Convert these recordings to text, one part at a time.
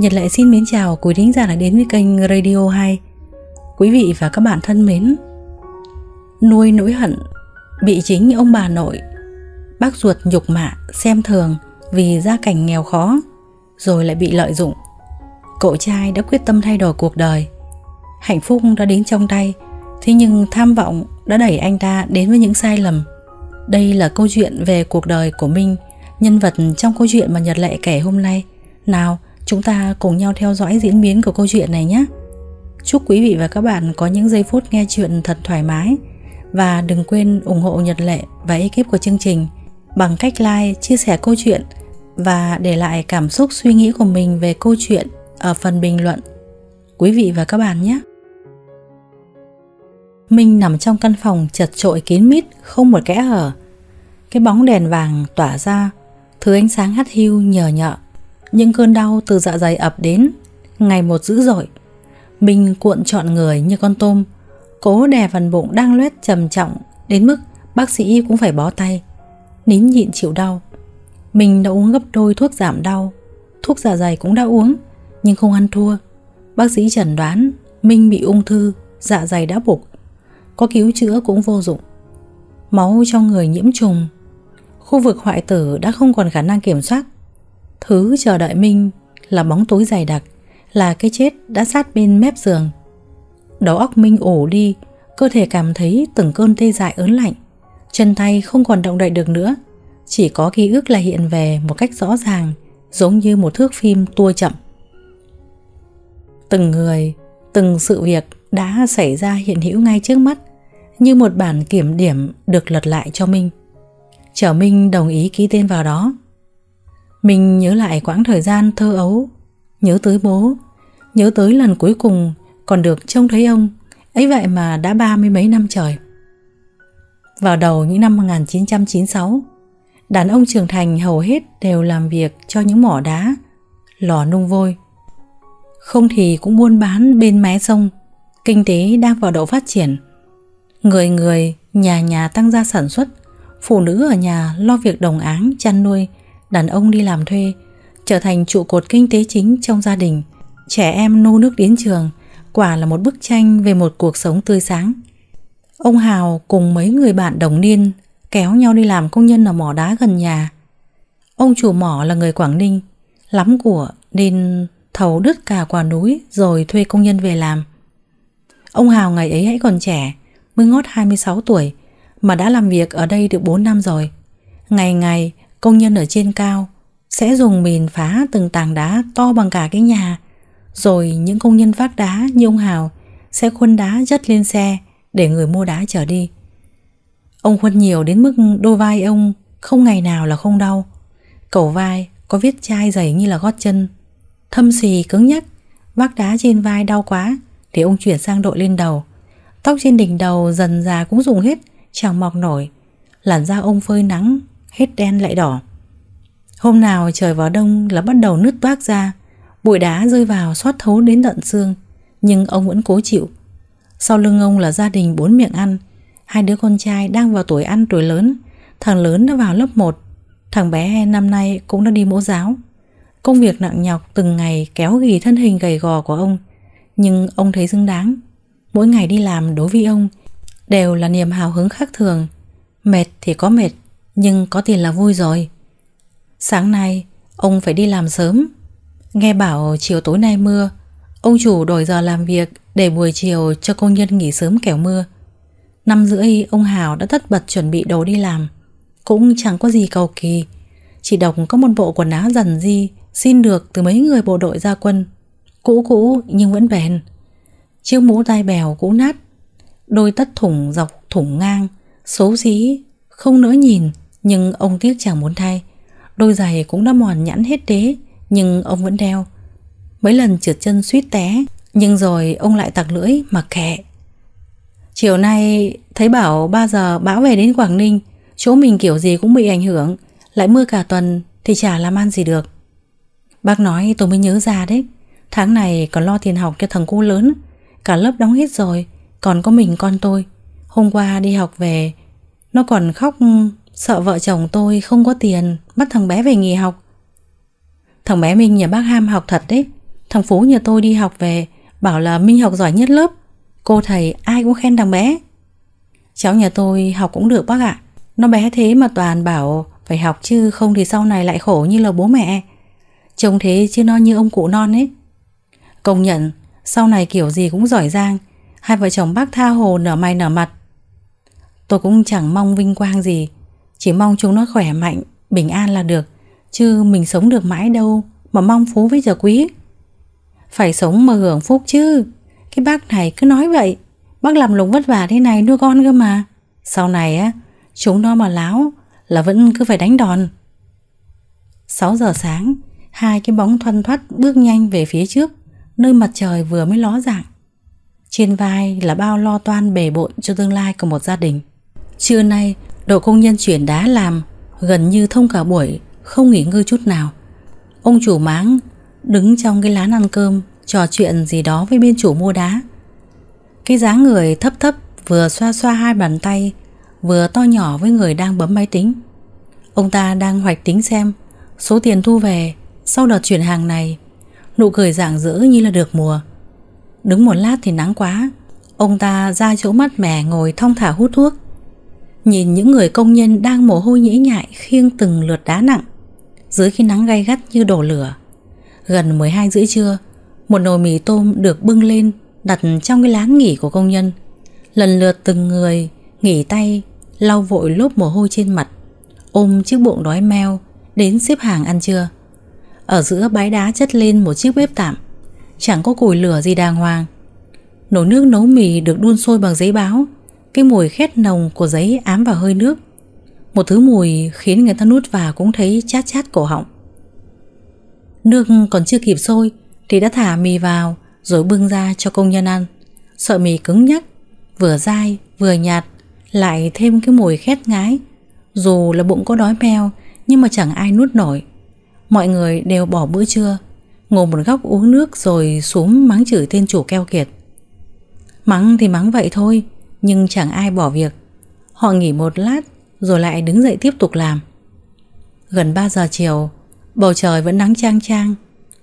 Nhật lại xin mến chào quý thính giả đã đến với kênh Radio 2 Quý vị và các bạn thân mến, Nuôi nỗi hận Bị chính ông bà nội, Bác ruột nhục mạ xem thường Vì gia cảnh nghèo khó, Rồi lại bị lợi dụng. Cậu trai đã quyết tâm thay đổi cuộc đời. Hạnh phúc đã đến trong tay, Thế nhưng tham vọng đã đẩy anh ta đến với những sai lầm. Đây là câu chuyện về cuộc đời của Minh Nhân vật trong câu chuyện mà Nhật Lệ kể hôm nay. Nào Chúng ta cùng nhau theo dõi diễn biến của câu chuyện này nhé. Chúc quý vị và các bạn có những giây phút nghe chuyện thật thoải mái và đừng quên ủng hộ Nhật Lệ và ekip của chương trình bằng cách like, chia sẻ câu chuyện và để lại cảm xúc suy nghĩ của mình về câu chuyện ở phần bình luận. Quý vị và các bạn nhé. Minh nằm trong căn phòng chật trội kín mít, không một kẽ hở. Cái bóng đèn vàng tỏa ra, thứ ánh sáng hắt hiu nhờ nhợ những cơn đau từ dạ dày ập đến, Ngày một dữ dội. Mình cuộn trọn người như con tôm. Cố đè phần bụng đang loét trầm trọng Đến mức bác sĩ cũng phải bó tay. Nín nhịn chịu đau. Mình đã uống gấp đôi thuốc giảm đau. Thuốc dạ dày cũng đã uống, Nhưng không ăn thua. Bác sĩ chẩn đoán Minh bị ung thư Dạ dày đã bục Có cứu chữa cũng vô dụng. Máu trong người nhiễm trùng. Khu vực hoại tử đã không còn khả năng kiểm soát. Thứ chờ đợi Minh là bóng tối dày đặc, là cái chết đã sát bên mép giường. Đầu óc Minh ổ đi, cơ thể cảm thấy từng cơn tê dại ớn lạnh. Chân tay không còn động đậy được nữa, chỉ có ký ức là hiện về một cách rõ ràng, giống như một thước phim tua chậm. Từng người, từng sự việc đã xảy ra hiện hữu ngay trước mắt, như một bản kiểm điểm được lật lại cho Minh. Chở Minh đồng ý ký tên vào đó. Mình nhớ lại quãng thời gian thơ ấu, nhớ tới bố, nhớ tới lần cuối cùng còn được trông thấy ông, ấy vậy mà đã ba mươi mấy năm trời. Vào đầu những năm 1996, đàn ông trưởng thành hầu hết đều làm việc cho những mỏ đá, lò nung vôi. Không thì cũng buôn bán bên mé sông, kinh tế đang vào độ phát triển. Người người, nhà nhà tăng gia sản xuất, phụ nữ ở nhà lo việc đồng áng, chăn nuôi, đàn ông đi làm thuê, trở thành trụ cột kinh tế chính trong gia đình, trẻ em nô nước đến trường, quả là một bức tranh về một cuộc sống tươi sáng. Ông Hào cùng mấy người bạn đồng niên kéo nhau đi làm công nhân ở mỏ đá gần nhà. Ông chủ mỏ là người Quảng Ninh, lắm của nên thầu đứt cả quả núi rồi thuê công nhân về làm. Ông Hào ngày ấy hãy còn trẻ, mới ngót 26 tuổi mà đã làm việc ở đây được 4 năm rồi. Ngày ngày công nhân ở trên cao sẽ dùng mìn phá từng tảng đá to bằng cả cái nhà. Rồi những công nhân vác đá như ông Hào sẽ khuân đá chất lên xe để người mua đá chở đi. Ông khuân nhiều đến mức đôi vai ông không ngày nào là không đau. Cầu vai có vết chai dày như là gót chân. Thâm xì cứng nhắc, vác đá trên vai đau quá thì ông chuyển sang đội lên đầu. Tóc trên đỉnh đầu dần già cũng dùng hết, chẳng mọc nổi. Làn da ông phơi nắng hết đen lại đỏ. Hôm nào trời vào đông là bắt đầu nứt toác ra, bụi đá rơi vào xót thấu đến tận xương, nhưng ông vẫn cố chịu. Sau lưng ông là gia đình bốn miệng ăn, hai đứa con trai đang vào tuổi ăn tuổi lớn, thằng lớn đã vào lớp 1, thằng bé năm nay cũng đã đi mẫu giáo. Công việc nặng nhọc từng ngày kéo ghi thân hình gầy gò của ông, nhưng ông thấy xứng đáng. Mỗi ngày đi làm đối với ông đều là niềm hào hứng khác thường. Mệt thì có mệt, nhưng có tiền là vui rồi. Sáng nay, Ông phải đi làm sớm. Nghe bảo chiều tối nay mưa, Ông chủ đổi giờ làm việc Để buổi chiều cho công nhân nghỉ sớm kẻo mưa. Năm rưỡi, ông Hào đã tất bật chuẩn bị đồ đi làm. Cũng chẳng có gì cầu kỳ. Chỉ đọc có một bộ quần áo dần di, Xin được từ mấy người bộ đội gia quân. Cũ cũ nhưng vẫn bền. Chiếc mũ tai bèo cũ nát, Đôi tất thủng dọc thủng ngang, Xấu xí, Không nỡ nhìn nhưng ông tiếc chẳng muốn thay. Đôi giày cũng đã mòn nhẵn hết đế, Nhưng ông vẫn đeo. Mấy lần trượt chân suýt té, Nhưng rồi ông lại tặc lưỡi mặc kệ Chiều nay, thấy bảo 3 giờ bão về đến Quảng Ninh, Chỗ mình kiểu gì cũng bị ảnh hưởng, Lại mưa cả tuần Thì chả làm ăn gì được. Bác nói tôi mới nhớ ra đấy, Tháng này còn lo tiền học cho thằng cô lớn, Cả lớp đóng hết rồi, Còn có mình con tôi. Hôm qua đi học về, Nó còn khóc Sợ vợ chồng tôi không có tiền, Bắt thằng bé về nghỉ học. Thằng bé Minh nhà bác ham học thật đấy. Thằng Phú nhà tôi đi học về, Bảo là Minh học giỏi nhất lớp. Cô thầy ai cũng khen thằng bé. Cháu nhà tôi học cũng được bác ạ. Nó bé thế mà toàn bảo Phải học chứ không thì sau này lại khổ như là bố mẹ. Trông thế chứ nó như ông cụ non ấy. Công nhận, Sau này kiểu gì cũng giỏi giang. Hai vợ chồng bác tha hồ nở mày nở mặt. Tôi cũng chẳng mong vinh quang gì. Chỉ mong chúng nó khỏe mạnh, Bình an là được, Chứ mình sống được mãi đâu Mà mong phú với giờ quý. Phải sống mà hưởng phúc chứ. Cái bác này cứ nói vậy. Bác làm lụng vất vả thế này nuôi con cơ mà. Sau này á, Chúng nó mà láo Là vẫn cứ phải đánh đòn. 6 giờ sáng, Hai cái bóng thoăn thoắt bước nhanh về phía trước, Nơi mặt trời vừa mới ló dạng. Trên vai là bao lo toan bề bộn cho tương lai của một gia đình. Trưa nay Đội công nhân chuyển đá làm, Gần như thông cả buổi, Không nghỉ ngơi chút nào. Ông chủ máng Đứng trong cái lán ăn cơm, Trò chuyện gì đó với bên chủ mua đá. Cái dáng người thấp thấp, Vừa xoa xoa hai bàn tay, Vừa to nhỏ với người đang bấm máy tính. Ông ta đang hoạch tính xem, Số tiền thu về Sau đợt chuyển hàng này, Nụ cười rạng rỡ như là được mùa. Đứng một lát thì nắng quá, Ông ta ra chỗ mắt mẻ ngồi thong thả hút thuốc. Nhìn những người công nhân đang mồ hôi nhễ nhại, khiêng từng lượt đá nặng, Dưới khi nắng gay gắt như đổ lửa. Gần 12 rưỡi trưa, Một nồi mì tôm được bưng lên, Đặt trong cái lán nghỉ của công nhân. Lần lượt từng người Nghỉ tay, Lau vội lốp mồ hôi trên mặt, Ôm chiếc bụng đói meo, Đến xếp hàng ăn trưa. Ở giữa bãi đá chất lên một chiếc bếp tạm, Chẳng có củi lửa gì đàng hoàng. Nồi nước nấu mì được đun sôi bằng giấy báo cái mùi khét nồng của giấy ám vào hơi nước. Một thứ mùi khiến người ta nuốt vào cũng thấy chát chát cổ họng. Nước còn chưa kịp sôi Thì đã thả mì vào Rồi bưng ra cho công nhân ăn. Sợ mì cứng nhắc, Vừa dai, vừa nhạt, Lại thêm cái mùi khét ngái. Dù là bụng có đói meo, Nhưng mà chẳng ai nuốt nổi. Mọi người đều bỏ bữa trưa, Ngồi một góc uống nước rồi xuống mắng chửi tên chủ keo kiệt. Mắng thì mắng vậy thôi nhưng chẳng ai bỏ việc. Họ nghỉ một lát rồi lại đứng dậy tiếp tục làm. Gần 3 giờ chiều, bầu trời vẫn nắng trang trang.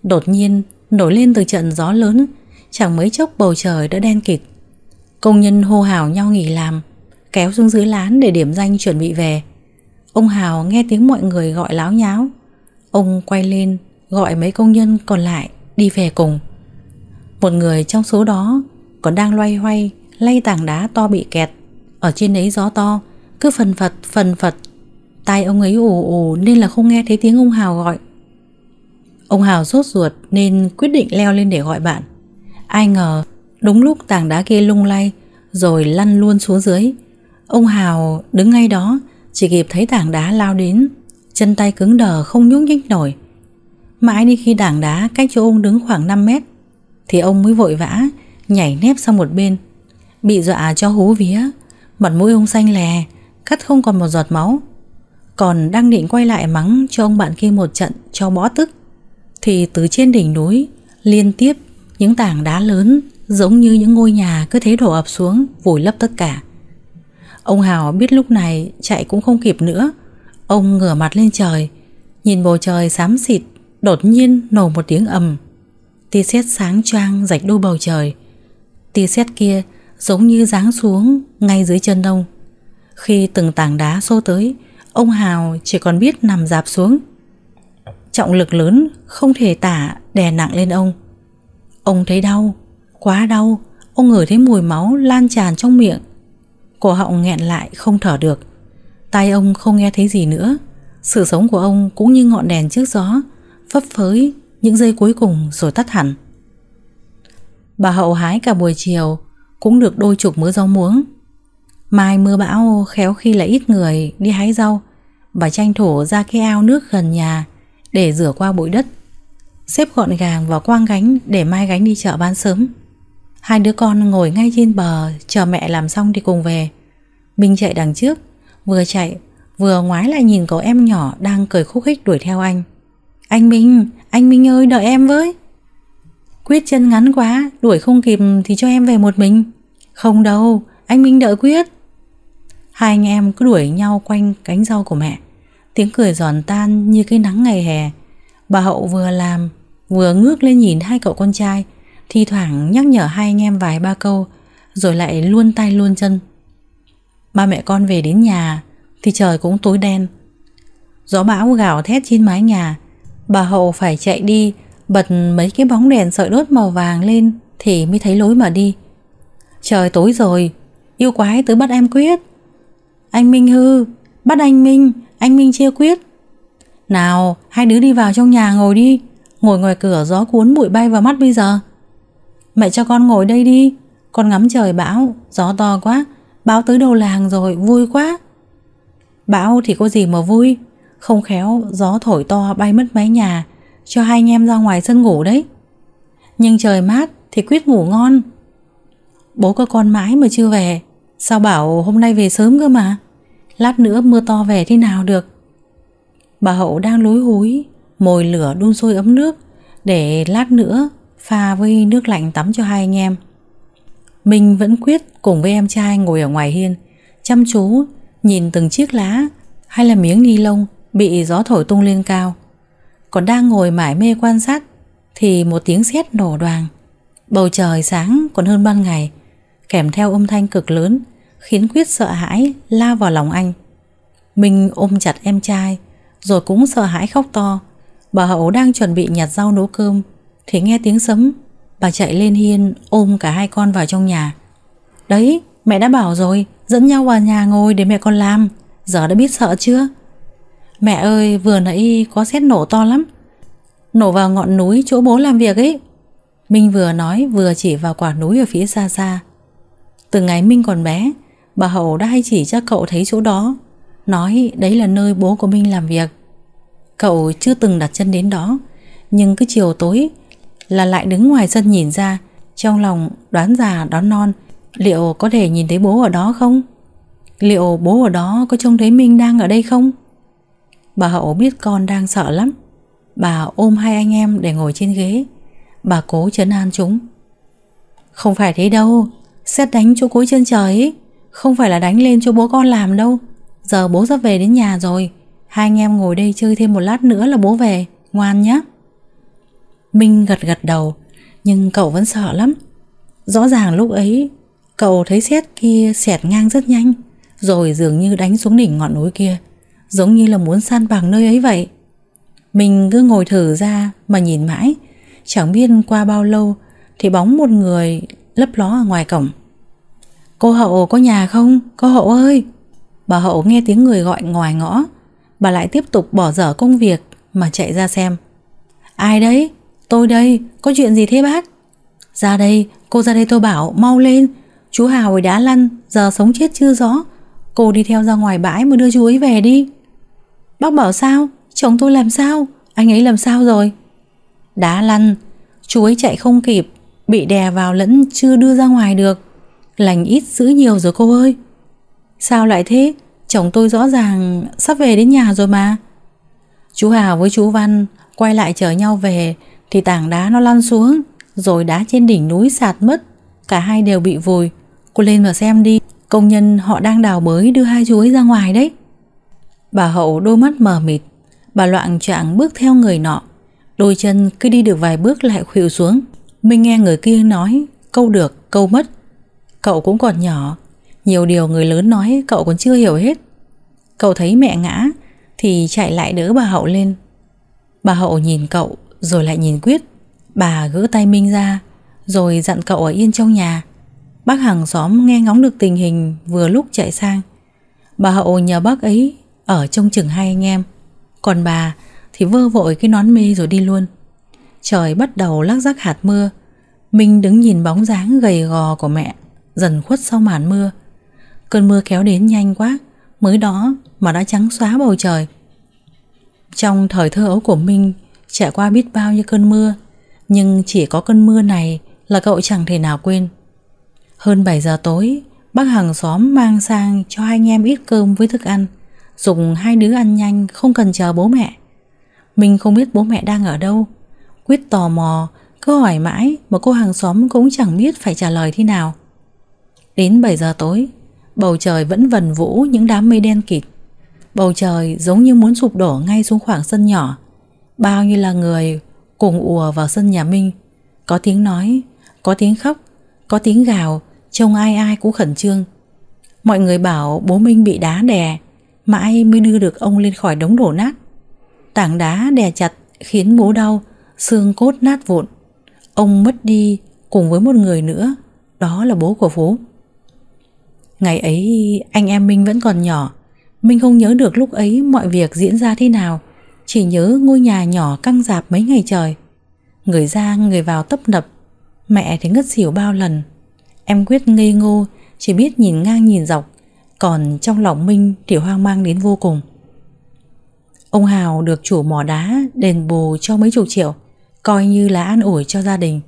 Đột nhiên nổi lên từ trận gió lớn, chẳng mấy chốc bầu trời đã đen kịt. Công nhân hô hào nhau nghỉ làm, kéo xuống dưới lán để điểm danh chuẩn bị về. Ông Hào nghe tiếng mọi người gọi láo nháo. Ông quay lên gọi mấy công nhân còn lại đi về cùng. Một người trong số đó còn đang loay hoay lay tảng đá to bị kẹt. Ở trên ấy gió to. Cứ phần phật phần phật. Tai ông ấy ù ù nên là không nghe thấy tiếng ông Hào gọi. Ông Hào sốt ruột nên quyết định leo lên để gọi bạn. Ai ngờ, đúng lúc tảng đá kia lung lay, Rồi lăn luôn xuống dưới. Ông Hào đứng ngay đó, Chỉ kịp thấy tảng đá lao đến. Chân tay cứng đờ không nhúc nhích nổi. Mãi đi khi tảng đá cách chỗ ông đứng khoảng 5 mét, Thì ông mới vội vã Nhảy nép sang một bên. Bị dọa cho hú vía. Mặt mũi ông xanh lè, Cắt không còn một giọt máu. Còn đang định quay lại mắng cho ông bạn kia một trận Cho bó tức. Thì từ trên đỉnh núi, Liên tiếp những tảng đá lớn Giống như những ngôi nhà cứ thế đổ ập xuống, Vùi lấp tất cả. Ông Hào biết lúc này chạy cũng không kịp nữa. Ông ngửa mặt lên trời, Nhìn bầu trời xám xịt, Đột nhiên nổ một tiếng ầm. Tia sét sáng choang rạch đôi bầu trời. Tia sét kia giống như giáng xuống ngay dưới chân ông. Khi từng tảng đá xô tới, ông Hào chỉ còn biết nằm dạp xuống. Trọng lực lớn không thể tả đè nặng lên ông. Ông thấy đau, quá đau, ông ngửi thấy mùi máu lan tràn trong miệng. Cổ họng nghẹn lại không thở được. Tai ông không nghe thấy gì nữa. Sự sống của ông cũng như ngọn đèn trước gió, phấp phới những giây cuối cùng rồi tắt hẳn. Bà Hậu hái cả buổi chiều cũng được đôi chục mớ rau muống. Mai mưa bão khéo khi là ít người đi hái rau, bà tranh thủ ra cái ao nước gần nhà để rửa qua bụi đất. Xếp gọn gàng vào quang gánh để mai gánh đi chợ bán sớm. Hai đứa con ngồi ngay trên bờ chờ mẹ làm xong thì cùng về. Minh chạy đằng trước, vừa chạy vừa ngoái lại nhìn cậu em nhỏ đang cười khúc khích đuổi theo anh. Anh Minh, anh Minh ơi đợi em với. Quyết chân ngắn quá, đuổi không kịp thì cho em về một mình. Không đâu, anh Minh đợi Quyết. Hai anh em cứ đuổi nhau quanh cánh rau của mẹ. Tiếng cười giòn tan như cái nắng ngày hè. Bà Hậu vừa làm, Vừa ngước lên nhìn hai cậu con trai Thi thoảng nhắc nhở hai anh em vài ba câu Rồi lại luôn tay luôn chân Ba mẹ con về đến nhà Thì trời cũng tối đen Gió bão gào thét trên mái nhà Bà Hậu phải chạy đi Bật mấy cái bóng đèn sợi đốt màu vàng lên Thì mới thấy lối mà đi. Trời tối rồi, Yêu quái tới bắt em quyết. Anh Minh hư, Bắt anh Minh Anh Minh chia quyết. Nào, hai đứa đi vào trong nhà ngồi đi, Ngồi ngoài cửa gió cuốn bụi bay vào mắt bây giờ. Mẹ cho con ngồi đây đi, Con ngắm trời bão, Gió to quá, Bão tới đầu làng rồi, vui quá. Bão thì có gì mà vui, Không khéo gió thổi to bay mất mái nhà. Cho hai anh em ra ngoài sân ngủ đấy. Nhưng trời mát thì quyết ngủ ngon. Bố có con mãi mà chưa về, Sao bảo hôm nay về sớm cơ mà? Lát nữa mưa to về thế nào được? Bà Hậu đang lối húi, Mồi lửa đun sôi ấm nước, Để lát nữa pha với nước lạnh tắm cho hai anh em. Minh vẫn quyết cùng với em trai ngồi ở ngoài hiên, Chăm chú, nhìn từng chiếc lá hay là miếng ni lông bị gió thổi tung lên cao. Còn đang ngồi mải mê quan sát thì một tiếng sét nổ đoàn. Bầu trời sáng còn hơn ban ngày kèm theo âm thanh cực lớn khiến Quyết sợ hãi lao vào lòng anh. Minh ôm chặt em trai rồi cũng sợ hãi khóc to. Bà Hậu đang chuẩn bị nhặt rau nấu cơm thì nghe tiếng sấm bà chạy lên hiên ôm cả hai con vào trong nhà. Đấy, mẹ đã bảo rồi dẫn nhau vào nhà ngồi để mẹ con làm giờ đã biết sợ chưa? Mẹ ơi, vừa nãy có xét nổ to lắm. Nổ vào ngọn núi chỗ bố làm việc ấy. Minh vừa nói vừa chỉ vào quả núi ở phía xa xa. Từ ngày Minh còn bé Bà Hậu đã hay chỉ cho cậu thấy chỗ đó. Nói đấy là nơi bố của Minh làm việc. Cậu chưa từng đặt chân đến đó Nhưng cứ chiều tối Là lại đứng ngoài sân nhìn ra Trong lòng đoán già đoán non Liệu có thể nhìn thấy bố ở đó không? Liệu bố ở đó có trông thấy Minh đang ở đây không? Bà Hậu biết con đang sợ lắm. Bà ôm hai anh em để ngồi trên ghế. Bà cố chấn an chúng. Không phải thế đâu, Xét đánh chỗ cuối chân trời ấy Không phải là đánh lên cho bố con làm đâu. Giờ bố sắp về đến nhà rồi. Hai anh em ngồi đây chơi thêm một lát nữa là bố về. Ngoan nhé Minh gật gật đầu, Nhưng cậu vẫn sợ lắm. Rõ ràng lúc ấy, Cậu thấy xét kia xẹt ngang rất nhanh, Rồi dường như đánh xuống đỉnh ngọn núi kia. Giống như là muốn san bằng nơi ấy vậy Mình cứ ngồi thử ra Mà nhìn mãi Chẳng biết qua bao lâu Thì bóng một người lấp ló ở ngoài cổng. Cô Hậu có nhà không? Cô Hậu ơi! Bà Hậu nghe tiếng người gọi ngoài ngõ. Bà lại tiếp tục bỏ dở công việc mà chạy ra xem. Ai đấy? Tôi đây, có chuyện gì thế bác? Ra đây, cô ra đây tôi bảo, mau lên. Chú Hào ấy đã lăn, giờ sống chết chưa rõ. Cô đi theo ra ngoài bãi mà đưa chú ấy về đi. Bác bảo sao? Chồng tôi làm sao? Anh ấy làm sao rồi? Đá lăn, chú ấy chạy không kịp. Bị đè vào lẫn chưa đưa ra ngoài được. Lành ít giữ nhiều rồi cô ơi. Sao lại thế? Chồng tôi rõ ràng sắp về đến nhà rồi mà. Chú Hào với chú Văn Quay lại chở nhau về Thì tảng đá nó lăn xuống Rồi đá trên đỉnh núi sạt mất. Cả hai đều bị vùi. Cô lên mà xem đi. Công nhân họ đang đào bới đưa hai chú ấy ra ngoài đấy. Bà Hậu đôi mắt mờ mịt Bà loạn trạng bước theo người nọ Đôi chân cứ đi được vài bước lại khuỵu xuống Minh nghe người kia nói câu được, câu mất. Cậu cũng còn nhỏ, nhiều điều người lớn nói cậu còn chưa hiểu hết. Cậu thấy mẹ ngã thì chạy lại đỡ bà Hậu lên. Bà Hậu nhìn cậu rồi lại nhìn Quyết. Bà gỡ tay Minh ra rồi dặn cậu ở yên trong nhà. Bác hàng xóm nghe ngóng được tình hình vừa lúc chạy sang. Bà Hậu nhờ bác ấy ở trong chừng hai anh em. Còn bà thì vơ vội cái nón mê rồi đi luôn. Trời bắt đầu lác rác hạt mưa. Minh đứng nhìn bóng dáng gầy gò của mẹ, Dần khuất sau màn mưa. Cơn mưa kéo đến nhanh quá, Mới đó mà đã trắng xóa bầu trời. Trong thời thơ ấu của Minh, Trải qua biết bao nhiêu cơn mưa, Nhưng chỉ có cơn mưa này Là cậu chẳng thể nào quên. Hơn 7 giờ tối, Bác hàng xóm mang sang cho hai anh em ít cơm với thức ăn. Dùng hai đứa ăn nhanh Không cần chờ bố mẹ Mình không biết bố mẹ đang ở đâu Quyết tò mò, cứ hỏi mãi mà cô hàng xóm cũng chẳng biết phải trả lời thế nào. Đến 7 giờ tối, bầu trời vẫn vần vũ những đám mây đen kịt. Bầu trời giống như muốn sụp đổ ngay xuống khoảng sân nhỏ. Bao nhiêu là người cùng ùa vào sân nhà Minh. Có tiếng nói, có tiếng khóc, có tiếng gào, trông ai ai cũng khẩn trương. Mọi người bảo bố Minh bị đá đè, mãi mới đưa được ông lên khỏi đống đổ nát. Tảng đá đè chặt khiến bố đau, xương cốt nát vụn. Ông mất đi cùng với một người nữa, đó là bố của Phú. Ngày ấy anh em Minh vẫn còn nhỏ, Minh không nhớ được lúc ấy mọi việc diễn ra thế nào, chỉ nhớ ngôi nhà nhỏ căng dạp mấy ngày trời. Người ra người vào tấp nập, mẹ thì ngất xỉu bao lần. Em quyết ngây ngô, chỉ biết nhìn ngang nhìn dọc, còn trong lòng Minh thì hoang mang đến vô cùng. Ông Hào được chủ mỏ đá đền bù cho mấy chục triệu, coi như là an ủi cho gia đình.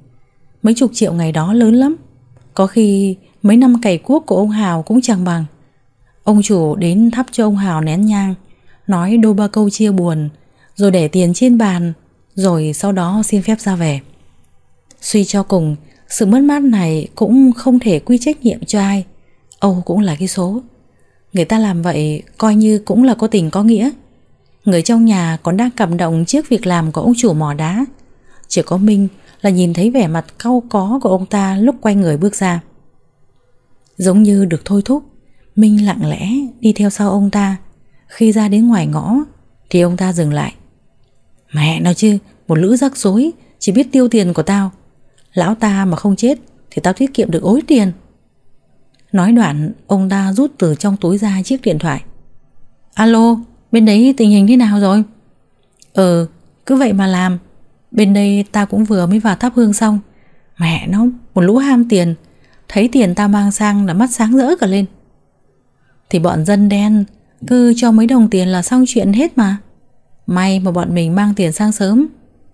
Mấy chục triệu ngày đó lớn lắm, có khi mấy năm cày cuốc của ông Hào cũng chẳng bằng. Ông chủ đến thắp cho ông Hào nén nhang, nói đôi ba câu chia buồn, rồi để tiền trên bàn, rồi sau đó xin phép ra về. Suy cho cùng, sự mất mát này cũng không thể quy trách nhiệm cho ai. Âu cũng là cái số. Người ta làm vậy coi như cũng là có tình có nghĩa. Người trong nhà còn đang cảm động trước việc làm của ông chủ mỏ đá. Chỉ có Minh là nhìn thấy vẻ mặt cau có của ông ta lúc quay người bước ra. Giống như được thôi thúc, Minh lặng lẽ đi theo sau ông ta. Khi ra đến ngoài ngõ thì ông ta dừng lại. Mẹ nào chứ, một lữ rắc rối, chỉ biết tiêu tiền của tao. Lão ta mà không chết thì tao tiết kiệm được ối tiền. Nói đoạn, ông ta rút từ trong túi ra chiếc điện thoại. Alo, bên đấy tình hình thế nào rồi? Ừ, cứ vậy mà làm. Bên đây ta cũng vừa mới vào thắp hương xong. Mẹ nó, một lũ ham tiền. Thấy tiền ta mang sang là mắt sáng rỡ cả lên. Thì bọn dân đen cứ cho mấy đồng tiền là xong chuyện hết mà. May mà bọn mình mang tiền sang sớm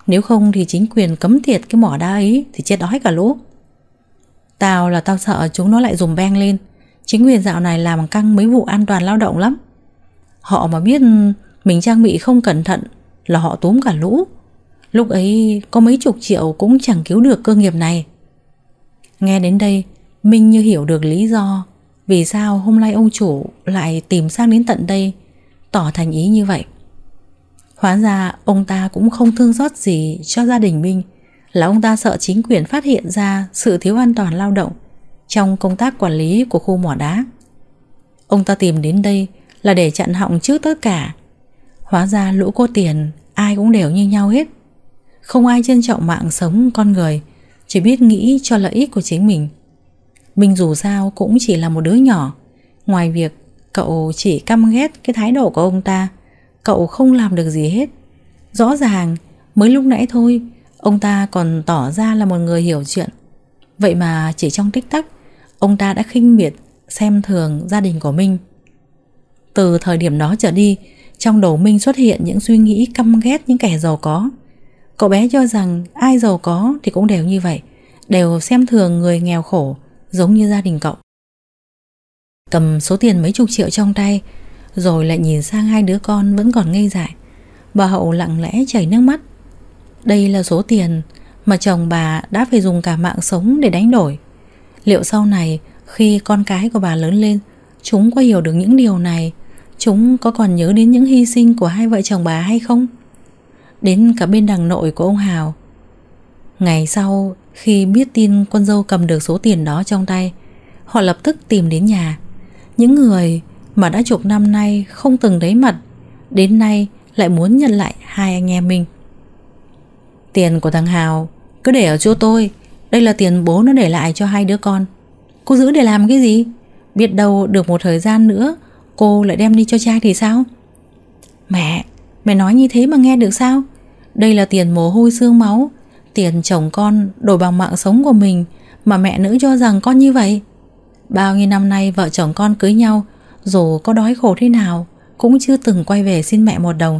Nếu không thì chính quyền cấm tiệt cái mỏ đá ấy Thì chết đói cả lũ Tao là tao sợ chúng nó lại dùng beng lên. Chính quyền dạo này làm căng mấy vụ an toàn lao động lắm. Họ mà biết mình trang bị không cẩn thận Là họ túm cả lũ. Lúc ấy có mấy chục triệu cũng chẳng cứu được cơ nghiệp này. Nghe đến đây, Minh như hiểu được lý do Vì sao hôm nay ông chủ lại tìm sang đến tận đây, Tỏ thành ý như vậy. Hóa ra ông ta cũng không thương xót gì cho gia đình Minh. Là ông ta sợ chính quyền phát hiện ra sự thiếu an toàn lao động Trong công tác quản lý của khu mỏ đá. Ông ta tìm đến đây là để chặn họng trước tất cả. Hóa ra lũ cô tiền, ai cũng đều như nhau hết. Không ai trân trọng mạng sống con người, Chỉ biết nghĩ cho lợi ích của chính mình. Minh dù sao cũng chỉ là một đứa nhỏ. Ngoài việc cậu chỉ căm ghét cái thái độ của ông ta, Cậu không làm được gì hết. Rõ ràng, mới lúc nãy thôi Ông ta còn tỏ ra là một người hiểu chuyện. Vậy mà chỉ trong tích tắc, Ông ta đã khinh miệt Xem thường gia đình của Minh. Từ thời điểm đó trở đi, Trong đầu Minh xuất hiện những suy nghĩ căm ghét những kẻ giàu có. Cậu bé cho rằng ai giàu có thì cũng đều như vậy, Đều xem thường người nghèo khổ, Giống như gia đình cậu. Cầm số tiền mấy chục triệu trong tay, rồi lại nhìn sang hai đứa con vẫn còn ngây dại. Bà Hậu lặng lẽ chảy nước mắt. Đây là số tiền mà chồng bà đã phải dùng cả mạng sống để đánh đổi Liệu sau này khi con cái của bà lớn lên Chúng có hiểu được những điều này Chúng có còn nhớ đến những hy sinh của hai vợ chồng bà hay không? Đến cả bên đằng nội của ông Hào Ngày sau khi biết tin con dâu cầm được số tiền đó trong tay Họ lập tức tìm đến nhà Những người mà đã chục năm nay không từng thấy mặt, đến nay lại muốn nhận lại hai anh em mình. Tiền của thằng Hào cứ để ở chỗ tôi, đây là tiền bố nó để lại cho hai đứa con. Cô giữ để làm cái gì? Biết đâu được một thời gian nữa cô lại đem đi cho cha thì sao? Mẹ, mẹ nói như thế mà nghe được sao? Đây là tiền mồ hôi xương máu, tiền chồng con đổi bằng mạng sống của mình mà mẹ nữ cho rằng con như vậy. Bao nhiêu năm nay vợ chồng con cưới nhau dù có đói khổ thế nào Cũng chưa từng quay về xin mẹ một đồng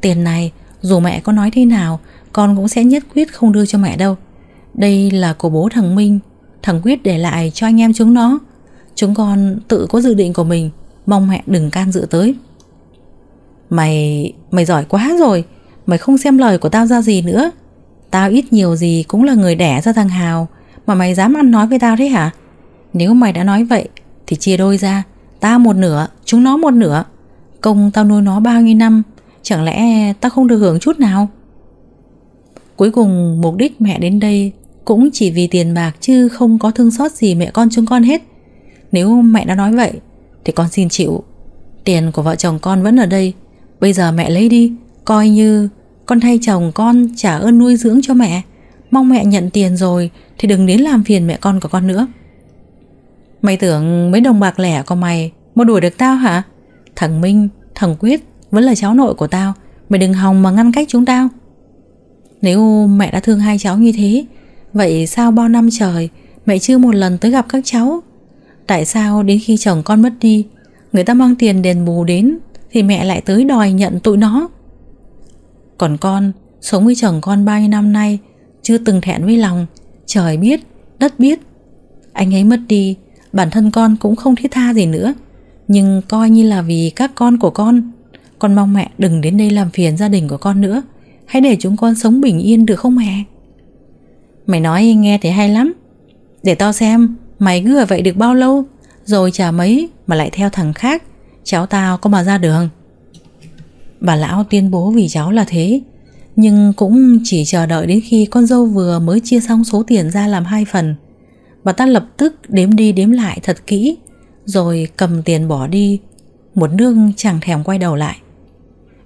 Tiền này dù mẹ có nói thế nào con cũng sẽ nhất quyết không đưa cho mẹ đâu. Đây là của bố thằng Minh. Thằng Quyết để lại cho anh em chúng nó. Chúng con tự có dự định của mình. Mong mẹ đừng can dự tới. Mày... Mày giỏi quá rồi. Mày không xem lời của tao ra gì nữa. Tao ít nhiều gì cũng là người đẻ ra thằng Hào Mà mày dám ăn nói với tao thế hả? Nếu mày đã nói vậy Thì chia đôi ra. Ta một nửa, chúng nó một nửa. Công tao nuôi nó bao nhiêu năm Chẳng lẽ tao không được hưởng chút nào? Cuối cùng mục đích mẹ đến đây cũng chỉ vì tiền bạc chứ không có thương xót gì mẹ con chúng con hết. Nếu mẹ đã nói vậy thì con xin chịu. Tiền của vợ chồng con vẫn ở đây. Bây giờ mẹ lấy đi, coi như con thay chồng con trả ơn nuôi dưỡng cho mẹ. Mong mẹ nhận tiền rồi thì đừng đến làm phiền mẹ con của con nữa. Mày tưởng mấy đồng bạc lẻ của mày mà đuổi được tao hả? Thằng Minh, thằng Quyết vẫn là cháu nội của tao. Mày đừng hòng mà ngăn cách chúng tao. Nếu mẹ đã thương hai cháu như thế Vậy sao bao năm trời Mẹ chưa một lần tới gặp các cháu? Tại sao đến khi chồng con mất đi Người ta mang tiền đền bù đến Thì mẹ lại tới đòi nhận tụi nó? Còn con Sống với chồng con bao nhiêu năm nay Chưa từng thẹn với lòng Trời biết, đất biết. Anh ấy mất đi Bản thân con cũng không thiết tha gì nữa. Nhưng coi như là vì các con của con Con mong mẹ đừng đến đây làm phiền gia đình của con nữa. Hãy để chúng con sống bình yên được không mẹ Mày nói nghe thì hay lắm. Để tao xem, Mày cứ ở vậy được bao lâu, Rồi chả mấy mà lại theo thằng khác. Cháu tao có mà ra đường. Bà lão tuyên bố vì cháu là thế, Nhưng cũng chỉ chờ đợi đến khi con dâu vừa mới chia xong số tiền ra làm hai phần. Bà ta lập tức đếm đi đếm lại thật kỹ, Rồi cầm tiền bỏ đi. Một nương chẳng thèm quay đầu lại.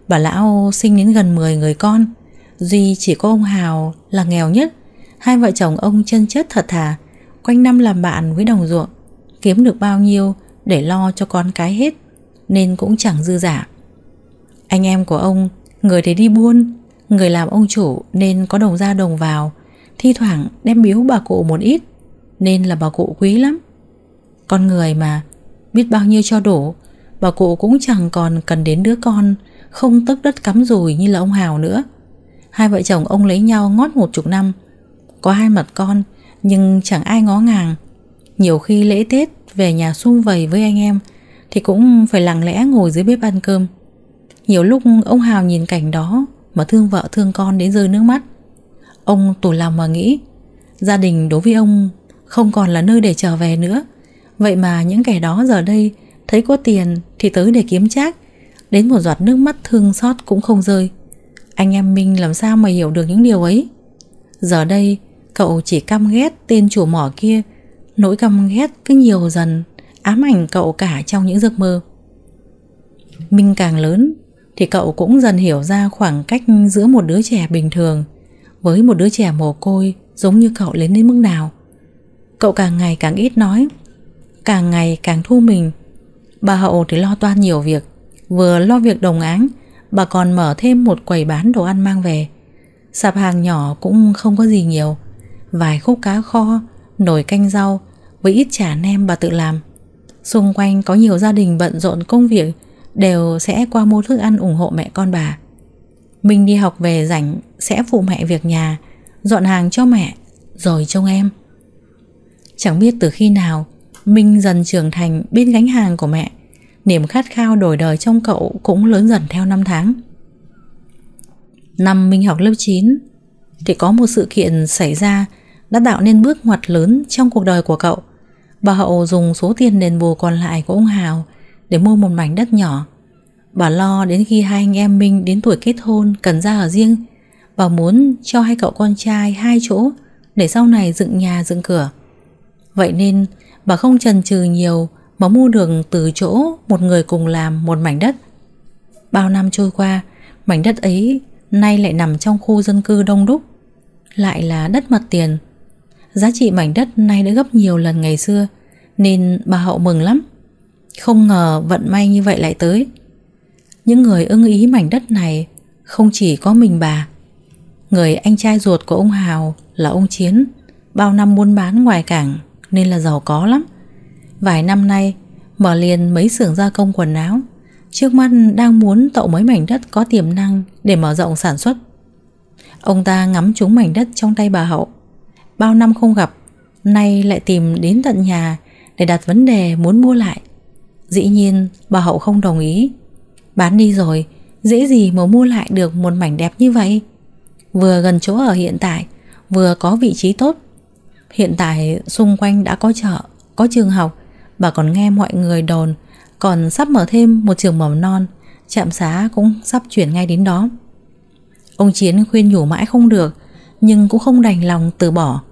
Bà lão sinh đến gần 10 người con. Duy chỉ có ông Hào là nghèo nhất. Hai vợ chồng ông chân chất thật thà, Quanh năm làm bạn với đồng ruộng. Kiếm được bao nhiêu để lo cho con cái hết, Nên cũng chẳng dư giả Anh em của ông, Người thì đi buôn, Người làm ông chủ nên có đồng ra đồng vào. Thi thoảng đem biếu bà cụ một ít, Nên là bà cụ quý lắm. Con người mà, Biết bao nhiêu cho đủ, Bà cụ cũng chẳng còn cần đến đứa con. Không tức đất cắm rùi như là ông Hào nữa. Hai vợ chồng ông lấy nhau ngót một chục năm. Có hai mặt con, Nhưng chẳng ai ngó ngàng. Nhiều khi lễ Tết về nhà sum vầy với anh em, Thì cũng phải lặng lẽ ngồi dưới bếp ăn cơm. Nhiều lúc ông Hào nhìn cảnh đó Mà thương vợ thương con đến rơi nước mắt. Ông tủ lòng mà nghĩ, Gia đình đối với ông Không còn là nơi để trở về nữa. Vậy mà những kẻ đó giờ đây Thấy có tiền thì tới để kiếm trác Đến một giọt nước mắt thương xót cũng không rơi. Anh em Minh làm sao mà hiểu được những điều ấy? Giờ đây, Cậu chỉ căm ghét tên chủ mỏ kia, Nỗi căm ghét cứ nhiều dần, Ám ảnh cậu cả trong những giấc mơ. Minh càng lớn, Thì cậu cũng dần hiểu ra khoảng cách Giữa một đứa trẻ bình thường Với một đứa trẻ mồ côi Giống như cậu lên đến mức nào. Cậu càng ngày càng ít nói, Càng ngày càng thu mình. Bà Hậu thì lo toan nhiều việc Vừa lo việc đồng áng, Bà còn mở thêm một quầy bán đồ ăn mang về. Sạp hàng nhỏ cũng không có gì nhiều. Vài khúc cá kho, Nồi canh rau Với ít chả nem bà tự làm. Xung quanh có nhiều gia đình bận rộn công việc, Đều sẽ qua mua thức ăn ủng hộ mẹ con bà. Mình đi học về rảnh, Sẽ phụ mẹ việc nhà, Dọn hàng cho mẹ, Rồi trông em. Chẳng biết từ khi nào, Minh dần trưởng thành bên gánh hàng của mẹ. Niềm khát khao đổi đời trong cậu cũng lớn dần theo năm tháng. Năm Minh học lớp 9 Thì có một sự kiện xảy ra Đã tạo nên bước ngoặt lớn trong cuộc đời của cậu. Bà Hậu dùng số tiền đền bù còn lại của ông Hào Để mua một mảnh đất nhỏ. Bà lo đến khi hai anh em Minh đến tuổi kết hôn, cần ra ở riêng. Bà muốn cho hai cậu con trai hai chỗ Để sau này dựng nhà, dựng cửa. Vậy nên Bà không chần chừ nhiều mà mua được từ chỗ một người cùng làm một mảnh đất. Bao năm trôi qua, mảnh đất ấy nay lại nằm trong khu dân cư đông đúc. Lại là đất mặt tiền. Giá trị mảnh đất nay đã gấp nhiều lần ngày xưa, nên bà Hậu mừng lắm. Không ngờ vận may như vậy lại tới. Những người ưng ý mảnh đất này không chỉ có mình bà. Người anh trai ruột của ông Hào là ông Chiến, bao năm buôn bán ngoài cảng nên là giàu có lắm. Vài năm nay, mở liền mấy xưởng gia công quần áo, trước mắt đang muốn tậu mấy mảnh đất có tiềm năng để mở rộng sản xuất. Ông ta ngắm trúng mảnh đất trong tay bà Hậu. Bao năm không gặp, nay lại tìm đến tận nhà để đặt vấn đề muốn mua lại. Dĩ nhiên, bà Hậu không đồng ý. Bán đi rồi, dễ gì mà mua lại được một mảnh đẹp như vậy. Vừa gần chỗ ở hiện tại, vừa có vị trí tốt, Hiện tại xung quanh đã có chợ, có trường học, bà còn nghe mọi người đồn còn sắp mở thêm một trường mầm non, trạm xá cũng sắp chuyển ngay đến đó. Ông Chiến khuyên nhủ mãi không được, Nhưng cũng không đành lòng từ bỏ.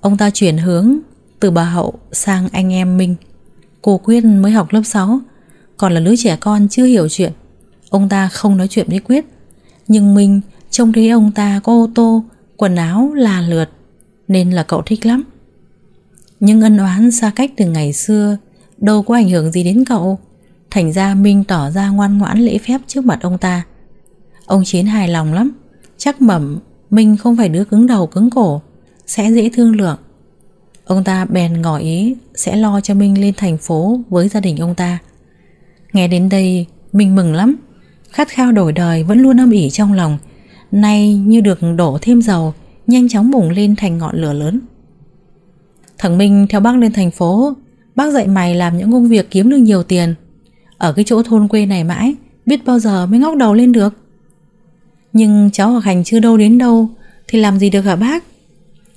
Ông ta chuyển hướng từ bà Hậu sang anh em Minh Cô Quyết mới học lớp 6 Còn là lứa trẻ con chưa hiểu chuyện. Ông ta không nói chuyện với Quyết Nhưng Minh trông thấy ông ta có ô tô Quần áo là lượt Nên là cậu thích lắm. Nhưng ân oán xa cách từ ngày xưa, Đâu có ảnh hưởng gì đến cậu. Thành ra Minh tỏ ra ngoan ngoãn lễ phép trước mặt ông ta. Ông Chiến hài lòng lắm. Chắc mẩm, Minh không phải đứa cứng đầu cứng cổ, Sẽ dễ thương lượng. Ông ta bèn ngỏ ý Sẽ lo cho Minh lên thành phố Với gia đình ông ta. Nghe đến đây, Minh mừng lắm. Khát khao đổi đời vẫn luôn âm ỉ trong lòng. Nay như được đổ thêm dầu, Nhanh chóng bùng lên thành ngọn lửa lớn. Thằng Minh theo bác lên thành phố. Bác dạy mày làm những công việc kiếm được nhiều tiền. Ở cái chỗ thôn quê này mãi, Biết bao giờ mới ngóc đầu lên được. Nhưng cháu học hành chưa đâu đến đâu, Thì làm gì được hả bác?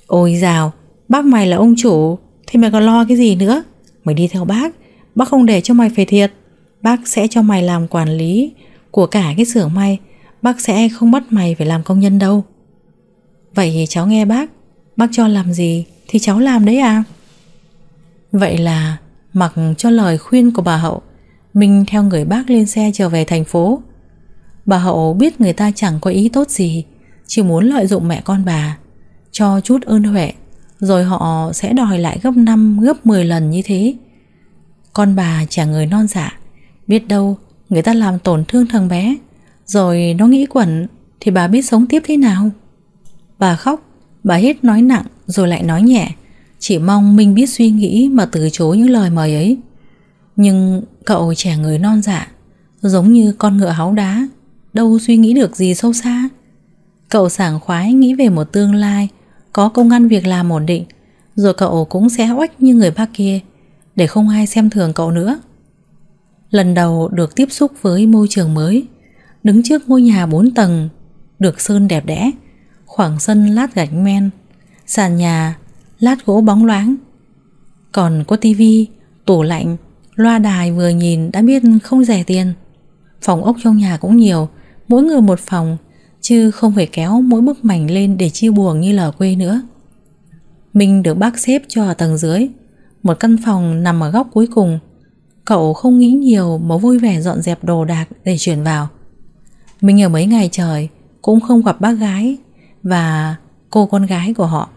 Ôi dào, Bác mày là ông chủ Thì mày còn lo cái gì nữa? Mày đi theo bác Bác không để cho mày phải thiệt. Bác sẽ cho mày làm quản lý Của cả cái xưởng may. Bác sẽ không bắt mày phải làm công nhân đâu. Vậy thì cháu nghe bác Bác cho làm gì? Thì cháu làm đấy à? Vậy là mặc cho lời khuyên của bà Hậu, Minh theo người bác lên xe trở về thành phố. Bà Hậu biết người ta chẳng có ý tốt gì, Chỉ muốn lợi dụng mẹ con bà, Cho chút ơn huệ, Rồi họ sẽ đòi lại gấp 5 gấp 10 lần như thế. Con bà chả người non dạ Biết đâu người ta làm tổn thương thằng bé, Rồi nó nghĩ quẩn Thì bà biết sống tiếp thế nào. Bà khóc, Bà hết nói nặng rồi lại nói nhẹ, chỉ mong Minh biết suy nghĩ mà từ chối những lời mời ấy. Nhưng cậu trẻ người non dạ Giống như con ngựa háu đá, Đâu suy nghĩ được gì sâu xa. Cậu sảng khoái nghĩ về một tương lai, Có công ăn việc làm ổn định, Rồi cậu cũng sẽ oách như người bác kia, Để không ai xem thường cậu nữa. Lần đầu được tiếp xúc với môi trường mới, Đứng trước ngôi nhà 4 tầng, Được sơn đẹp đẽ, Khoảng sân lát gạch men Sàn nhà lát gỗ bóng loáng. Còn có tivi, tủ lạnh, loa đài vừa nhìn đã biết không rẻ tiền. Phòng ốc trong nhà cũng nhiều, mỗi người một phòng, chứ không phải kéo mỗi bức mảnh lên để chia buồng như ở quê nữa. Mình được bác xếp cho ở tầng dưới, một căn phòng nằm ở góc cuối cùng. Cậu không nghĩ nhiều mà vui vẻ dọn dẹp đồ đạc để chuyển vào. Mình ở mấy ngày trời cũng không gặp bác gái và cô con gái của họ.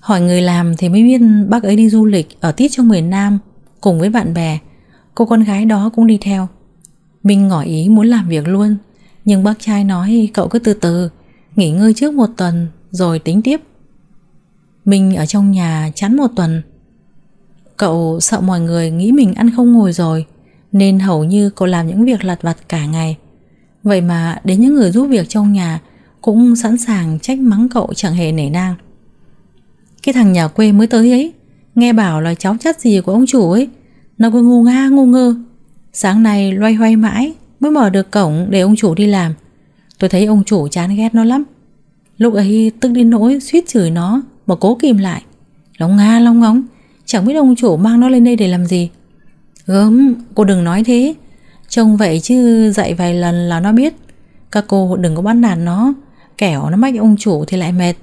Hỏi người làm thì mới biết bác ấy đi du lịch ở tiết trong miền Nam cùng với bạn bè. Cô con gái đó cũng đi theo. Minh ngỏ ý muốn làm việc luôn, nhưng bác trai nói cậu cứ từ từ, nghỉ ngơi trước một tuần rồi tính tiếp. Minh ở trong nhà chán một tuần. Cậu sợ mọi người nghĩ mình ăn không ngồi rồi, nên hầu như cậu làm những việc lặt vặt cả ngày. Vậy mà đến những người giúp việc trong nhà cũng sẵn sàng trách mắng cậu chẳng hề nể nang. Cái thằng nhà quê mới tới ấy, Nghe bảo là cháu chắt gì của ông chủ ấy. Nó cứ ngu nga ngu ngơ. Sáng nay loay hoay mãi Mới mở được cổng để ông chủ đi làm. Tôi thấy ông chủ chán ghét nó lắm. Lúc ấy tức đến nỗi suýt chửi nó Mà cố kìm lại. Long nga long ngóng, Chẳng biết ông chủ mang nó lên đây để làm gì. Gớm, cô đừng nói thế. Trông vậy chứ dạy vài lần là nó biết. Các cô đừng có bắt nạt nó. Kẻo, nó mách ông chủ thì lại mệt.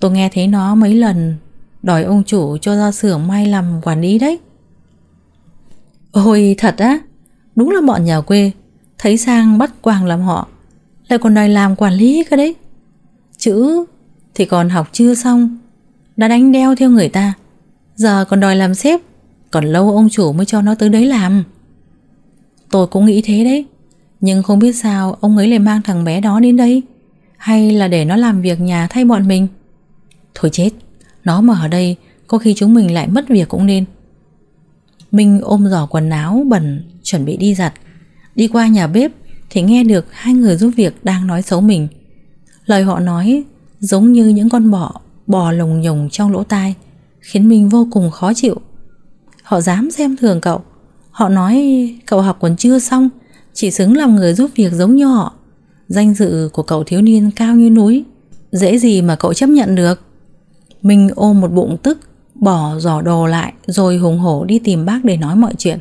Tôi nghe thấy nó mấy lần Đòi ông chủ cho ra xưởng may làm quản lý đấy. Ôi, thật á, Đúng là bọn nhà quê, Thấy sang bắt quàng làm họ, Lại còn đòi làm quản lý cơ đấy. Chữ thì còn học chưa xong, Đã đánh đeo theo người ta, Giờ còn đòi làm sếp, Còn lâu ông chủ mới cho nó tới đấy làm. Tôi cũng nghĩ thế đấy, Nhưng không biết sao ông ấy lại mang thằng bé đó đến đây. Hay là để nó làm việc nhà thay bọn mình? Thôi chết, Nó mà ở đây, Có khi chúng mình lại mất việc cũng nên. Minh ôm giỏ quần áo bẩn, Chuẩn bị đi giặt. Đi qua nhà bếp Thì nghe được hai người giúp việc đang nói xấu mình. Lời họ nói Giống như những con bọ, Bò lồng nhồng trong lỗ tai, Khiến mình vô cùng khó chịu. Họ dám xem thường cậu. Họ nói, cậu học còn chưa xong, Chỉ xứng làm người giúp việc giống như họ. Danh dự của cậu thiếu niên cao như núi, Dễ gì mà cậu chấp nhận được? Minh ôm một bụng tức, Bỏ giỏ đồ lại Rồi hùng hổ đi tìm bác để nói mọi chuyện.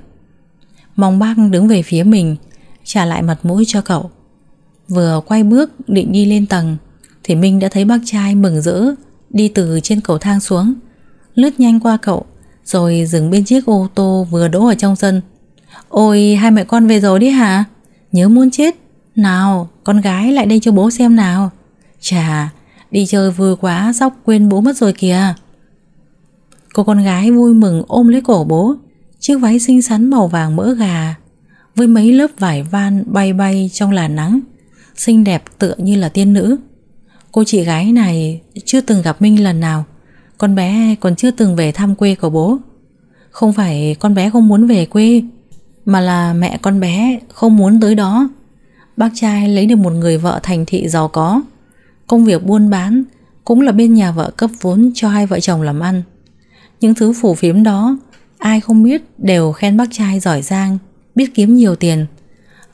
Mong bác đứng về phía mình, Trả lại mặt mũi cho cậu. Vừa quay bước định đi lên tầng, Thì Minh đã thấy bác trai mừng rỡ, Đi từ trên cầu thang xuống. Lướt nhanh qua cậu, Rồi dừng bên chiếc ô tô vừa đỗ ở trong sân. Ôi, hai mẹ con về rồi đi hả? Nhớ muốn chết. Nào, con gái lại đây cho bố xem nào. Chà, Đi chơi vui quá, sóc quên bố mất rồi kìa. Cô con gái vui mừng ôm lấy cổ bố. Chiếc váy xinh xắn màu vàng mỡ gà, Với mấy lớp vải van bay bay trong làn nắng, Xinh đẹp tựa như là tiên nữ. Cô chị gái này chưa từng gặp Minh lần nào. Con bé còn chưa từng về thăm quê của bố. Không phải con bé không muốn về quê, Mà là mẹ con bé không muốn tới đó. Bác trai lấy được một người vợ thành thị giàu có. Công việc buôn bán Cũng là bên nhà vợ cấp vốn cho hai vợ chồng làm ăn. Những thứ phủ phiếm đó, Ai không biết đều khen bác trai giỏi giang, Biết kiếm nhiều tiền.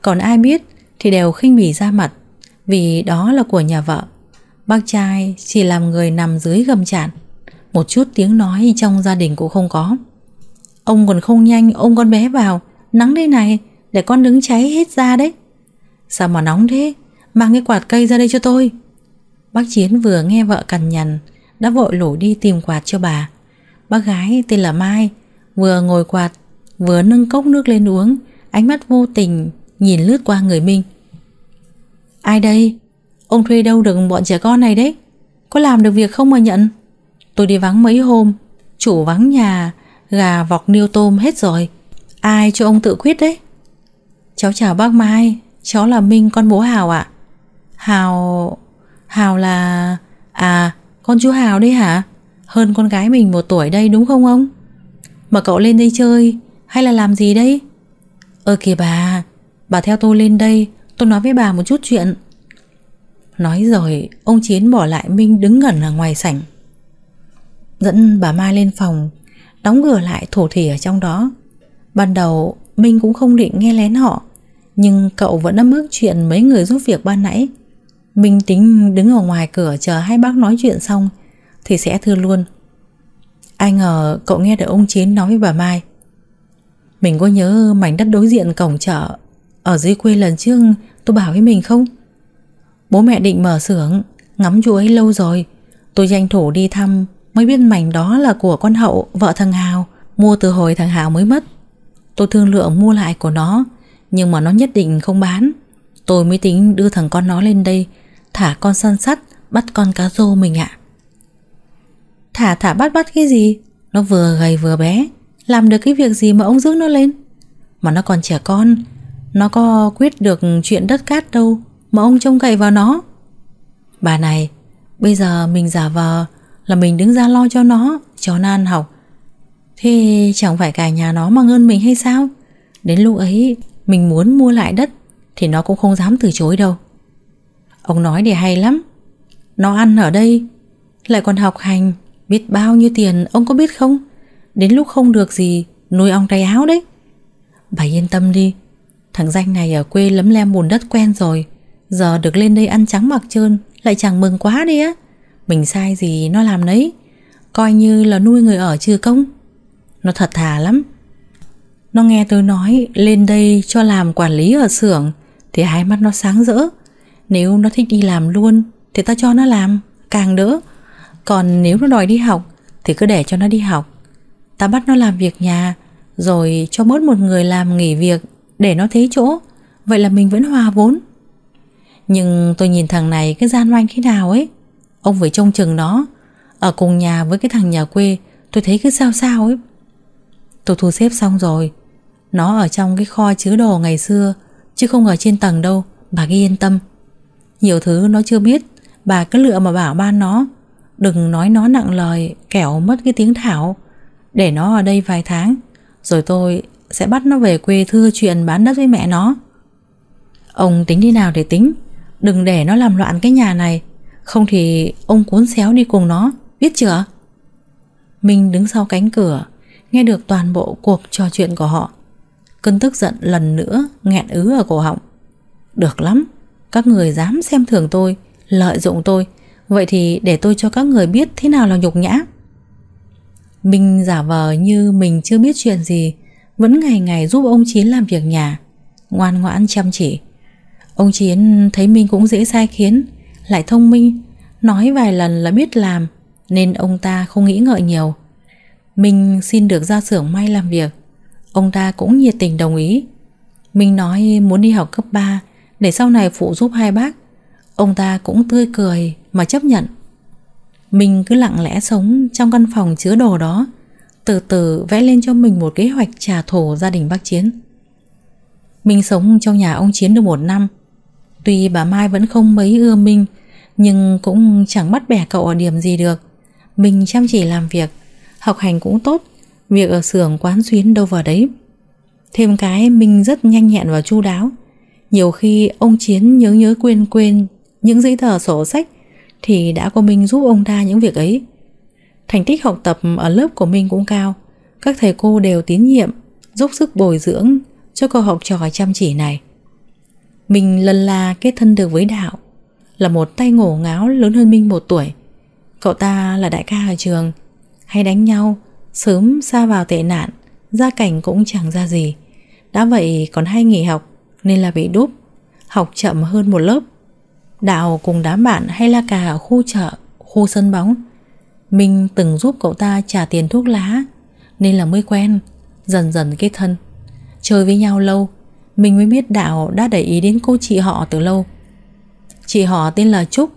Còn ai biết thì đều khinh bỉ ra mặt, Vì đó là của nhà vợ. Bác trai chỉ làm người nằm dưới gầm chạn, Một chút tiếng nói trong gia đình cũng không có. Ông còn không nhanh ôm con bé vào, Nắng đây này, Để con đứng cháy hết ra đấy. Sao mà nóng thế? Mang cái quạt cây ra đây cho tôi. Bác Chiến vừa nghe vợ cằn nhằn, Đã vội lổ đi tìm quạt cho bà. Bác gái tên là Mai, Vừa ngồi quạt, Vừa nâng cốc nước lên uống, Ánh mắt vô tình Nhìn lướt qua người Minh. Ai đây? Ông thuê đâu được bọn trẻ con này đấy? Có làm được việc không mà nhận? Tôi đi vắng mấy hôm, Chủ vắng nhà, Gà vọc niêu tôm hết rồi. Ai cho ông tự quyết đấy? Cháu chào bác Mai. Cháu là Minh, con bố Hào ạ. Hào Hào là À con chú Hào đấy hả? Hơn con gái mình một tuổi đây đúng không ông? Mà cậu lên đây chơi, Hay là làm gì đấy? Ơ kìa bà Bà theo tôi lên đây, Tôi nói với bà một chút chuyện. Nói rồi, ông Chiến bỏ lại Minh đứng ngẩn ở ngoài sảnh. Dẫn bà Mai lên phòng, Đóng cửa lại thổ thỉ ở trong đó. Ban đầu, Minh cũng không định nghe lén họ. Nhưng cậu vẫn ấm ức chuyện mấy người giúp việc ban nãy. Minh tính đứng ở ngoài cửa chờ hai bác nói chuyện xong, Thì sẽ thưa luôn. Ai ngờ cậu nghe được ông Chiến nói với bà Mai. Mình có nhớ mảnh đất đối diện cổng chợ Ở dưới quê lần trước tôi bảo với mình không? Bố mẹ định mở xưởng, Ngắm chú ấy lâu rồi. Tôi tranh thủ đi thăm, Mới biết mảnh đó là của con Hậu Vợ thằng Hào, Mua từ hồi thằng Hào mới mất. Tôi thương lượng mua lại của nó nhưng mà nó nhất định không bán. Tôi mới tính đưa thằng con nó lên đây, Thả con săn sắt, Bắt con cá rô mình ạ. Thả thả bắt bắt cái gì? Nó vừa gầy vừa bé. Làm được cái việc gì mà ông dưỡng nó lên? Mà nó còn trẻ con, Nó có quyết được chuyện đất cát đâu mà ông trông cậy vào nó. Bà này, Bây giờ mình giả vờ Là mình đứng ra lo cho nó Cho nó ăn học. Thế chẳng phải cả nhà nó mà ơn mình hay sao? Đến lúc ấy mình muốn mua lại đất Thì nó cũng không dám từ chối đâu. Ông nói để hay lắm. Nó ăn ở đây, Lại còn học hành, Biết bao nhiêu tiền ông có biết không? Đến lúc không được gì, Nuôi ong tay áo đấy. Bà yên tâm đi. Thằng danh này ở quê lấm lem bùn đất quen rồi. Giờ được lên đây ăn trắng mặc trơn, Lại chẳng mừng quá đi á. Mình sai gì nó làm nấy. Coi như là nuôi người ở trừ công. Nó thật thà lắm. Nó nghe tôi nói, lên đây cho làm quản lý ở xưởng, Thì hai mắt nó sáng rỡ. Nếu nó thích đi làm luôn, Thì ta cho nó làm, Càng đỡ. Còn nếu nó đòi đi học, Thì cứ để cho nó đi học. Ta bắt nó làm việc nhà, Rồi cho bớt một người làm nghỉ việc, Để nó thế chỗ. Vậy là mình vẫn hòa vốn. Nhưng tôi nhìn thằng này cái gian manh thế nào ấy. Ông phải trông chừng nó. Ở cùng nhà với cái thằng nhà quê, Tôi thấy cứ sao sao ấy. Tôi thu xếp xong rồi nó ở trong cái kho chứa đồ ngày xưa, Chứ không ở trên tầng đâu, Bà ghi yên tâm. Nhiều thứ nó chưa biết, Bà cứ lựa mà bảo ban nó. Đừng nói nó nặng lời, Kẻo mất cái tiếng thảo. Để nó ở đây vài tháng, Rồi tôi sẽ bắt nó về quê thưa chuyện bán đất với mẹ nó. Ông tính đi nào để tính? Đừng để nó làm loạn cái nhà này. Không thì ông cuốn xéo đi cùng nó, Biết chưa? Minh đứng sau cánh cửa, Nghe được toàn bộ cuộc trò chuyện của họ. Cơn tức giận lần nữa nghẹn ứ ở cổ họng. Được lắm, Các người dám xem thường tôi, Lợi dụng tôi. Vậy thì để tôi cho các người biết thế nào là nhục nhã. Minh giả vờ như mình chưa biết chuyện gì, Vẫn ngày ngày giúp ông Chiến làm việc nhà, Ngoan ngoãn chăm chỉ. Ông Chiến thấy Minh cũng dễ sai khiến, Lại thông minh, Nói vài lần là biết làm, Nên ông ta không nghĩ ngợi nhiều. Mình xin được ra xưởng may làm việc. Ông ta cũng nhiệt tình đồng ý. Mình nói muốn đi học cấp 3 Để sau này phụ giúp hai bác. Ông ta cũng tươi cười mà chấp nhận. Mình cứ lặng lẽ sống trong căn phòng chứa đồ đó, Từ từ vẽ lên cho mình một kế hoạch trả thù gia đình bác Chiến. Mình sống trong nhà ông Chiến được một năm. Tuy bà Mai vẫn không mấy ưa Minh, Nhưng cũng chẳng bắt bẻ cậu ở điểm gì được. Mình chăm chỉ làm việc, Học hành cũng tốt Việc ở xưởng quán xuyến đâu vào đấy. Thêm cái minh rất nhanh nhẹn và chu đáo. Nhiều khi ông Chiến nhớ nhớ quên quên Những giấy tờ sổ sách, Thì đã có minh giúp ông ta những việc ấy. Thành tích học tập ở lớp của minh cũng cao. Các thầy cô đều tín nhiệm, Giúp sức bồi dưỡng Cho cô học trò chăm chỉ này. Mình lần là kết thân được với Đạo, Là một tay ngổ ngáo lớn hơn Minh một tuổi. Cậu ta là đại ca ở trường, Hay đánh nhau Sớm xa vào tệ nạn, Gia cảnh cũng chẳng ra gì. Đã vậy còn hay nghỉ học, Nên là bị đúp. Học chậm hơn một lớp. Đạo cùng đám bạn hay la cà ở khu chợ, Khu sân bóng. Mình từng giúp cậu ta trả tiền thuốc lá, Nên là mới quen, Dần dần kết thân. Chơi với nhau lâu, Mình mới biết Đạo đã để ý đến cô chị họ từ lâu. Chị họ tên là Trúc,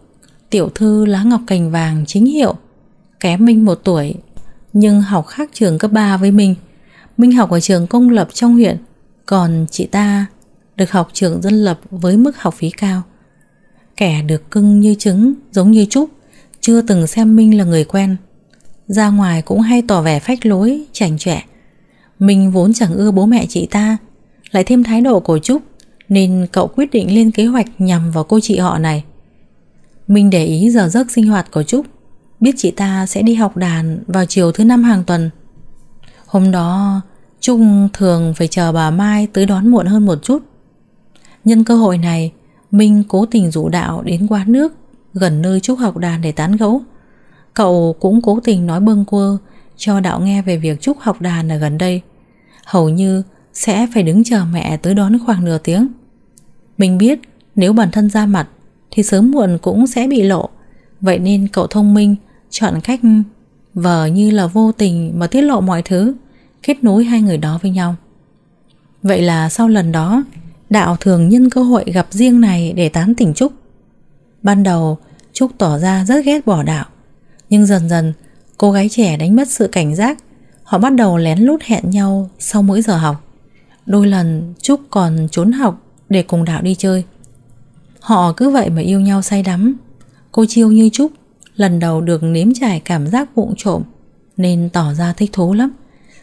Tiểu thư lá ngọc cành vàng chính hiệu. Kém Minh một tuổi nhưng học khác trường cấp 3 với mình. Minh học ở trường công lập trong huyện, còn chị ta được học trường dân lập với mức học phí cao. Kẻ được cưng như trứng, giống như Trúc, chưa từng xem Minh là người quen. Ra ngoài cũng hay tỏ vẻ phách lối, chảnh chọe. Minh vốn chẳng ưa bố mẹ chị ta, lại thêm thái độ của Trúc, nên cậu quyết định lên kế hoạch nhằm vào cô chị họ này. Minh để ý giờ giấc sinh hoạt của Trúc Biết chị ta sẽ đi học đàn vào chiều thứ năm hàng tuần. Hôm đó, Trung thường phải chờ bà Mai tới đón muộn hơn một chút. Nhân cơ hội này, Minh cố tình rủ đạo đến quán nước Gần nơi Trúc học đàn để tán gẫu. Cậu cũng cố tình nói bâng quơ Cho đạo nghe về việc Trúc học đàn ở gần đây. Hầu như sẽ phải đứng chờ mẹ tới đón khoảng nửa tiếng. Mình biết nếu bản thân ra mặt Thì sớm muộn cũng sẽ bị lộ. Vậy nên cậu thông minh chọn cách vờ như là vô tình mà tiết lộ mọi thứ, kết nối hai người đó với nhau. Vậy là sau lần đó, Đạo thường nhân cơ hội gặp riêng này để tán tỉnh Trúc. Ban đầu, Trúc tỏ ra rất ghét bỏ Đạo, nhưng dần dần cô gái trẻ đánh mất sự cảnh giác, họ bắt đầu lén lút hẹn nhau sau mỗi giờ học. Đôi lần Trúc còn trốn học để cùng Đạo đi chơi. Họ cứ vậy mà yêu nhau say đắm. Cô chiêu như Trúc lần đầu được nếm trải cảm giác vụng trộm nên tỏ ra thích thú lắm.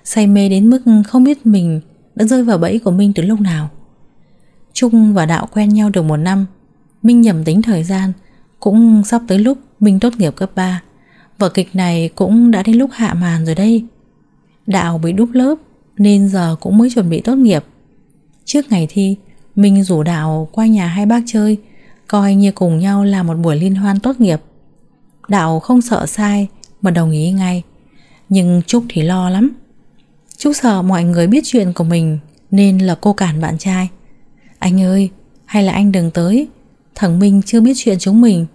Say mê đến mức không biết mình đã rơi vào bẫy của Minh từ lúc nào. Trung và Đạo quen nhau được một năm. Minh nhầm tính thời gian, cũng sắp tới lúc Minh tốt nghiệp cấp 3. Vở kịch này cũng đã đến lúc hạ màn rồi đây. Đạo bị đúp lớp nên giờ cũng mới chuẩn bị tốt nghiệp. Trước ngày thi, Minh rủ Đạo qua nhà hai bác chơi, coi như cùng nhau là một buổi liên hoan tốt nghiệp. Đạo không sợ sai, mà đồng ý ngay. Nhưng Trúc thì lo lắm. Trúc sợ mọi người biết chuyện của mình, Nên là cô cản bạn trai. Anh ơi, Hay là anh đừng tới. Thằng Minh chưa biết chuyện chúng mình.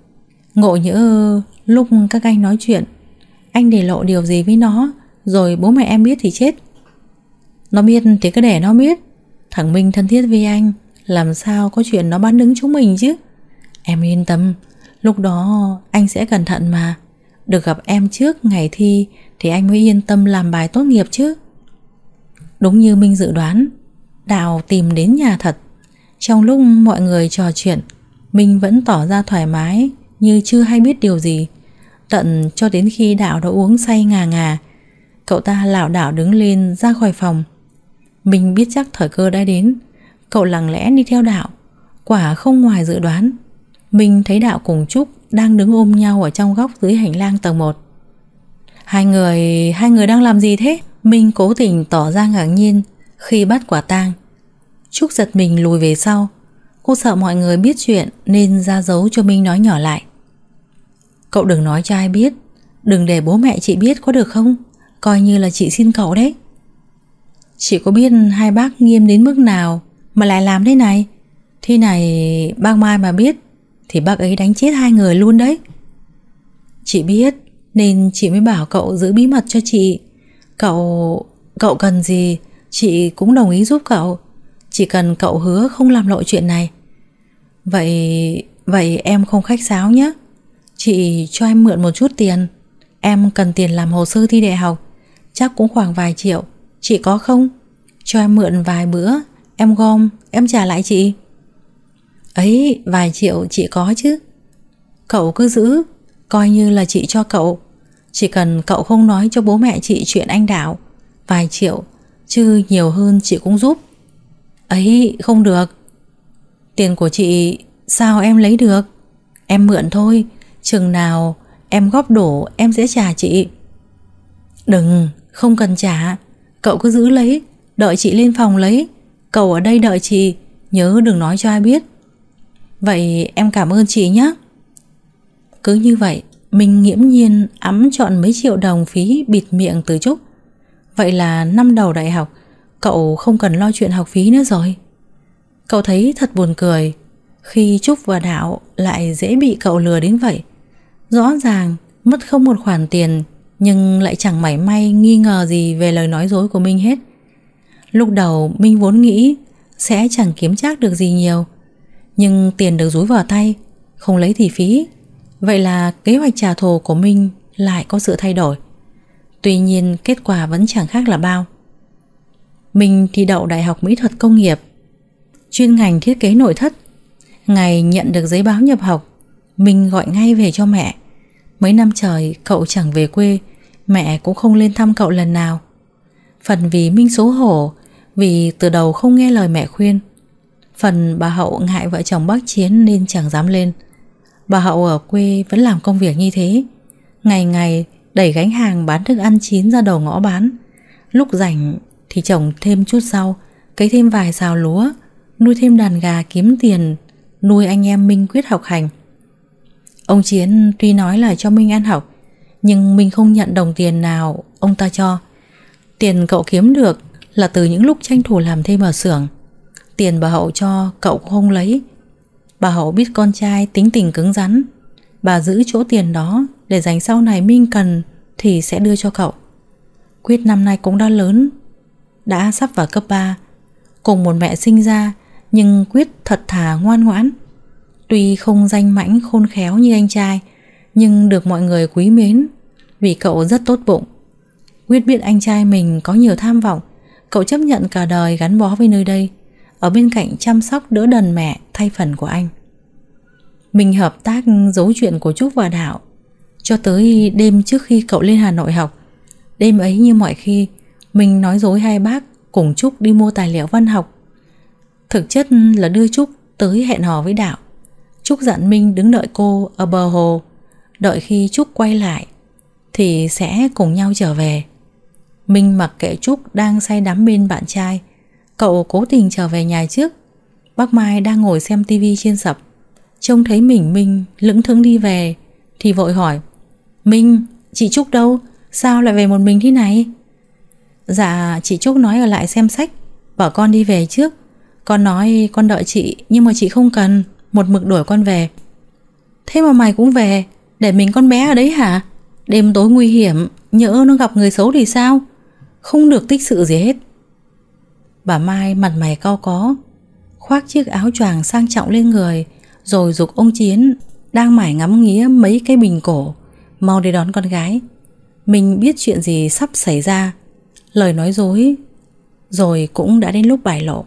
Ngộ nhỡ lúc các anh nói chuyện, Anh để lộ điều gì với nó, Rồi bố mẹ em biết thì chết. Nó biết thì cứ để nó biết. Thằng Minh thân thiết với anh, Làm sao có chuyện nó bán đứng chúng mình chứ? Em yên tâm, Lúc đó anh sẽ cẩn thận mà. Được gặp em trước ngày thi Thì anh mới yên tâm làm bài tốt nghiệp chứ. Đúng như Minh dự đoán, Đào tìm đến nhà thật. Trong lúc mọi người trò chuyện, Minh vẫn tỏ ra thoải mái Như chưa hay biết điều gì. Tận cho đến khi Đạo đã uống say ngà ngà, Cậu ta lảo đảo đứng lên ra khỏi phòng. Minh biết chắc thời cơ đã đến, Cậu lặng lẽ đi theo Đạo Quả không ngoài dự đoán. Minh thấy Đạo cùng Trúc đang đứng ôm nhau ở trong góc dưới hành lang tầng 1. Hai người, hai người đang làm gì thế? Minh cố tình tỏ ra ngạc nhiên khi bắt quả tang. Trúc giật mình lùi về sau. Cô sợ mọi người biết chuyện nên ra dấu cho Minh nói nhỏ lại. Cậu đừng nói cho ai biết, đừng để bố mẹ chị biết có được không? Coi như là chị xin cậu đấy. Chị có biết hai bác nghiêm đến mức nào mà lại làm thế này? Thế này bác Mai mà biết thì bác ấy đánh chết hai người luôn đấy. Chị biết Nên chị mới bảo cậu giữ bí mật cho chị. Cậu... Cậu cần gì Chị cũng đồng ý giúp cậu. Chỉ cần cậu hứa không làm lộ chuyện này. Vậy... Vậy em không khách sáo nhé. Chị cho em mượn một chút tiền. Em cần tiền làm hồ sơ thi đại học. Chắc cũng khoảng vài triệu. Chị có không? Cho em mượn vài bữa. Em gom, em trả lại chị. Ấy, vài triệu chị có chứ. Cậu cứ giữ Coi như là chị cho cậu. Chỉ cần cậu không nói cho bố mẹ chị chuyện anh Đạo Vài triệu Chứ nhiều hơn chị cũng giúp. Ấy, không được. Tiền của chị Sao em lấy được? Em mượn thôi Chừng nào em góp đổ em sẽ trả chị. Đừng Không cần trả. Cậu cứ giữ lấy Đợi chị lên phòng lấy. Cậu ở đây đợi chị Nhớ đừng nói cho ai biết. Vậy em cảm ơn chị nhé. Cứ như vậy, Mình nghiễm nhiên ấm chọn mấy triệu đồng phí bịt miệng từ Trúc Vậy là năm đầu đại học, Cậu không cần lo chuyện học phí nữa rồi. Cậu thấy thật buồn cười Khi Trúc và Đạo lại dễ bị cậu lừa đến vậy. Rõ ràng mất không một khoản tiền, Nhưng lại chẳng mảy may nghi ngờ gì về lời nói dối của Minh hết. Lúc đầu Minh vốn nghĩ sẽ chẳng kiếm chắc được gì nhiều nhưng tiền được rúi vào tay, Không lấy thì phí. Vậy là kế hoạch trả thù của Minh lại có sự thay đổi. Tuy nhiên, kết quả vẫn chẳng khác là bao. Minh thi đậu Đại học Mỹ thuật Công nghiệp, Chuyên ngành thiết kế nội thất. Ngày nhận được giấy báo nhập học, Minh gọi ngay về cho mẹ. Mấy năm trời, cậu chẳng về quê, Mẹ cũng không lên thăm cậu lần nào. Phần vì Minh xấu hổ, Vì từ đầu không nghe lời mẹ khuyên Phần bà Hậu ngại vợ chồng bác Chiến Nên chẳng dám lên. Bà Hậu ở quê vẫn làm công việc như thế. Ngày ngày đẩy gánh hàng bán thức ăn chín ra đầu ngõ bán. Lúc rảnh thì trồng thêm chút rau, Cấy thêm vài xào lúa, Nuôi thêm đàn gà kiếm tiền, Nuôi anh em Minh quyết học hành. Ông Chiến tuy nói là cho Minh ăn học, Nhưng Minh không nhận đồng tiền nào ông ta cho. Tiền cậu kiếm được là từ những lúc tranh thủ làm thêm ở xưởng. Tiền bà Hậu cho cậu cũng không lấy. Bà Hậu biết con trai tính tình cứng rắn. Bà giữ chỗ tiền đó Để dành sau này Minh cần Thì sẽ đưa cho cậu. Quyết năm nay cũng đã lớn, Đã sắp vào cấp 3 Cùng một mẹ sinh ra, Nhưng Quyết thật thà ngoan ngoãn. Tuy không danh mãnh khôn khéo như anh trai, Nhưng được mọi người quý mến Vì cậu rất tốt bụng. Quyết biết anh trai mình có nhiều tham vọng. Cậu chấp nhận cả đời gắn bó với nơi đây. Ở bên cạnh chăm sóc đỡ đần mẹ Thay phần của anh. Mình hợp tác giấu chuyện của Trúc và Đạo Cho tới đêm trước khi cậu lên Hà Nội học. Đêm ấy như mọi khi, Mình nói dối hai bác Cùng Trúc đi mua tài liệu văn học. Thực chất là đưa Trúc tới hẹn hò với Đạo. Trúc dặn Minh đứng đợi cô ở bờ hồ. Đợi khi Trúc quay lại Thì sẽ cùng nhau trở về. Minh mặc kệ Trúc đang say đắm bên bạn trai. Cậu cố tình trở về nhà trước Bác Mai đang ngồi xem tivi trên sập Trông thấy mình Minh lững thững đi về Thì vội hỏi Minh, chị Trúc đâu? Sao lại về một mình thế này? Dạ, chị Trúc nói ở lại xem sách Bảo con đi về trước Con nói con đợi chị Nhưng mà chị không cần Một mực đuổi con về Thế mà mày cũng về Để mình con bé ở đấy hả? Đêm tối nguy hiểm Nhỡ nó gặp người xấu thì sao? Không được tích sự gì hết Bà Mai mặt mày cao có, Khoác chiếc áo choàng sang trọng lên người, Rồi dục ông Chiến Đang mải ngắm nghía mấy cái bình cổ, Mau đi đón con gái Mình biết chuyện gì sắp xảy ra, Lời nói dối, Rồi cũng đã đến lúc bài lộ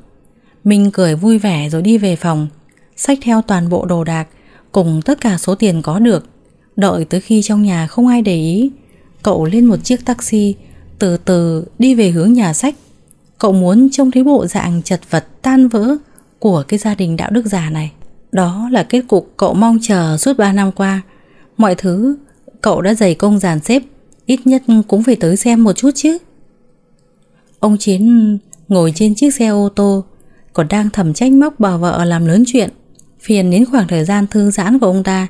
Mình cười vui vẻ rồi đi về phòng, Xách theo toàn bộ đồ đạc, Cùng tất cả số tiền có được, Đợi tới khi trong nhà không ai để ý, Cậu lên một chiếc taxi, từ từ đi về hướng nhà sách. Cậu muốn trông thấy bộ dạng chật vật tan vỡ của cái gia đình đạo đức già này. Đó là kết cục cậu mong chờ suốt 3 năm qua. Mọi thứ cậu đã dày công dàn xếp, ít nhất cũng phải tới xem một chút chứ. Ông Chiến ngồi trên chiếc xe ô tô, còn đang thầm trách móc bà vợ làm lớn chuyện, phiền đến khoảng thời gian thư giãn của ông ta.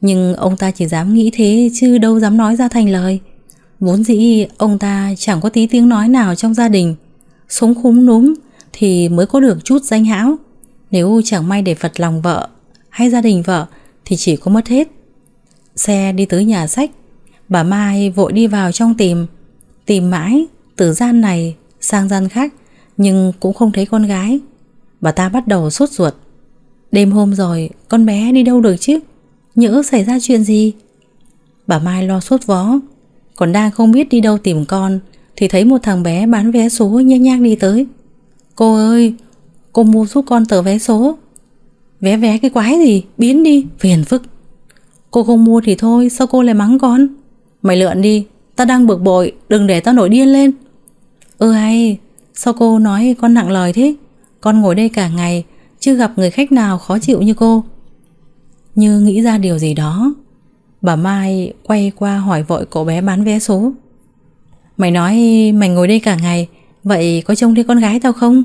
Nhưng ông ta chỉ dám nghĩ thế chứ đâu dám nói ra thành lời. Vốn dĩ ông ta chẳng có tí tiếng nói nào trong gia đình Sống khúm núm thì mới có được chút danh hão. Nếu chẳng may để phật lòng vợ hay gia đình vợ thì chỉ có mất hết. Xe đi tới nhà sách, Bà Mai vội đi vào trong tìm. Tìm mãi Từ gian này sang gian khác, Nhưng cũng không thấy con gái. Bà ta bắt đầu sốt ruột. Đêm hôm rồi, con bé đi đâu được chứ? Nhỡ xảy ra chuyện gì? Bà Mai lo sốt vó. Còn đang không biết đi đâu tìm con thì thấy một thằng bé bán vé số nhanh nhang đi tới. Cô ơi, Cô mua giúp con tờ vé số. Vé vé cái quái gì? Biến đi. Phiền phức. Cô không mua thì thôi, Sao cô lại mắng con? Mày lượn đi Ta đang bực bội, Đừng để ta nổi điên lên. Ừ hay, Sao cô nói con nặng lời thế? Con ngồi đây cả ngày, Chưa gặp người khách nào khó chịu như cô. Như nghĩ ra điều gì đó, Bà Mai quay qua hỏi vội cậu bé bán vé số. Mày nói mày ngồi đây cả ngày, Vậy có trông thấy con gái tao không?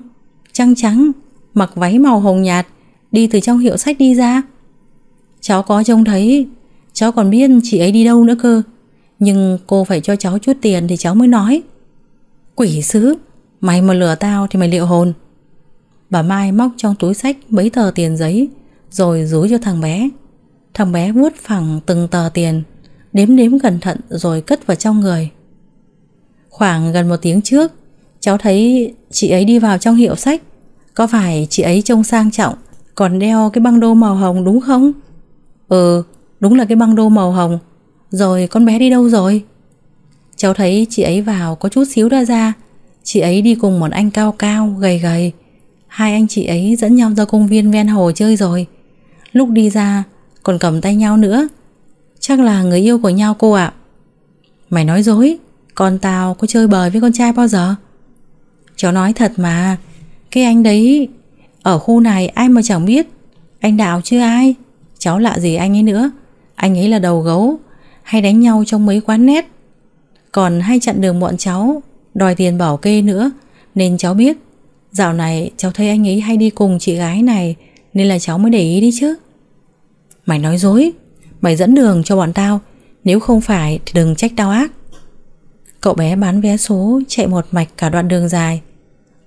Trăng trắng, Mặc váy màu hồng nhạt, Đi từ trong hiệu sách đi ra. Cháu có trông thấy, Cháu còn biết chị ấy đi đâu nữa cơ. Nhưng cô phải cho cháu chút tiền Thì cháu mới nói. Quỷ sứ, Mày mà lừa tao thì mày liệu hồn. Bà Mai móc trong túi sách mấy tờ tiền giấy, Rồi rúi cho thằng bé. Thằng bé vuốt phẳng từng tờ tiền, Đếm đếm cẩn thận rồi cất vào trong người. Khoảng gần một tiếng trước, Cháu thấy chị ấy đi vào trong hiệu sách. Có phải chị ấy trông sang trọng, Còn đeo cái băng đô màu hồng đúng không? Ừ Đúng là cái băng đô màu hồng. Rồi con bé đi đâu rồi? Cháu thấy chị ấy vào có chút xíu đã ra. Chị ấy đi cùng một anh cao cao, Gầy gầy. Hai anh chị ấy dẫn nhau ra công viên ven hồ chơi rồi. Lúc đi ra, Còn cầm tay nhau nữa. Chắc là người yêu của nhau cô ạ. Mày nói dối. Con tao có chơi bời với con trai bao giờ? Cháu nói thật mà, Cái anh đấy, Ở khu này ai mà chẳng biết. Anh Đạo chưa ai? Cháu lạ gì anh ấy nữa? Anh ấy là đầu gấu, Hay đánh nhau trong mấy quán nét. Còn hay chặn đường bọn cháu, Đòi tiền bảo kê nữa, Nên cháu biết. Dạo này cháu thấy anh ấy hay đi cùng chị gái này, Nên là cháu mới để ý đi chứ. Mày nói dối, Mày dẫn đường cho bọn tao, Nếu không phải thì đừng trách tao ác. Cậu bé bán vé số chạy một mạch cả đoạn đường dài.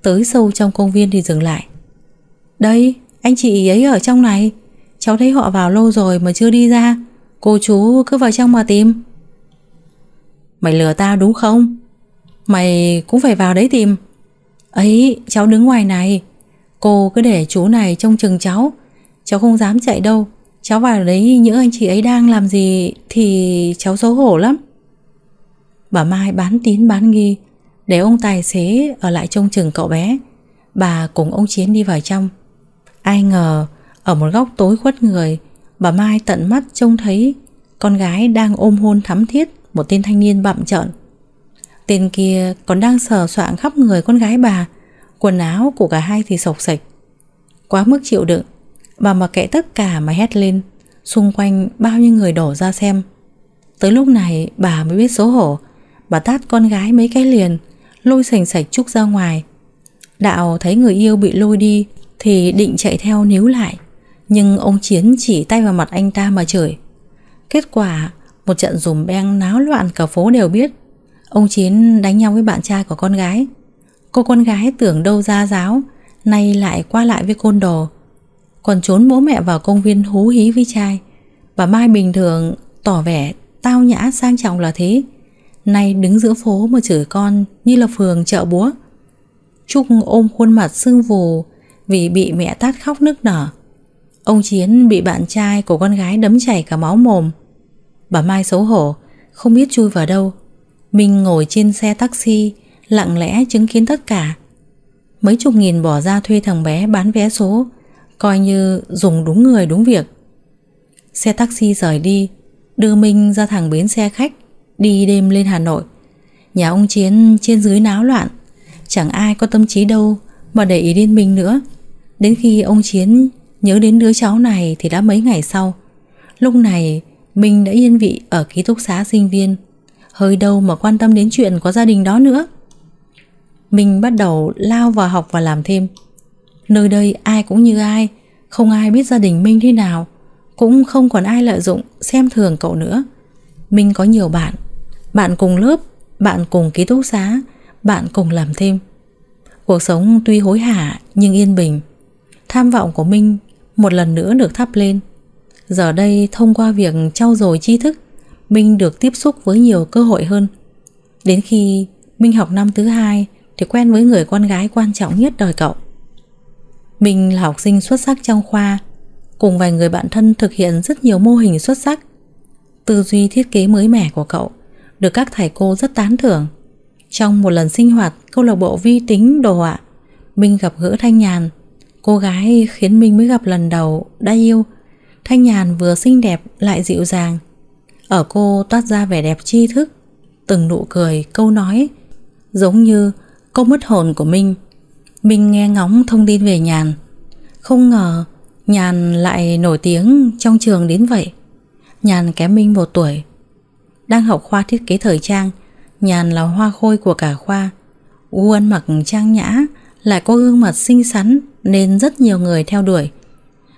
Tới sâu trong công viên thì dừng lại. Đây, anh chị ấy ở trong này. Cháu thấy họ vào lâu rồi mà chưa đi ra. Cô chú cứ vào trong mà tìm. Mày lừa tao đúng không? Mày cũng phải vào đấy tìm. Ấy, cháu đứng ngoài này. Cô cứ để chú này trông chừng cháu. Cháu không dám chạy đâu. Cháu vào đấy những anh chị ấy đang làm gì Thì cháu xấu hổ lắm. Bà Mai bán tín bán nghi, Để ông tài xế ở lại trông chừng cậu bé. Bà cùng ông Chiến đi vào trong. Ai ngờ, Ở một góc tối khuất người, Bà Mai tận mắt trông thấy Con gái đang ôm hôn thắm thiết Một tên thanh niên bậm trợn. Tên kia còn đang sờ soạng khắp người con gái bà, Quần áo của cả hai thì sộc sạch. Quá mức chịu đựng, Bà mặc kệ tất cả mà hét lên, Xung quanh bao nhiêu người đổ ra xem. Tới lúc này, bà mới biết xấu hổ và tát con gái mấy cái liền. Lôi sành sạch Trúc ra ngoài. Đạo thấy người yêu bị lôi đi Thì định chạy theo níu lại. Nhưng ông Chiến chỉ tay vào mặt anh ta mà chửi. Kết quả, Một trận dùm beng náo loạn cả phố đều biết. Ông Chiến đánh nhau với bạn trai của con gái. Cô con gái tưởng đâu ra giáo, Nay lại qua lại với côn đồ. Còn trốn bố mẹ vào công viên hú hí với trai. Bà Mai bình thường tỏ vẻ tao nhã sang trọng là thế. Nay đứng giữa phố mà chửi con như là phường chợ búa. Trúc ôm khuôn mặt sưng vù vì bị mẹ tát khóc nức nở. Ông Chiến bị bạn trai của con gái đấm chảy cả máu mồm. Bà Mai xấu hổ, Không biết chui vào đâu. Mình ngồi trên xe taxi, Lặng lẽ chứng kiến tất cả. Mấy chục nghìn bỏ ra thuê thằng bé bán vé số, Coi như dùng đúng người đúng việc. Xe taxi rời đi, Đưa Minh ra thẳng bến xe khách. Đi đêm lên Hà Nội. Nhà ông Chiến trên dưới náo loạn. Chẳng ai có tâm trí đâu Mà để ý đến Minh nữa. Đến khi ông Chiến nhớ đến đứa cháu này Thì đã mấy ngày sau. Lúc này Minh đã yên vị ở ký túc xá sinh viên. Hơi đâu mà quan tâm đến chuyện có gia đình đó nữa. Minh bắt đầu lao vào học và làm thêm. Nơi đây ai cũng như ai, Không ai biết gia đình Minh thế nào, Cũng không còn ai lợi dụng Xem thường cậu nữa. Minh có nhiều bạn bạn cùng lớp Bạn cùng ký túc xá Bạn cùng làm thêm Cuộc sống tuy hối hả nhưng yên bình Tham vọng của Minh Một lần nữa được thắp lên Giờ đây thông qua việc trau dồi tri thức, Minh được tiếp xúc với nhiều cơ hội hơn. Đến khi Minh học năm thứ hai thì quen với người con gái quan trọng nhất đời cậu. Minh là học sinh xuất sắc trong khoa, cùng vài người bạn thân thực hiện rất nhiều mô hình xuất sắc. Tư duy thiết kế mới mẻ của cậu được các thầy cô rất tán thưởng. Trong một lần sinh hoạt câu lạc bộ vi tính đồ họa, Minh gặp gỡ Thanh Nhàn, cô gái khiến Minh mới gặp lần đầu đã yêu. Thanh Nhàn vừa xinh đẹp lại dịu dàng. Ở cô toát ra vẻ đẹp tri thức, từng nụ cười, câu nói, giống như câu mất hồn của Minh. Minh nghe ngóng thông tin về Nhàn. Không ngờ Nhàn lại nổi tiếng trong trường đến vậy. Nhàn kém Minh một tuổi. Đang học khoa thiết kế thời trang, Nhàn là hoa khôi của cả khoa. U ăn mặc trang nhã, lại có gương mặt xinh xắn nên rất nhiều người theo đuổi.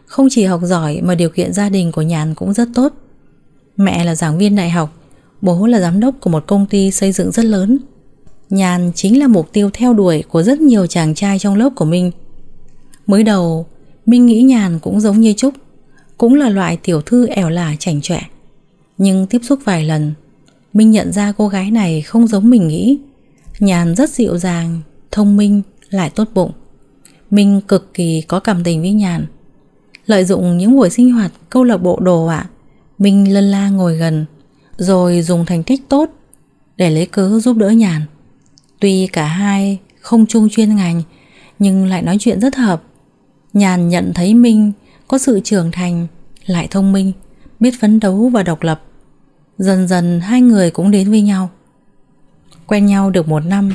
Không chỉ học giỏi mà điều kiện gia đình của Nhàn cũng rất tốt. Mẹ là giảng viên đại học, bố là giám đốc của một công ty xây dựng rất lớn. Nhàn chính là mục tiêu theo đuổi của rất nhiều chàng trai trong lớp của mình. Mới đầu, Minh nghĩ Nhàn cũng giống như Trúc, cũng là loại tiểu thư ẻo lả chảnh chọe. Nhưng tiếp xúc vài lần, Minh nhận ra cô gái này không giống mình nghĩ. Nhàn rất dịu dàng, thông minh, lại tốt bụng. Minh cực kỳ có cảm tình với Nhàn. Lợi dụng những buổi sinh hoạt câu lạc bộ đồ ạ, Minh lân la ngồi gần, rồi dùng thành tích tốt để lấy cớ giúp đỡ Nhàn. Tuy cả hai không chung chuyên ngành, nhưng lại nói chuyện rất hợp. Nhàn nhận thấy Minh có sự trưởng thành, lại thông minh, biết phấn đấu và độc lập. Dần dần hai người cũng đến với nhau. Quen nhau được một năm,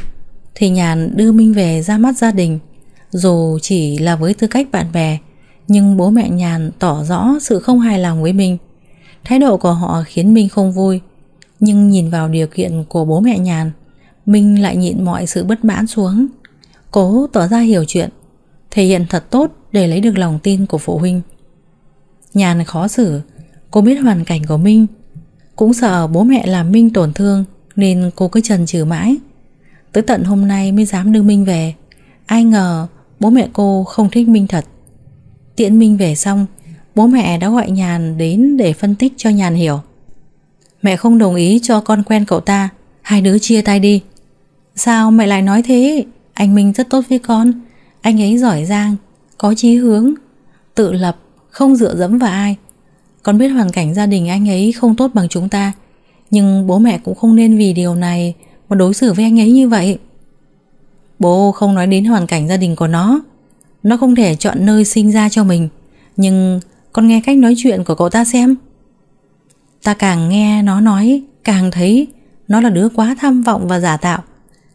thì Nhàn đưa Minh về ra mắt gia đình. Dù chỉ là với tư cách bạn bè, nhưng bố mẹ Nhàn tỏ rõ sự không hài lòng với Minh. Thái độ của họ khiến Minh không vui, nhưng nhìn vào điều kiện của bố mẹ Nhàn, Minh lại nhịn mọi sự bất mãn xuống. Cố tỏ ra hiểu chuyện, thể hiện thật tốt để lấy được lòng tin của phụ huynh. Nhàn khó xử, cô biết hoàn cảnh của Minh, cũng sợ bố mẹ làm Minh tổn thương nên cô cứ trần trừ mãi. Tới tận hôm nay mới dám đưa Minh về. Ai ngờ bố mẹ cô không thích Minh thật. Tiễn Minh về xong Bố mẹ đã gọi Nhàn đến để phân tích cho Nhàn hiểu. Mẹ không đồng ý cho con quen cậu ta Hai đứa chia tay đi. Sao mẹ lại nói thế? Anh Minh rất tốt với con. Anh ấy giỏi giang Có chí hướng Tự lập Không dựa dẫm vào ai. Con biết hoàn cảnh gia đình anh ấy không tốt bằng chúng ta, Nhưng bố mẹ cũng không nên vì điều này mà đối xử với anh ấy như vậy. Bố không nói đến hoàn cảnh gia đình của nó. Nó không thể chọn nơi sinh ra cho mình, Nhưng con nghe cách nói chuyện của cậu ta xem. Ta càng nghe nó nói, Càng thấy Nó là đứa quá tham vọng và giả tạo.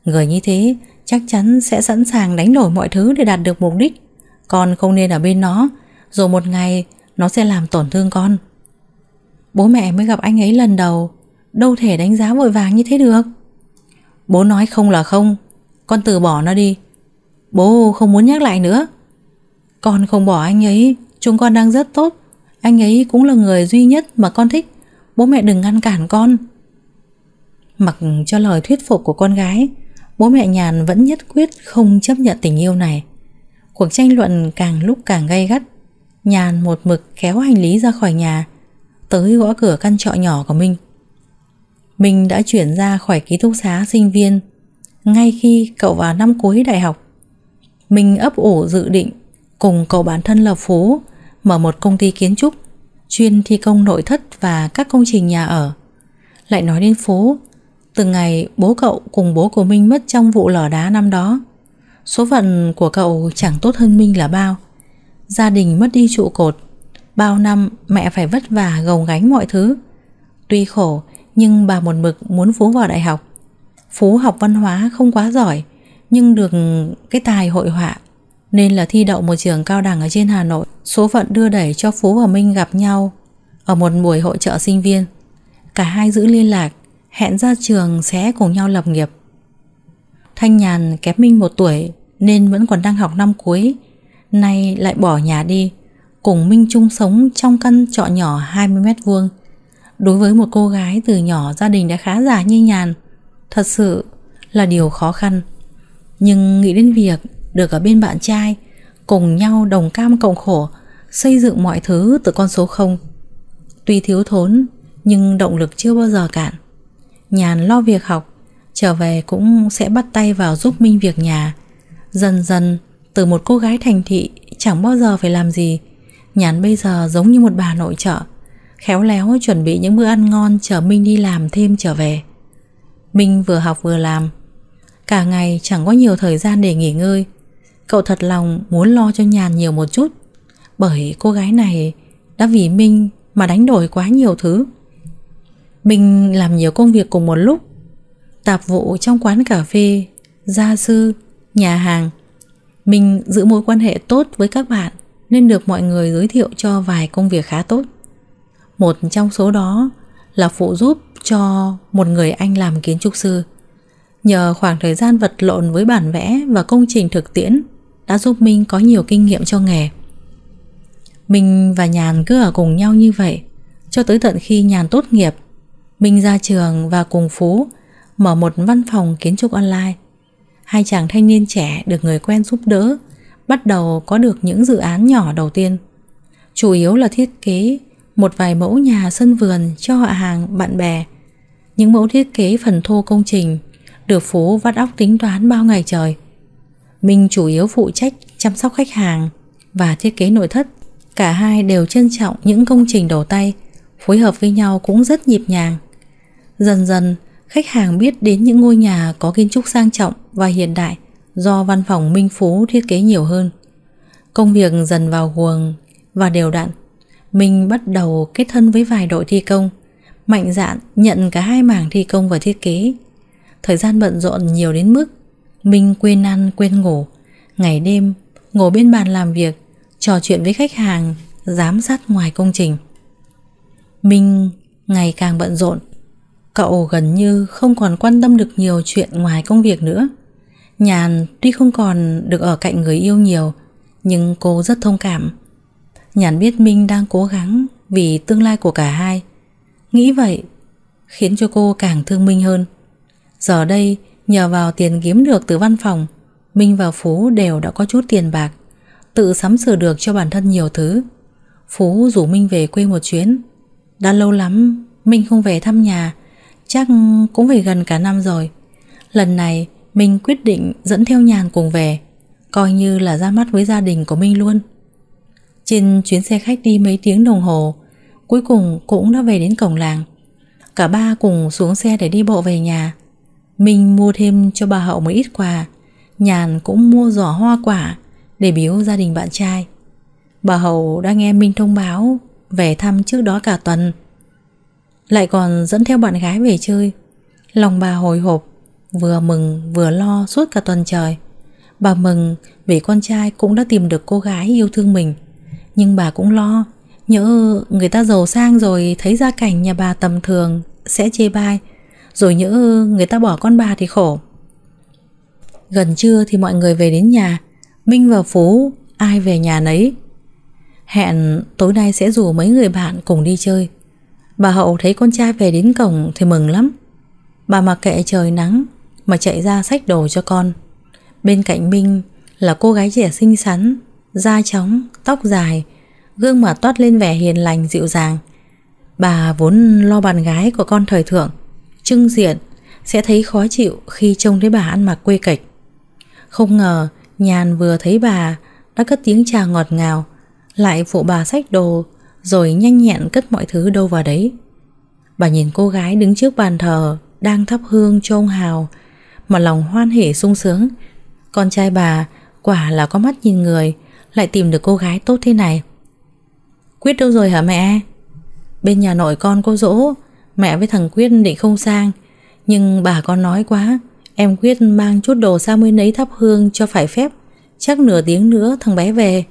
Người như thế chắc chắn sẽ sẵn sàng đánh đổi mọi thứ để đạt được mục đích. Con không nên ở bên nó, Rồi một ngày nó sẽ làm tổn thương con. Bố mẹ mới gặp anh ấy lần đầu. Đâu thể đánh giá vội vàng như thế được. Bố nói không là không. Con từ bỏ nó đi. Bố không muốn nhắc lại nữa. Con không bỏ anh ấy. Chúng con đang rất tốt. Anh ấy cũng là người duy nhất mà con thích. Bố mẹ đừng ngăn cản con. Mặc cho lời thuyết phục của con gái, Bố mẹ Nhàn vẫn nhất quyết không chấp nhận tình yêu này. Cuộc tranh luận càng lúc càng gay gắt. Nhàn một mực kéo hành lý ra khỏi nhà Tới gõ cửa căn trọ nhỏ của mình mình đã chuyển ra khỏi ký túc xá sinh viên ngay khi cậu vào năm cuối đại học. Mình ấp ủ dự định cùng cậu bản thân là Phú mở một công ty kiến trúc chuyên thi công nội thất và các công trình nhà ở. Lại nói đến Phú, từ ngày bố cậu cùng bố của Minh mất trong vụ lở đá năm đó, số phận của cậu chẳng tốt hơn Minh là bao. Gia đình mất đi trụ cột, bao năm mẹ phải vất vả gồng gánh mọi thứ. Tuy khổ nhưng bà một mực muốn Phú vào đại học. Phú học văn hóa không quá giỏi, nhưng được cái tài hội họa, nên là thi đậu một trường cao đẳng ở trên Hà Nội. Số phận đưa đẩy cho Phú và Minh gặp nhau ở một buổi hội trợ sinh viên. Cả hai giữ liên lạc, hẹn ra trường sẽ cùng nhau lập nghiệp. Thanh Nhàn kém Minh một tuổi nên vẫn còn đang học năm cuối, nay lại bỏ nhà đi, cùng Minh chung sống trong căn trọ nhỏ 20 mét vuông. Đối với một cô gái từ nhỏ gia đình đã khá giả như nhàn Thật sự là điều khó khăn Nhưng nghĩ đến việc được ở bên bạn trai Cùng nhau đồng cam cộng khổ Xây dựng mọi thứ từ con số 0 Tuy thiếu thốn nhưng động lực chưa bao giờ cạn. Nhàn lo việc học, trở về cũng sẽ bắt tay vào giúp Minh việc nhà. Dần dần, từ một cô gái thành thị chẳng bao giờ phải làm gì, Nhàn bây giờ giống như một bà nội trợ, khéo léo chuẩn bị những bữa ăn ngon chờ Minh đi làm thêm trở về. Minh vừa học vừa làm, cả ngày chẳng có nhiều thời gian để nghỉ ngơi. Cậu thật lòng muốn lo cho Nhàn nhiều một chút, bởi cô gái này đã vì Minh mà đánh đổi quá nhiều thứ. Minh làm nhiều công việc cùng một lúc, tạp vụ trong quán cà phê, gia sư, nhà hàng mình giữ mối quan hệ tốt với các bạn nên được mọi người giới thiệu cho vài công việc khá tốt. Một trong số đó là phụ giúp cho một người anh làm kiến trúc sư. Nhờ khoảng thời gian vật lộn với bản vẽ và công trình thực tiễn đã giúp Minh có nhiều kinh nghiệm cho nghề. Mình và Nhàn cứ ở cùng nhau như vậy cho tới tận khi Nhàn tốt nghiệp. Minh ra trường và cùng Phú mở một văn phòng kiến trúc online. Hai chàng thanh niên trẻ được người quen giúp đỡ bắt đầu có được những dự án nhỏ đầu tiên. Chủ yếu là thiết kế một vài mẫu nhà sân vườn cho họ hàng, bạn bè. Những mẫu thiết kế phần thô công trình được phố vắt óc tính toán bao ngày trời. Minh chủ yếu phụ trách chăm sóc khách hàng và thiết kế nội thất. Cả hai đều trân trọng những công trình đầu tay, phối hợp với nhau cũng rất nhịp nhàng. Dần dần, khách hàng biết đến những ngôi nhà có kiến trúc sang trọng và hiện đại do văn phòng Minh Phú thiết kế nhiều hơn. Công việc dần vào guồng và đều đặn. Minh bắt đầu kết thân với vài đội thi công, mạnh dạn nhận cả hai mảng thi công và thiết kế. Thời gian bận rộn nhiều đến mức Minh quên ăn quên ngủ, ngày đêm ngồi bên bàn làm việc, trò chuyện với khách hàng, giám sát ngoài công trình. Minh ngày càng bận rộn, cậu gần như không còn quan tâm được nhiều chuyện ngoài công việc nữa. Nhàn tuy không còn được ở cạnh người yêu nhiều, Nhưng cô rất thông cảm. Nhàn biết Minh đang cố gắng Vì tương lai của cả hai. Nghĩ vậy Khiến cho cô càng thương Minh hơn. Giờ đây, nhờ vào tiền kiếm được từ văn phòng, Minh và Phú đều đã có chút tiền bạc, Tự sắm sửa được cho bản thân nhiều thứ. Phú rủ Minh về quê một chuyến. Đã lâu lắm, Minh không về thăm nhà Chắc cũng phải gần cả năm rồi. Lần này mình quyết định dẫn theo Nhàn cùng về, Coi như là ra mắt với gia đình của mình luôn. Trên chuyến xe khách đi mấy tiếng đồng hồ, Cuối cùng cũng đã về đến cổng làng. Cả ba cùng xuống xe để đi bộ về nhà. Mình mua thêm cho bà Hậu một ít quà, Nhàn cũng mua giỏ hoa quả Để biếu gia đình bạn trai. Bà Hậu đã nghe Minh thông báo Về thăm trước đó cả tuần. Lại còn dẫn theo bạn gái về chơi. Lòng bà hồi hộp, Vừa mừng, vừa lo suốt cả tuần trời. Bà mừng vì con trai cũng đã tìm được cô gái yêu thương mình. Nhưng bà cũng lo Nhớ người ta giàu sang rồi thấy gia cảnh nhà bà tầm thường, sẽ chê bai. Rồi nhớ người ta bỏ con bà thì khổ. Gần trưa thì mọi người về đến nhà. Minh và Phú, ai về nhà nấy. Hẹn tối nay sẽ rủ mấy người bạn cùng đi chơi. Bà Hậu thấy con trai về đến cổng thì mừng lắm Bà mặc kệ trời nắng mà chạy ra xách đồ cho con. Bên cạnh Minh là cô gái trẻ xinh xắn, da trắng, tóc dài, gương mặt toát lên vẻ hiền lành dịu dàng. Bà vốn lo bạn gái của con thời thượng, trưng diện sẽ thấy khó chịu khi trông thấy bà ăn mặc quê kịch. Không ngờ Nhàn vừa thấy bà đã cất tiếng chào ngọt ngào, lại phụ bà xách đồ rồi nhanh nhẹn cất mọi thứ đâu vào đấy. Bà nhìn cô gái đứng trước bàn thờ đang thắp hương cho ông Hào mà lòng hoan hỉ sung sướng. Con trai bà quả là có mắt nhìn người, lại tìm được cô gái tốt thế này. Quyết đâu rồi hả mẹ? Bên nhà nội con có dỗ, mẹ với thằng Quyết định không sang, nhưng bà con nói quá, em Quyết mang chút đồ sang bên ấy thắp hương cho phải phép, chắc nửa tiếng nữa thằng bé về.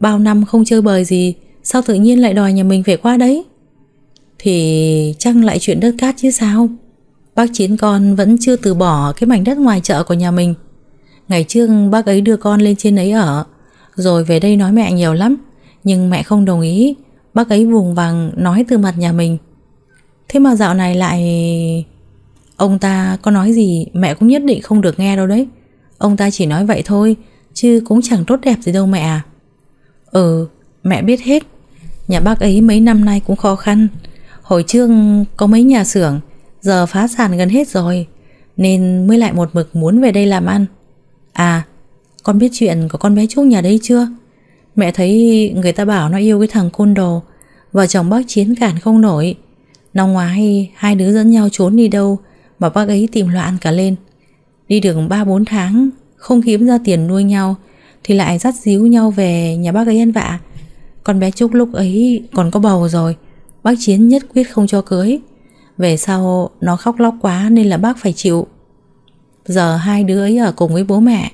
Bao năm không chơi bời gì, sao tự nhiên lại đòi nhà mình về qua đấy? Thì chắc lại chuyện đất cát chứ sao? Bác chiến con vẫn chưa từ bỏ cái mảnh đất ngoài chợ của nhà mình. Ngày trước bác ấy đưa con lên trên ấy ở, rồi về đây nói mẹ nhiều lắm, nhưng mẹ không đồng ý. Bác ấy vùng vằng nói từ mặt nhà mình. Thế mà dạo này lại... Ông ta có nói gì mẹ cũng nhất định không được nghe đâu đấy. Ông ta chỉ nói vậy thôi, chứ cũng chẳng tốt đẹp gì đâu mẹ à. Ừ, mẹ biết hết. Nhà bác ấy mấy năm nay cũng khó khăn. Hồi trước có mấy nhà xưởng, Giờ phá sản gần hết rồi, Nên mới lại một mực muốn về đây làm ăn. À Con biết chuyện của con bé Trúc nhà đấy chưa? Mẹ thấy người ta bảo nó yêu cái thằng côn đồ, Vợ chồng bác Chiến cản không nổi. Năm ngoái, hai đứa dẫn nhau trốn đi đâu Mà bác ấy tìm loạn cả lên. Đi được 3-4 tháng, Không kiếm ra tiền nuôi nhau, Thì lại dắt díu nhau về nhà bác ấy ăn vạ. Con bé Trúc lúc ấy còn có bầu rồi. Bác Chiến nhất quyết không cho cưới. Về sau, nó khóc lóc quá Nên là bác phải chịu. Giờ hai đứa ấy ở cùng với bố mẹ.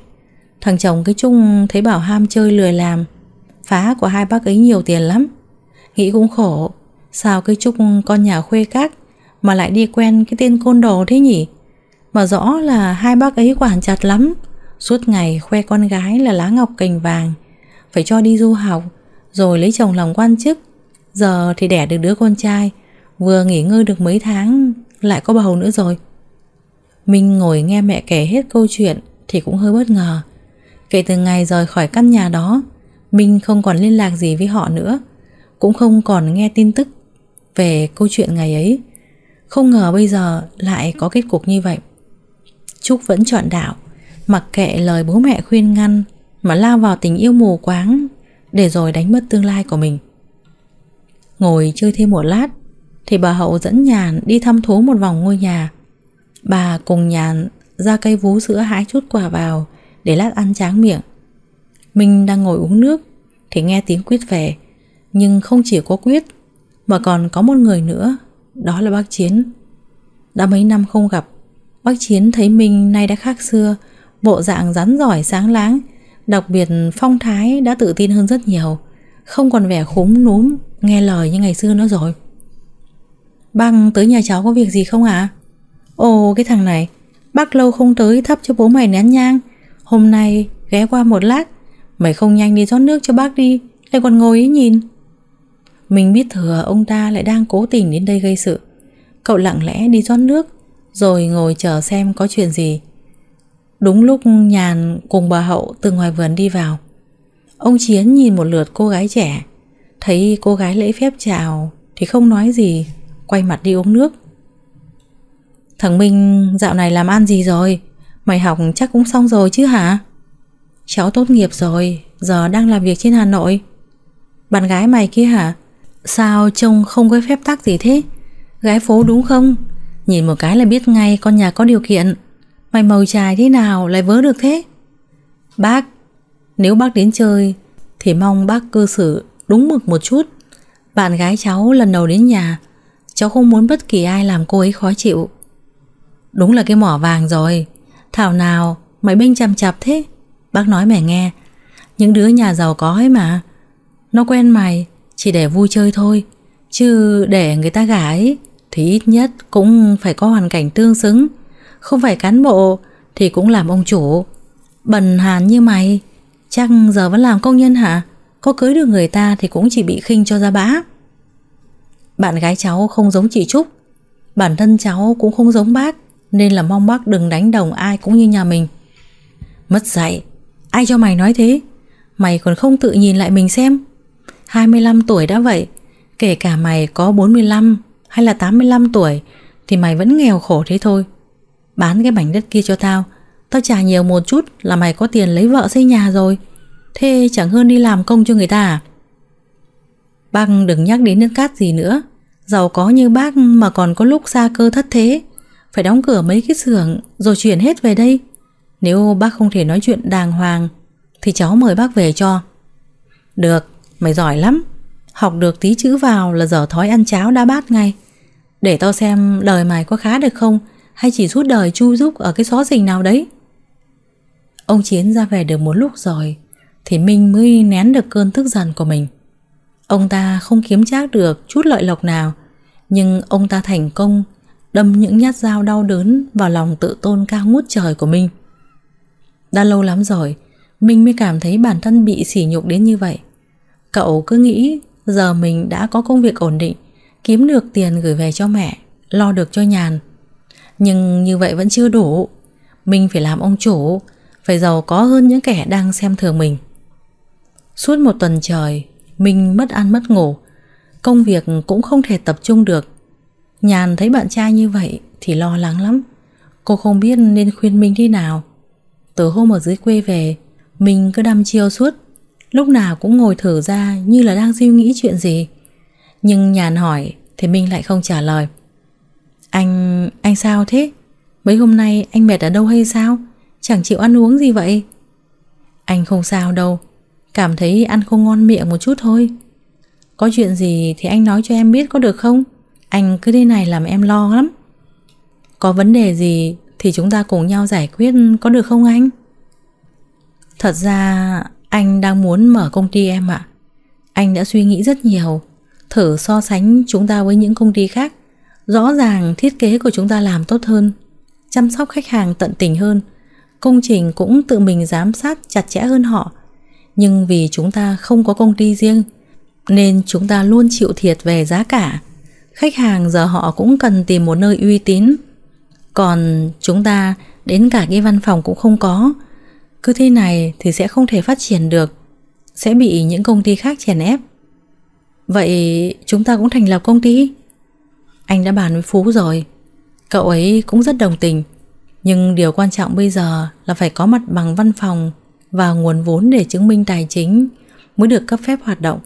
Thằng chồng cái Trung thấy bảo ham chơi lười làm. Phá của hai bác ấy nhiều tiền lắm. Nghĩ cũng khổ. Sao cái Trúc con nhà khuê các Mà lại đi quen cái tên côn đồ thế nhỉ? Mà rõ là hai bác ấy quản chặt lắm. Suốt ngày khoe con gái là lá ngọc cành vàng. Phải cho đi du học. Rồi lấy chồng lòng quan chức. Giờ thì đẻ được đứa con trai, Vừa nghỉ ngơi được mấy tháng, Lại có bầu nữa rồi. Minh ngồi nghe mẹ kể hết câu chuyện Thì cũng hơi bất ngờ. Kể từ ngày rời khỏi căn nhà đó, Minh không còn liên lạc gì với họ nữa, Cũng không còn nghe tin tức Về câu chuyện ngày ấy. Không ngờ bây giờ lại có kết cục như vậy. Trúc vẫn chọn đạo, Mặc kệ lời bố mẹ khuyên ngăn Mà lao vào tình yêu mù quáng. Để rồi đánh mất tương lai của mình. Ngồi chơi thêm một lát, Thì bà Hậu dẫn Nhàn đi thăm thú một vòng ngôi nhà. Bà cùng Nhàn ra cây vú sữa hái chút quả vào Để lát ăn tráng miệng. Mình đang ngồi uống nước, Thì nghe tiếng Quyết về, Nhưng không chỉ có Quyết Mà còn có một người nữa, Đó là bác Chiến. Đã mấy năm không gặp, Bác Chiến thấy mình nay đã khác xưa, Bộ dạng rắn giỏi, sáng láng Đặc biệt phong thái đã tự tin hơn rất nhiều. Không còn vẻ khúm núm, Nghe lời như ngày xưa nữa rồi. Băng, tới nhà cháu có việc gì không ạ? À? Ồ, cái thằng này, Bác lâu không tới thắp cho bố mày nén nhang. Hôm nay ghé qua một lát, Mày không nhanh đi rót nước cho bác đi, Lại còn ngồi ý nhìn. Mình biết thừa ông ta lại đang cố tình đến đây gây sự. Cậu lặng lẽ đi rót nước, Rồi ngồi chờ xem có chuyện gì. Đúng lúc nhàn cùng bà Hậu từ ngoài vườn đi vào, Ông Chiến nhìn một lượt cô gái trẻ. Thấy cô gái lễ phép chào Thì không nói gì, Quay mặt đi uống nước. Thằng Minh, dạo này làm ăn gì rồi? Mày học chắc cũng xong rồi chứ hả? Cháu tốt nghiệp rồi, Giờ đang làm việc trên Hà Nội. Bạn gái mày kia hả? Sao trông không có phép tắc gì thế? Gái phố đúng không? Nhìn một cái là biết ngay con nhà có điều kiện. Mày màu trai thế nào lại vớ được thế? Bác, Nếu bác đến chơi, Thì mong bác cư xử đúng mực một chút. Bạn gái cháu lần đầu đến nhà, Cháu không muốn bất kỳ ai làm cô ấy khó chịu. Đúng là cái mỏ vàng rồi. Thảo nào mày bênh chằm chạp thế? Bác nói mày nghe. Những đứa nhà giàu có ấy mà. Nó quen mày, chỉ để vui chơi thôi. Chứ để người ta gả ấy, Thì ít nhất cũng phải có hoàn cảnh tương xứng. Không phải cán bộ Thì cũng làm ông chủ. Bần hàn như mày, Chắc giờ vẫn làm công nhân hả? Có cưới được người ta thì cũng chỉ bị khinh cho ra bã. Bạn gái cháu không giống chị Trúc. Bản thân cháu cũng không giống bác, Nên là mong bác đừng đánh đồng ai cũng như nhà mình. Mất dạy, Ai cho mày nói thế? Mày còn không tự nhìn lại mình xem. 25 tuổi đã vậy, Kể cả mày có 45 hay là 85 tuổi Thì mày vẫn nghèo khổ thế thôi. Bán cái mảnh đất kia cho tao. Tao trả nhiều một chút là mày có tiền lấy vợ xây nhà rồi. Thế chẳng hơn đi làm công cho người ta à? Bác đừng nhắc đến nước cát gì nữa. Giàu có như bác mà còn có lúc xa cơ thất thế. Phải đóng cửa mấy cái xưởng Rồi chuyển hết về đây. Nếu bác không thể nói chuyện đàng hoàng Thì cháu mời bác về cho. Được, mày giỏi lắm. Học được tí chữ vào là dở thói ăn cháo đã bát ngay. Để tao xem đời mày có khá được không. Hay chỉ suốt đời chu giúp ở cái xó rình nào đấy? Ông Chiến ra về được một lúc rồi, Thì Minh mới nén được cơn tức giận của mình. Ông ta không kiếm trác được chút lợi lộc nào, Nhưng ông ta thành công Đâm những nhát dao đau đớn Vào lòng tự tôn cao ngút trời của Minh. Đã lâu lắm rồi, Minh mới cảm thấy bản thân bị sỉ nhục đến như vậy. Cậu cứ nghĩ Giờ mình đã có công việc ổn định, Kiếm được tiền gửi về cho mẹ, Lo được cho nhàn. Nhưng như vậy vẫn chưa đủ. Mình phải làm ông chủ, Phải giàu có hơn những kẻ đang xem thường mình. Suốt một tuần trời, mình mất ăn mất ngủ. Công việc cũng không thể tập trung được. Nhàn thấy bạn trai như vậy Thì lo lắng lắm. Cô không biết nên khuyên mình đi nào. Từ hôm ở dưới quê về, Mình cứ đăm chiêu suốt. Lúc nào cũng ngồi thở ra như là đang suy nghĩ chuyện gì. Nhưng nhàn hỏi Thì mình lại không trả lời. Anh... anh sao thế? Mấy hôm nay anh mệt ở đâu hay sao? Chẳng chịu ăn uống gì vậy? Anh không sao đâu Cảm thấy ăn không ngon miệng một chút thôi Có chuyện gì thì anh nói cho em biết có được không? Anh cứ thế này làm em lo lắm Có vấn đề gì thì chúng ta cùng nhau giải quyết có được không anh? Thật ra anh đang muốn mở công ty em ạ Anh đã suy nghĩ rất nhiều Thử so sánh chúng ta với những công ty khác Rõ ràng thiết kế của chúng ta làm tốt hơn, Chăm sóc khách hàng tận tình hơn, Công trình cũng tự mình giám sát chặt chẽ hơn họ. Nhưng vì chúng ta không có công ty riêng, Nên chúng ta luôn chịu thiệt về giá cả. Khách hàng giờ họ cũng cần tìm một nơi uy tín. Còn chúng ta, đến cả cái văn phòng cũng không có. Cứ thế này thì sẽ không thể phát triển được, Sẽ bị những công ty khác chèn ép. Vậy chúng ta cũng thành lập công ty? Anh đã bàn với Phú rồi Cậu ấy cũng rất đồng tình Nhưng điều quan trọng bây giờ là phải có mặt bằng văn phòng và nguồn vốn để chứng minh tài chính mới được cấp phép hoạt động.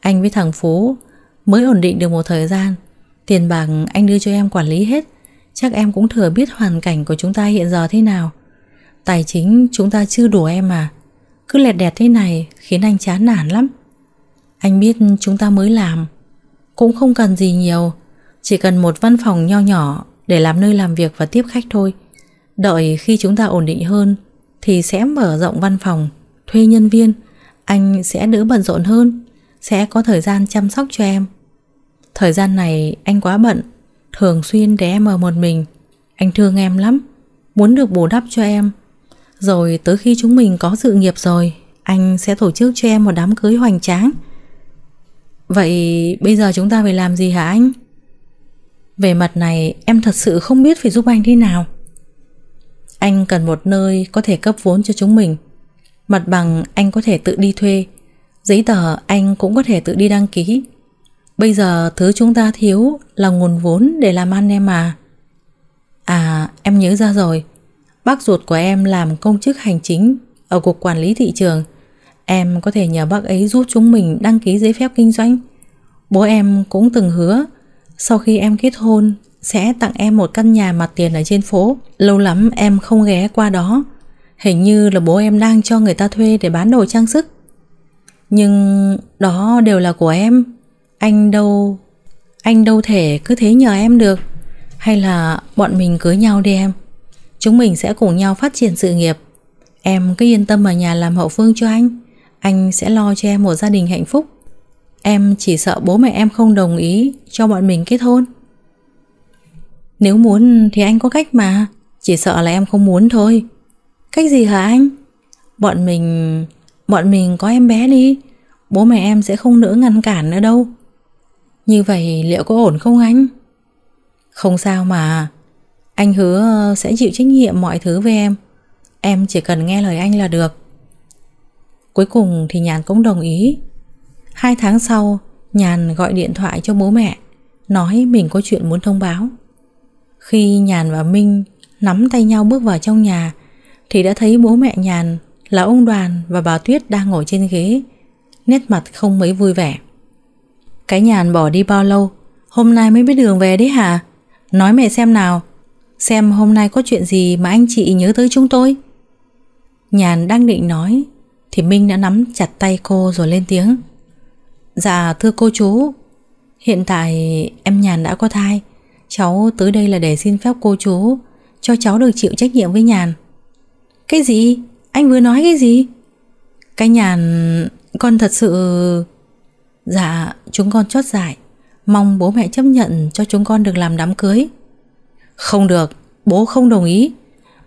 Anh với thằng Phú mới ổn định được một thời gian. Tiền bạc anh đưa cho em quản lý hết. Chắc em cũng thừa biết hoàn cảnh của chúng ta hiện giờ thế nào. Tài chính chúng ta chưa đủ em à? Cứ lẹt đẹt thế này khiến anh chán nản lắm. Anh biết chúng ta mới làm. Cũng không cần gì nhiều. Chỉ cần một văn phòng nho nhỏ để làm nơi làm việc và tiếp khách thôi. Đợi khi chúng ta ổn định hơn thì sẽ mở rộng văn phòng, thuê nhân viên, anh sẽ đỡ bận rộn hơn, sẽ có thời gian chăm sóc cho em. Thời gian này anh quá bận, thường xuyên để em ở một mình. Anh thương em lắm, muốn được bù đắp cho em. Rồi tới khi chúng mình có sự nghiệp rồi, anh sẽ tổ chức cho em một đám cưới hoành tráng. Vậy bây giờ chúng ta phải làm gì hả anh? Về mặt này, em thật sự không biết phải giúp anh thế nào. Anh cần một nơi có thể cấp vốn cho chúng mình. Mặt bằng anh có thể tự đi thuê. Giấy tờ anh cũng có thể tự đi đăng ký. Bây giờ thứ chúng ta thiếu là nguồn vốn để làm ăn em à. À em nhớ ra rồi. Bác ruột của em làm công chức hành chính Ở cục quản lý thị trường. Em có thể nhờ bác ấy giúp chúng mình đăng ký giấy phép kinh doanh. Bố em cũng từng hứa sau khi em kết hôn, Sẽ tặng em một căn nhà mặt tiền ở trên phố. Lâu lắm em không ghé qua đó. Hình như là bố em đang cho người ta thuê Để bán đồ trang sức. Nhưng đó đều là của em. Anh đâu Anh đâu thể cứ thế nhờ em được. Hay là bọn mình cưới nhau đi em. Chúng mình sẽ cùng nhau phát triển sự nghiệp. Em cứ yên tâm ở nhà làm hậu phương cho anh. Anh sẽ lo cho em một gia đình hạnh phúc. Em chỉ sợ bố mẹ em không đồng ý cho bọn mình kết hôn. Nếu muốn thì anh có cách mà, chỉ sợ là em không muốn thôi. Cách gì hả anh? Bọn mình... bọn mình có em bé đi, bố mẹ em sẽ không nỡ ngăn cản nữa đâu. Như vậy liệu có ổn không anh? Không sao mà, anh hứa sẽ chịu trách nhiệm mọi thứ với em. Em chỉ cần nghe lời anh là được. Cuối cùng thì Nhàn cũng đồng ý Hai tháng sau, Nhàn gọi điện thoại cho bố mẹ, nói mình có chuyện muốn thông báo. Khi Nhàn và Minh nắm tay nhau bước vào trong nhà, thì đã thấy bố mẹ Nhàn là ông Đoàn và bà Tuyết đang ngồi trên ghế, nét mặt không mấy vui vẻ. Cái Nhàn bỏ đi bao lâu, hôm nay mới biết đường về đấy hả? Nói mẹ xem nào, xem hôm nay có chuyện gì mà anh chị nhớ tới chúng tôi. Nhàn đang định nói, thì Minh đã nắm chặt tay cô rồi lên tiếng. Dạ thưa cô chú. Hiện tại em Nhàn đã có thai. Cháu tới đây là để xin phép cô chú Cho cháu được chịu trách nhiệm với Nhàn. Cái gì? Anh vừa nói cái gì? Cái Nhàn, Con thật sự Dạ chúng con chót giải. Mong bố mẹ chấp nhận cho chúng con được làm đám cưới. Không được, Bố không đồng ý.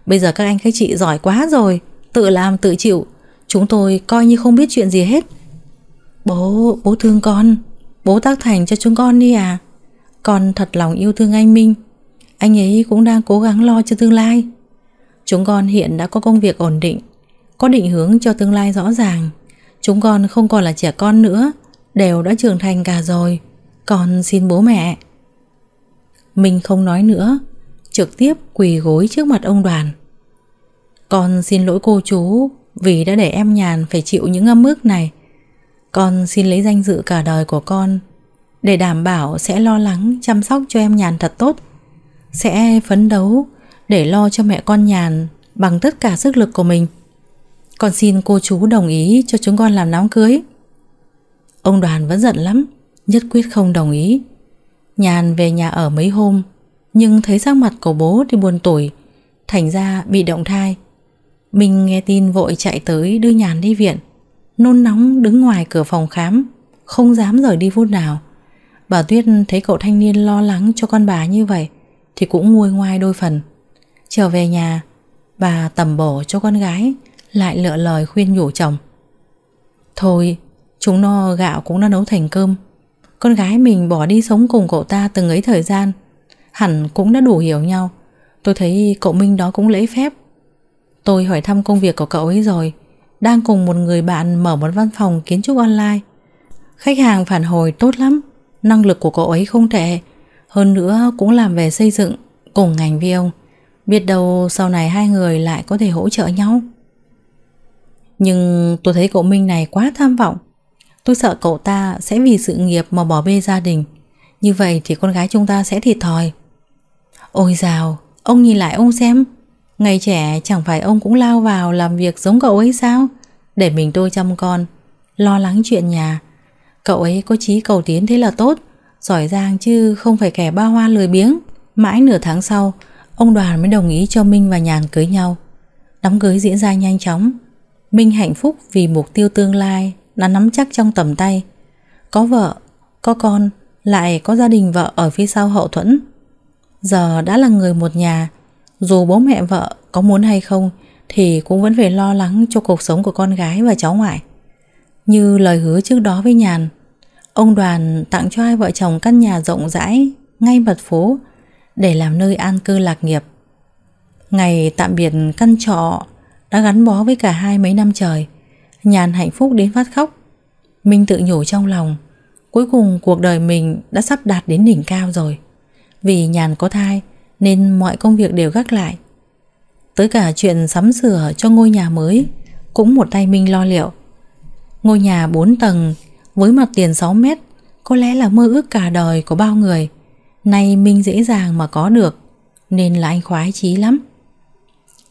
Bây giờ các anh các chị giỏi quá rồi, Tự làm tự chịu. Chúng tôi coi như không biết chuyện gì hết. Bố, bố thương con Bố tác thành cho chúng con đi à Con thật lòng yêu thương anh Minh Anh ấy cũng đang cố gắng lo cho tương lai Chúng con hiện đã có công việc ổn định Có định hướng cho tương lai rõ ràng Chúng con không còn là trẻ con nữa đều đã trưởng thành cả rồi, con xin bố mẹ. Mình không nói nữa, trực tiếp quỳ gối trước mặt ông đoàn. Con xin lỗi cô chú vì đã để em nhàn phải chịu những âm ức này. Con xin lấy danh dự cả đời của con để đảm bảo sẽ lo lắng chăm sóc cho em nhàn thật tốt. Sẽ phấn đấu để lo cho mẹ con nhàn bằng tất cả sức lực của mình. Con xin cô chú đồng ý cho chúng con làm đám cưới. Ông đoàn vẫn giận lắm, nhất quyết không đồng ý. Nhàn về nhà ở mấy hôm, nhưng thấy sắc mặt của bố thì buồn tủi, thành ra bị động thai. Mình nghe tin vội chạy tới đưa Nhàn đi viện, nôn nóng đứng ngoài cửa phòng khám, không dám rời đi phút nào. Bà Tuyết thấy cậu thanh niên lo lắng cho con bà như vậy thì cũng nguôi ngoai đôi phần. Trở về nhà, bà tầm bổ cho con gái lại lựa lời khuyên nhủ chồng. Thôi, chúng no gạo cũng đã nấu thành cơm. Con gái mình bỏ đi sống cùng cậu ta từng ấy thời gian, hẳn cũng đã đủ hiểu nhau. Tôi thấy cậu Minh đó cũng lễ phép. Tôi hỏi thăm công việc của cậu ấy rồi, đang cùng một người bạn mở một văn phòng kiến trúc online. Khách hàng phản hồi tốt lắm, năng lực của cậu ấy không tệ, hơn nữa cũng làm về xây dựng cùng ngành với ông. Biết đâu sau này hai người lại có thể hỗ trợ nhau. Nhưng tôi thấy cậu Minh này quá tham vọng. Tôi sợ cậu ta sẽ vì sự nghiệp mà bỏ bê gia đình. Như vậy thì con gái chúng ta sẽ thiệt thòi. Ôi dào, ông nhìn lại ông xem. Ngày trẻ chẳng phải ông cũng lao vào làm việc giống cậu ấy sao? Để mình tôi chăm con, lo lắng chuyện nhà. Cậu ấy có chí cầu tiến thế là tốt, giỏi giang chứ không phải kẻ ba hoa lười biếng. Mãi nửa tháng sau, ông đoàn mới đồng ý cho Minh và Nhàn cưới nhau. Đám cưới diễn ra nhanh chóng. Minh hạnh phúc vì mục tiêu tương lai đã nắm chắc trong tầm tay. Có vợ, có con, lại có gia đình vợ ở phía sau hậu thuẫn. Giờ đã là người một nhà, dù bố mẹ vợ có muốn hay không thì cũng vẫn phải lo lắng cho cuộc sống của con gái và cháu ngoại. Như lời hứa trước đó với Nhàn, ông đoàn tặng cho hai vợ chồng căn nhà rộng rãi ngay mặt phố để làm nơi an cư lạc nghiệp. Ngày tạm biệt căn trọ đã gắn bó với cả hai mấy năm trời, Nhàn hạnh phúc đến phát khóc. Minh tự nhủ trong lòng, cuối cùng cuộc đời mình đã sắp đạt đến đỉnh cao rồi. Vì Nhàn có thai nên mọi công việc đều gác lại. Tới cả chuyện sắm sửa cho ngôi nhà mới cũng một tay Minh lo liệu. Ngôi nhà 4 tầng với mặt tiền 6 mét có lẽ là mơ ước cả đời của bao người. Nay Minh dễ dàng mà có được, nên là anh khoái chí lắm.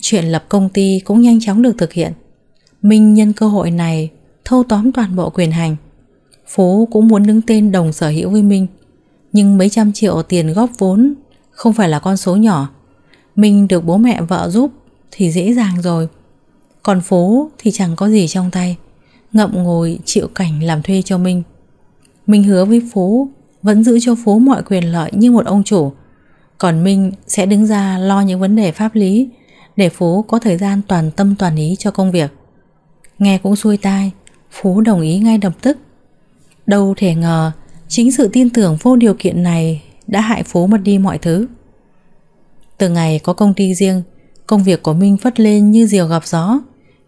Chuyện lập công ty cũng nhanh chóng được thực hiện. Minh nhân cơ hội này thâu tóm toàn bộ quyền hành. Phú cũng muốn đứng tên đồng sở hữu với Minh. Nhưng mấy trăm triệu tiền góp vốn không phải là con số nhỏ. Minh được bố mẹ vợ giúp thì dễ dàng rồi. Còn Phú thì chẳng có gì trong tay. Ngậm ngồi chịu cảnh làm thuê cho Minh. Minh hứa với Phú vẫn giữ cho Phú mọi quyền lợi như một ông chủ. Còn Minh sẽ đứng ra lo những vấn đề pháp lý để Phú có thời gian toàn tâm toàn ý cho công việc. Nghe cũng xuôi tai, Phú đồng ý ngay lập tức. Đâu thể ngờ, chính sự tin tưởng vô điều kiện này đã hại phố mất đi mọi thứ. Từ ngày có công ty riêng, công việc của Minh phất lên như diều gặp gió.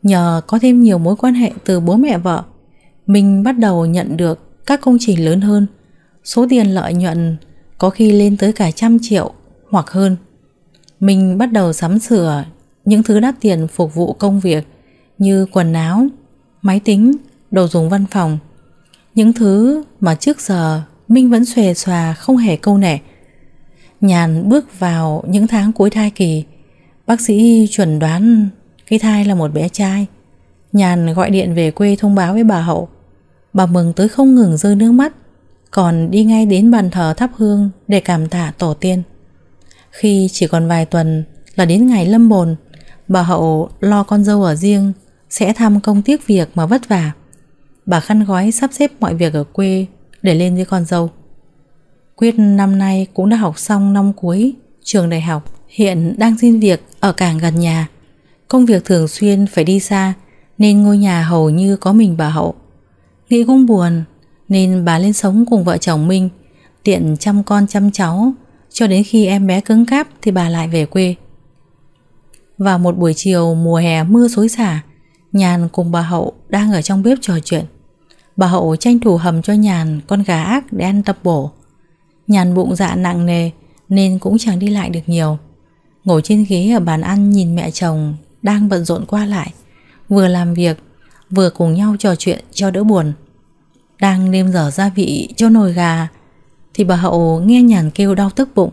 Nhờ có thêm nhiều mối quan hệ từ bố mẹ vợ, Minh bắt đầu nhận được các công trình lớn hơn. Số tiền lợi nhuận có khi lên tới cả trăm triệu hoặc hơn. Minh bắt đầu sắm sửa những thứ đắt tiền phục vụ công việc như quần áo, máy tính, đồ dùng văn phòng. Những thứ mà trước giờ Minh vẫn xòe xòa không hề câu nệ. Nhàn bước vào những tháng cuối thai kỳ, bác sĩ chuẩn đoán cái thai là một bé trai. Nhàn gọi điện về quê thông báo với bà Hậu. Bà mừng tới không ngừng rơi nước mắt, còn đi ngay đến bàn thờ thắp hương để cảm tạ tổ tiên. Khi chỉ còn vài tuần là đến ngày lâm bồn, bà Hậu lo con dâu ở riêng sẽ thăm công tiếc việc mà vất vả. Bà khăn gói sắp xếp mọi việc ở quê để lên với con dâu. Quyết năm nay cũng đã học xong năm cuối trường đại học, hiện đang xin việc ở cảng gần nhà. Công việc thường xuyên phải đi xa nên ngôi nhà hầu như có mình bà Hậu. Nghĩ cũng buồn nên bà lên sống cùng vợ chồng Minh, tiện chăm con chăm cháu cho đến khi em bé cứng cáp thì bà lại về quê. Vào một buổi chiều mùa hè mưa xối xả, Nhàn cùng bà Hậu đang ở trong bếp trò chuyện. Bà Hậu tranh thủ hầm cho Nhàn con gà ác để ăn tập bổ. Nhàn bụng dạ nặng nề nên cũng chẳng đi lại được nhiều. Ngồi trên ghế ở bàn ăn nhìn mẹ chồng đang bận rộn qua lại, vừa làm việc, vừa cùng nhau trò chuyện cho đỡ buồn. Đang nêm dở gia vị cho nồi gà thì bà Hậu nghe Nhàn kêu đau tức bụng.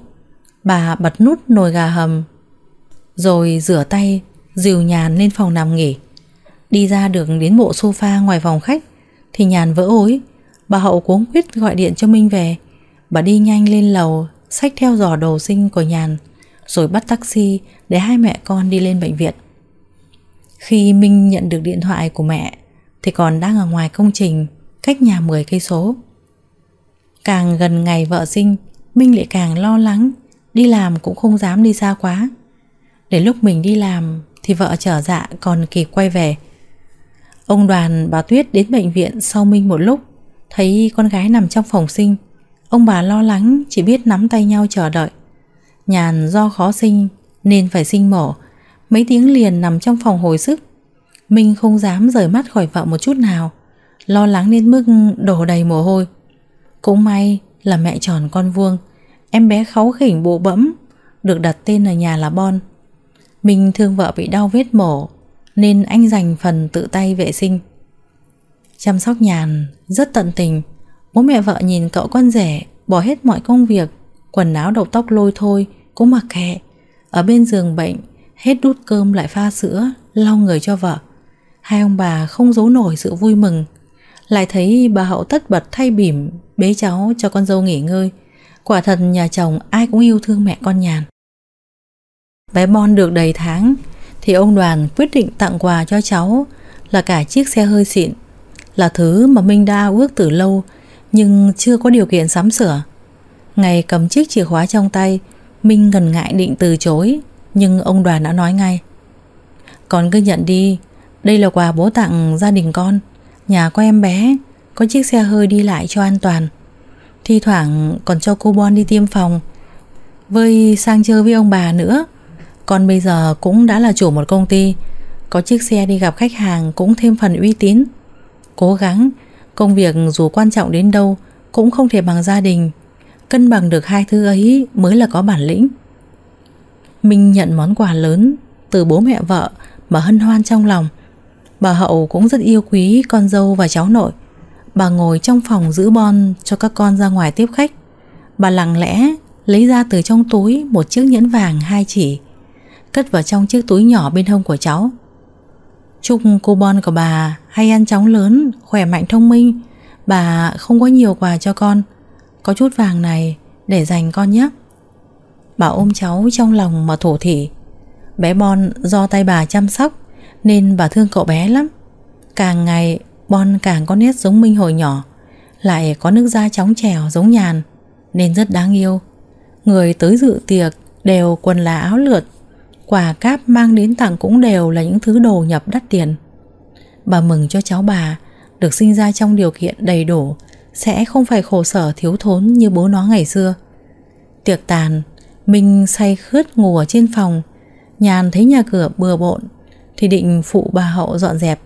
Bà bật nút nồi gà hầm rồi rửa tay dìu Nhàn lên phòng nằm nghỉ. Đi ra được đến bộ sofa ngoài phòng khách thì Nhàn vỡ ối. Bà Hậu cuống quyết gọi điện cho Minh về. Bà đi nhanh lên lầu, xách theo giỏ đồ sinh của Nhàn, rồi bắt taxi để hai mẹ con đi lên bệnh viện. Khi Minh nhận được điện thoại của mẹ thì còn đang ở ngoài công trình, cách nhà 10 cây số. Càng gần ngày vợ sinh, Minh lại càng lo lắng, đi làm cũng không dám đi xa quá. Để lúc mình đi làm thì vợ trở dạ còn kịp quay về. Ông đoàn bà Tuyết đến bệnh viện sau Minh một lúc, thấy con gái nằm trong phòng sinh. Ông bà lo lắng chỉ biết nắm tay nhau chờ đợi. Nhàn do khó sinh nên phải sinh mổ, mấy tiếng liền nằm trong phòng hồi sức. Minh không dám rời mắt khỏi vợ một chút nào, lo lắng đến mức đổ đầy mồ hôi. Cũng may là mẹ tròn con vuông, em bé kháu khỉnh bộ bẫm, được đặt tên ở nhà là Bon. Minh thương vợ bị đau vết mổ nên anh dành phần tự tay vệ sinh. Chăm sóc nhàn, rất tận tình. Bố mẹ vợ nhìn cậu con rể bỏ hết mọi công việc, quần áo đầu tóc lôi thôi, cũng mặc kệ. Ở bên giường bệnh, hết đút cơm lại pha sữa, lau người cho vợ. Hai ông bà không giấu nổi sự vui mừng. Lại thấy bà hậu tất bật thay bỉm, bế cháu cho con dâu nghỉ ngơi. Quả thật nhà chồng ai cũng yêu thương mẹ con nhàn. Bé Bon được đầy tháng thì ông đoàn quyết định tặng quà cho cháu là cả chiếc xe hơi xịn, là thứ mà Minh đã ước từ lâu nhưng chưa có điều kiện sắm sửa. Ngày cầm chiếc chìa khóa trong tay, Minh ngần ngại định từ chối, nhưng ông đoàn đã nói ngay. Con cứ nhận đi, đây là quà bố tặng gia đình con, nhà có em bé, có chiếc xe hơi đi lại cho an toàn. Thi thoảng còn cho cô Bon đi tiêm phòng, vơi sang chơi với ông bà nữa. Con bây giờ cũng đã là chủ một công ty. Có chiếc xe đi gặp khách hàng cũng thêm phần uy tín. Cố gắng, Công việc dù quan trọng đến đâu Cũng không thể bằng gia đình. Cân bằng được hai thứ ấy mới là có bản lĩnh. Minh nhận món quà lớn Từ bố mẹ vợ Mà hân hoan trong lòng. Bà Hậu cũng rất yêu quý con dâu và cháu nội. Bà ngồi trong phòng giữ bon Cho các con ra ngoài tiếp khách. Bà lặng lẽ lấy ra từ trong túi Một chiếc nhẫn vàng hai chỉ cất vào trong chiếc túi nhỏ bên hông của cháu. Chúc cô Bon của bà hay ăn chóng lớn, khỏe mạnh thông minh. Bà không có nhiều quà cho con. Có chút vàng này để dành con nhé. Bà ôm cháu trong lòng mà thổ thỉ. Bé Bon do tay bà chăm sóc nên bà thương cậu bé lắm. Càng ngày Bon càng có nét giống Minh hồi nhỏ. Lại có nước da chóng trẻo giống nhàn nên rất đáng yêu. Người tới dự tiệc đều quần là áo lượt Quà cáp mang đến tặng cũng đều là những thứ đồ nhập đắt tiền. Bà mừng cho cháu bà, Được sinh ra trong điều kiện đầy đủ, Sẽ không phải khổ sở thiếu thốn như bố nó ngày xưa. Tiệc tàn, Minh say khướt ngủ ở trên phòng. Nhàn thấy nhà cửa bừa bộn, Thì định phụ bà hậu dọn dẹp.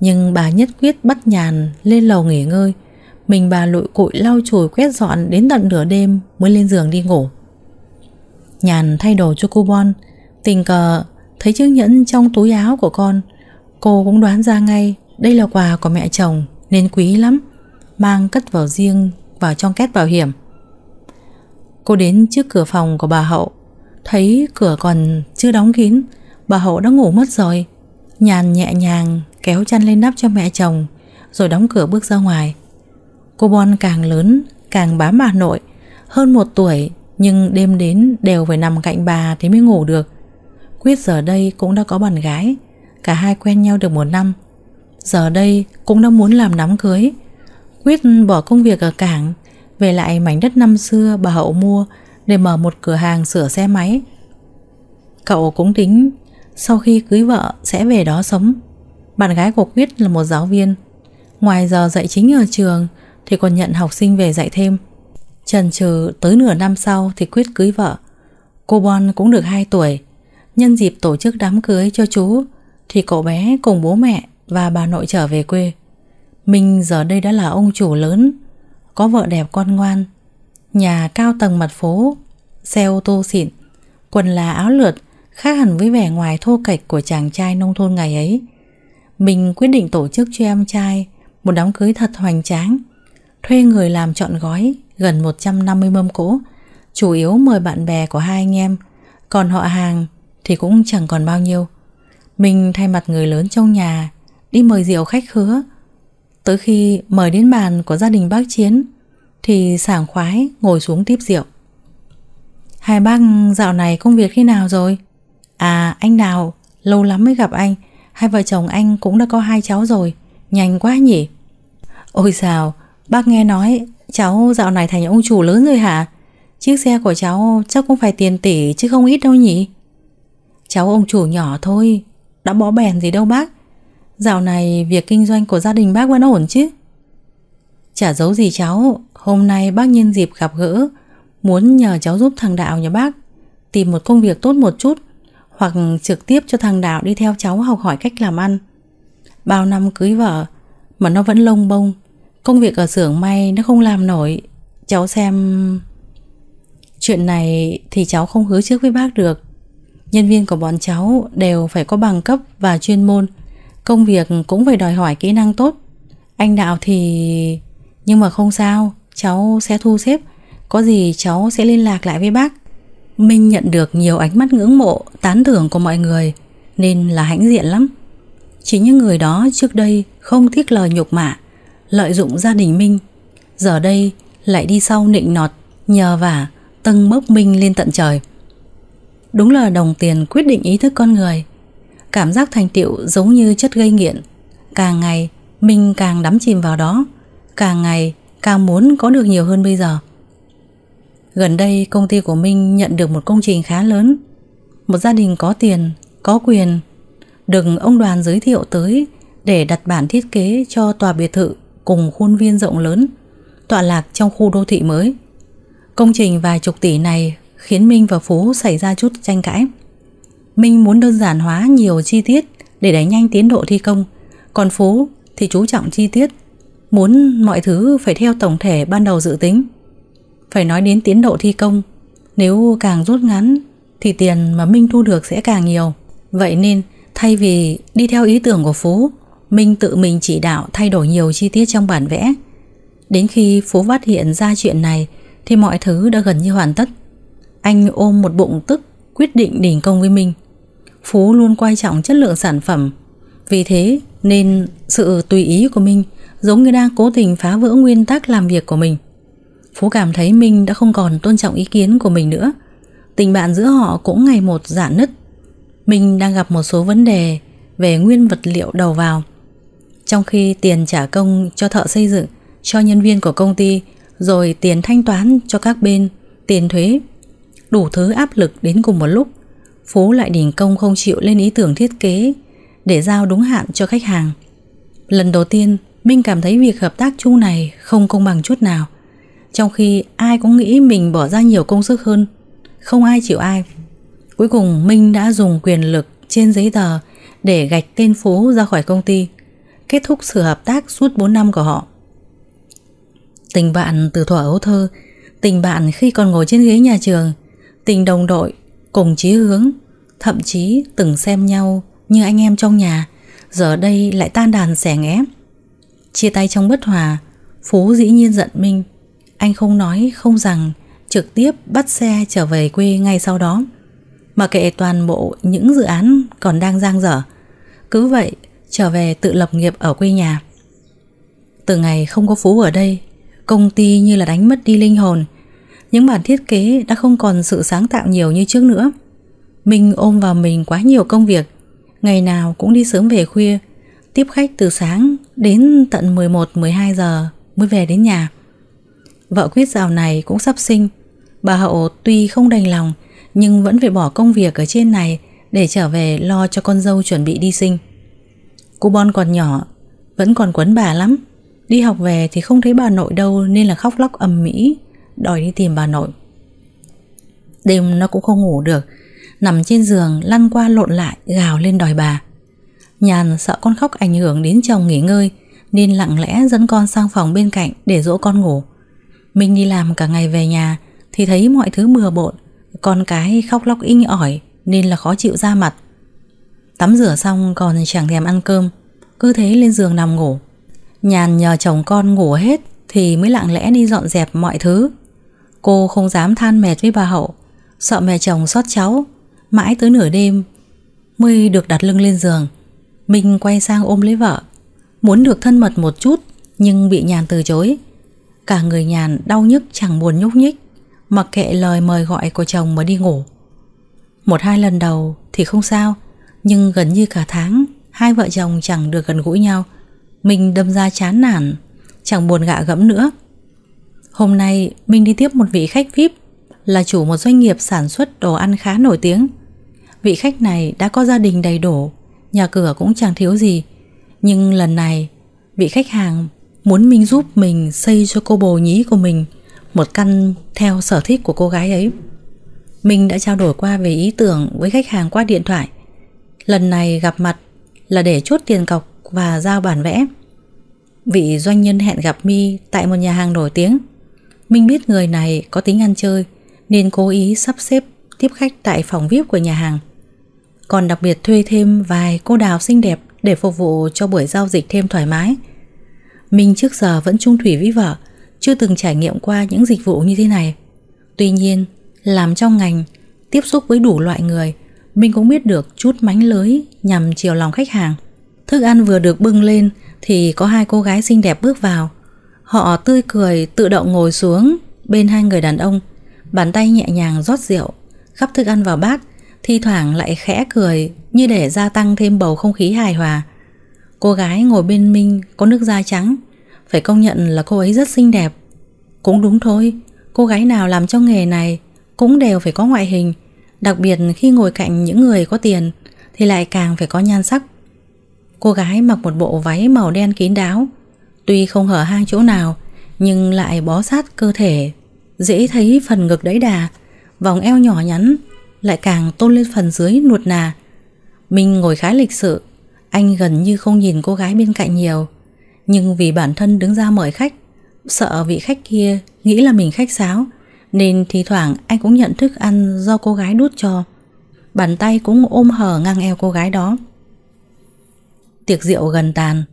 Nhưng bà nhất quyết bắt nhàn lên lầu nghỉ ngơi. Mình bà lụi cụi lau chùi quét dọn đến tận nửa đêm mới lên giường đi ngủ. Nhàn thay đồ cho cô Bon. Tình cờ, thấy chiếc nhẫn trong túi áo của con, Cô cũng đoán ra ngay Đây là quà của mẹ chồng Nên quý lắm, Mang cất vào riêng vào trong két bảo hiểm. Cô đến trước cửa phòng của bà Hậu, Thấy cửa còn chưa đóng kín, Bà Hậu đã ngủ mất rồi. Nhàn nhẹ nhàng kéo chăn lên đắp cho mẹ chồng, Rồi đóng cửa bước ra ngoài. Cô Bon càng lớn, Càng bám bà nội, Hơn một tuổi, Nhưng đêm đến đều phải nằm cạnh bà Thì mới ngủ được. Quyết giờ đây cũng đã có bạn gái, Cả hai quen nhau được một năm. Giờ đây cũng đã muốn làm đám cưới. Quyết bỏ công việc ở cảng, Về lại mảnh đất năm xưa bà Hậu mua Để mở một cửa hàng sửa xe máy. Cậu cũng tính, Sau khi cưới vợ sẽ về đó sống. Bạn gái của Quyết là một giáo viên. Ngoài giờ dạy chính ở trường, Thì còn nhận học sinh về dạy thêm. Trần trừ tới nửa năm sau Thì Quyết cưới vợ. Cô Bon cũng được 2 tuổi Nhân dịp tổ chức đám cưới cho chú, Thì cậu bé cùng bố mẹ Và bà nội trở về quê. Mình giờ đây đã là ông chủ lớn, Có vợ đẹp con ngoan, Nhà cao tầng mặt phố, Xe ô tô xịn, Quần là áo lượt, Khác hẳn với vẻ ngoài thô kệch của chàng trai nông thôn ngày ấy. Mình quyết định tổ chức cho em trai Một đám cưới thật hoành tráng, Thuê người làm trọn gói Gần 150 mâm cỗ, Chủ yếu mời bạn bè của hai anh em, Còn họ hàng thì cũng chẳng còn bao nhiêu. Mình thay mặt người lớn trong nhà, Đi mời rượu khách khứa. Tới khi mời đến bàn của gia đình bác Chiến, Thì sảng khoái ngồi xuống tiếp rượu. Hai bác, dạo này công việc khi nào rồi? À anh Đào Lâu lắm mới gặp anh. Hai vợ chồng anh cũng đã có hai cháu rồi, Nhanh quá nhỉ. Ôi sao Bác nghe nói cháu dạo này thành ông chủ lớn rồi hả? Chiếc xe của cháu chắc cũng phải tiền tỷ chứ không ít đâu nhỉ. Cháu ông chủ nhỏ thôi, Đã bó bèn gì đâu bác. Dạo này việc kinh doanh của gia đình bác vẫn ổn chứ? Chả giấu gì cháu, Hôm nay bác nhân dịp gặp gỡ, Muốn nhờ cháu giúp thằng Đạo nhà bác, Tìm một công việc tốt một chút, Hoặc trực tiếp cho thằng Đạo đi theo cháu học hỏi cách làm ăn. Bao năm cưới vợ, Mà nó vẫn lông bông, Công việc ở xưởng may nó không làm nổi. Cháu xem Chuyện này thì cháu không hứa trước với bác được. Nhân viên của bọn cháu đều phải có bằng cấp và chuyên môn. Công việc cũng phải đòi hỏi kỹ năng tốt. Anh Đạo thì... Nhưng mà không sao, Cháu sẽ thu xếp. Có gì cháu sẽ liên lạc lại với bác. Minh nhận được nhiều ánh mắt ngưỡng mộ, Tán thưởng của mọi người, Nên là hãnh diện lắm. Chỉ những người đó trước đây không tiếc lời nhục mạ, Lợi dụng gia đình Minh. Giờ đây lại đi sau nịnh nọt, Nhờ vả, Tâng bốc Minh lên tận trời. Đúng là đồng tiền quyết định ý thức con người. Cảm giác thành tựu giống như chất gây nghiện. Càng ngày mình càng đắm chìm vào đó. Càng ngày càng muốn có được nhiều hơn bây giờ. Gần đây công ty của Minh nhận được một công trình khá lớn. Một gia đình có tiền, có quyền Được ông đoàn giới thiệu tới Để đặt bản thiết kế cho tòa biệt thự Cùng khuôn viên rộng lớn Tọa lạc trong khu đô thị mới. Công trình vài chục tỷ này khiến Minh và Phú xảy ra chút tranh cãi. Minh muốn đơn giản hóa nhiều chi tiết để đẩy nhanh tiến độ thi công, còn Phú thì chú trọng chi tiết, muốn mọi thứ phải theo tổng thể ban đầu dự tính. Phải nói đến tiến độ thi công, nếu càng rút ngắn thì tiền mà Minh thu được sẽ càng nhiều. Vậy nên thay vì đi theo ý tưởng của Phú, Minh tự mình chỉ đạo thay đổi nhiều chi tiết trong bản vẽ. Đến khi Phú phát hiện ra chuyện này thì mọi thứ đã gần như hoàn tất. Anh ôm một bụng tức quyết định đình công với mình. Phú luôn quan trọng chất lượng sản phẩm. Vì thế nên sự tùy ý của mình giống như đang cố tình phá vỡ nguyên tắc làm việc của mình. Phú cảm thấy mình đã không còn tôn trọng ý kiến của mình nữa. Tình bạn giữa họ cũng ngày một giãn nứt. Mình đang gặp một số vấn đề về nguyên vật liệu đầu vào. Trong khi tiền trả công cho thợ xây dựng, cho nhân viên của công ty, rồi tiền thanh toán cho các bên, tiền thuế đủ thứ áp lực đến cùng một lúc. Phú lại đình công không chịu lên ý tưởng thiết kế để giao đúng hạn cho khách hàng. Lần đầu tiên, Minh cảm thấy việc hợp tác chung này không công bằng chút nào. Trong khi ai cũng nghĩ mình bỏ ra nhiều công sức hơn, không ai chịu ai. Cuối cùng Minh đã dùng quyền lực trên giấy tờ để gạch tên Phú ra khỏi công ty, kết thúc sự hợp tác suốt 4 năm của họ. Tình bạn từ thuở ấu thơ, tình bạn khi còn ngồi trên ghế nhà trường, tình đồng đội, cùng chí hướng, thậm chí từng xem nhau như anh em trong nhà, giờ đây lại tan đàn xẻ nghé. Chia tay trong bất hòa, Phú dĩ nhiên giận Minh. Anh không nói, không rằng, trực tiếp bắt xe trở về quê ngay sau đó. Mà kệ toàn bộ những dự án còn đang giang dở. Cứ vậy, trở về tự lập nghiệp ở quê nhà. Từ ngày không có Phú ở đây, công ty như là đánh mất đi linh hồn, những bản thiết kế đã không còn sự sáng tạo nhiều như trước nữa. Mình ôm vào mình quá nhiều công việc, ngày nào cũng đi sớm về khuya, tiếp khách từ sáng đến tận 11-12 giờ mới về đến nhà. Vợ quyết dạo này cũng sắp sinh, bà Hậu tuy không đành lòng nhưng vẫn phải bỏ công việc ở trên này để trở về lo cho con dâu chuẩn bị đi sinh. Cô Bon còn nhỏ, vẫn còn quấn bà lắm. Đi học về thì không thấy bà nội đâu nên là khóc lóc ầm mỹ đòi đi tìm bà nội. Đêm nó cũng không ngủ được, nằm trên giường lăn qua lộn lại gào lên đòi bà. Nhàn sợ con khóc ảnh hưởng đến chồng nghỉ ngơi Nên lặng lẽ dẫn con sang phòng bên cạnh Để dỗ con ngủ Mình đi làm cả ngày về nhà Thì thấy mọi thứ bừa bộn Con cái khóc lóc inh ỏi Nên là khó chịu ra mặt Tắm rửa xong còn chẳng thèm ăn cơm Cứ thế lên giường nằm ngủ Nhàn nhờ chồng con ngủ hết Thì mới lặng lẽ đi dọn dẹp mọi thứ Cô không dám than mệt với bà Hậu. Sợ mẹ chồng xót cháu. Mãi tới nửa đêm Mới được đặt lưng lên giường. Minh quay sang ôm lấy vợ. Muốn được thân mật một chút, Nhưng bị nhàn từ chối. Cả người nhàn, đau nhức, chẳng buồn nhúc nhích. Mặc kệ lời mời gọi của chồng mà đi ngủ. Một hai lần đầu thì không sao, Nhưng gần như cả tháng, Hai vợ chồng chẳng được gần gũi nhau. Mình đâm ra chán nản, Chẳng buồn gạ gẫm nữa. Hôm nay, mình đi tiếp một vị khách VIP Là chủ một doanh nghiệp sản xuất đồ ăn khá nổi tiếng Vị khách này đã có gia đình đầy đủ, Nhà cửa cũng chẳng thiếu gì Nhưng lần này, Vị khách hàng muốn mình giúp mình xây cho cô bồ nhí của mình một căn theo sở thích của cô gái ấy. mình đã trao đổi qua về ý tưởng với khách hàng qua điện thoại. Lần này gặp mặt là để chốt tiền cọc và giao bản vẽ. Vị doanh nhân hẹn gặp mi tại một nhà hàng nổi tiếng. Minh biết người này có tính ăn chơi nên cố ý sắp xếp tiếp khách tại phòng VIP của nhà hàng. Còn đặc biệt thuê thêm vài cô đào xinh đẹp để phục vụ cho buổi giao dịch thêm thoải mái. Minh trước giờ vẫn trung thủy với vợ, chưa từng trải nghiệm qua những dịch vụ như thế này. Tuy nhiên, làm trong ngành, tiếp xúc với đủ loại người, Minh cũng biết được chút mánh lưới nhằm chiều lòng khách hàng. Thức ăn vừa được bưng lên thì có hai cô gái xinh đẹp bước vào. Họ tươi cười tự động ngồi xuống bên hai người đàn ông, bàn tay nhẹ nhàng rót rượu, khắp thức ăn vào bát, thi thoảng lại khẽ cười như để gia tăng thêm bầu không khí hài hòa. Cô gái ngồi bên Minh có nước da trắng. Phải công nhận là cô ấy rất xinh đẹp. Cũng đúng thôi Cô gái nào làm trong nghề này Cũng đều phải có ngoại hình. Đặc biệt khi ngồi cạnh những người có tiền Thì lại càng phải có nhan sắc. Cô gái mặc một bộ váy màu đen kín đáo Tuy không hở hang chỗ nào, Nhưng lại bó sát cơ thể. Dễ thấy phần ngực đẫy đà, Vòng eo nhỏ nhắn, Lại càng tôn lên phần dưới nuột nà. Mình ngồi khá lịch sự, anh gần như không nhìn cô gái bên cạnh nhiều. Nhưng vì bản thân đứng ra mời khách, Sợ vị khách kia nghĩ là mình khách sáo, Nên thi thoảng anh cũng nhận thức ăn do cô gái đút cho. Bàn tay cũng ôm hở ngang eo cô gái đó. Tiệc rượu gần tàn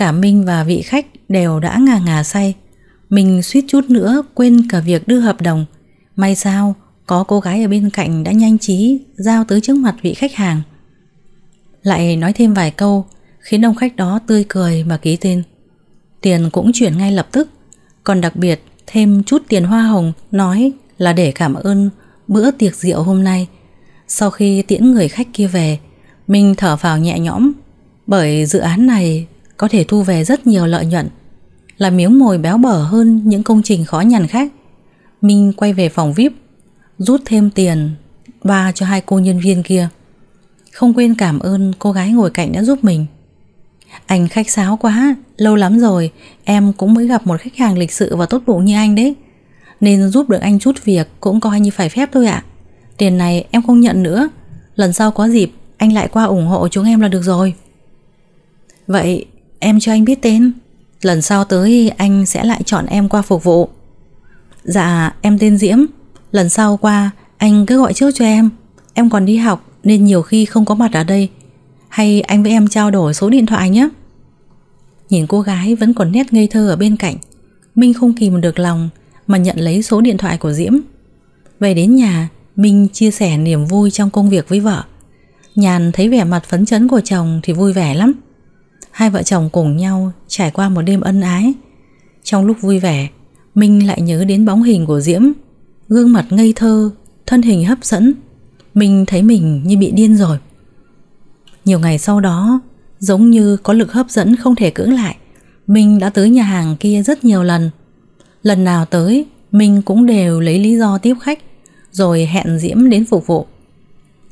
Cả Minh và vị khách đều đã ngà ngà say. Mình suýt chút nữa quên cả việc đưa hợp đồng. May sao, có cô gái ở bên cạnh đã nhanh trí giao tới trước mặt vị khách hàng. Lại nói thêm vài câu, Khiến ông khách đó tươi cười mà ký tên. Tiền cũng chuyển ngay lập tức. Còn đặc biệt, thêm chút tiền hoa hồng, Nói là để cảm ơn Bữa tiệc rượu hôm nay. Sau khi tiễn người khách kia về, mình thở phào nhẹ nhõm, Bởi dự án này có thể thu về rất nhiều lợi nhuận, Là miếng mồi béo bở hơn những công trình khó nhằn khác. Minh quay về phòng VIP Rút thêm tiền Ba cho hai cô nhân viên kia. Không quên cảm ơn cô gái ngồi cạnh đã giúp mình. Anh khách sáo quá, Lâu lắm rồi, Em cũng mới gặp một khách hàng lịch sự và tốt bụng như anh đấy. Nên giúp được anh chút việc Cũng coi như phải phép thôi ạ. Tiền này em không nhận nữa, Lần sau có dịp anh lại qua ủng hộ chúng em là được rồi. Vậy em cho anh biết tên. Lần sau tới, anh sẽ lại chọn em qua phục vụ. Dạ em tên Diễm. Lần sau qua, anh cứ gọi trước cho em. Em còn đi học, nên nhiều khi không có mặt ở đây. Hay anh với em trao đổi số điện thoại nhé. Nhìn cô gái vẫn còn nét ngây thơ ở bên cạnh. Minh không kìm được lòng Mà nhận lấy số điện thoại của Diễm. Về đến nhà, Minh chia sẻ niềm vui trong công việc với vợ. Nhàn thấy vẻ mặt phấn chấn của chồng Thì vui vẻ lắm. Hai vợ chồng cùng nhau trải qua một đêm ân ái. Trong lúc vui vẻ, Minh lại nhớ đến bóng hình của Diễm. Gương mặt ngây thơ, Thân hình hấp dẫn. Mình thấy mình như bị điên rồi. Nhiều ngày sau đó, Giống như có lực hấp dẫn không thể cưỡng lại Mình đã tới nhà hàng kia rất nhiều lần. Lần nào tới Mình cũng đều lấy lý do tiếp khách, Rồi hẹn Diễm đến phục vụ.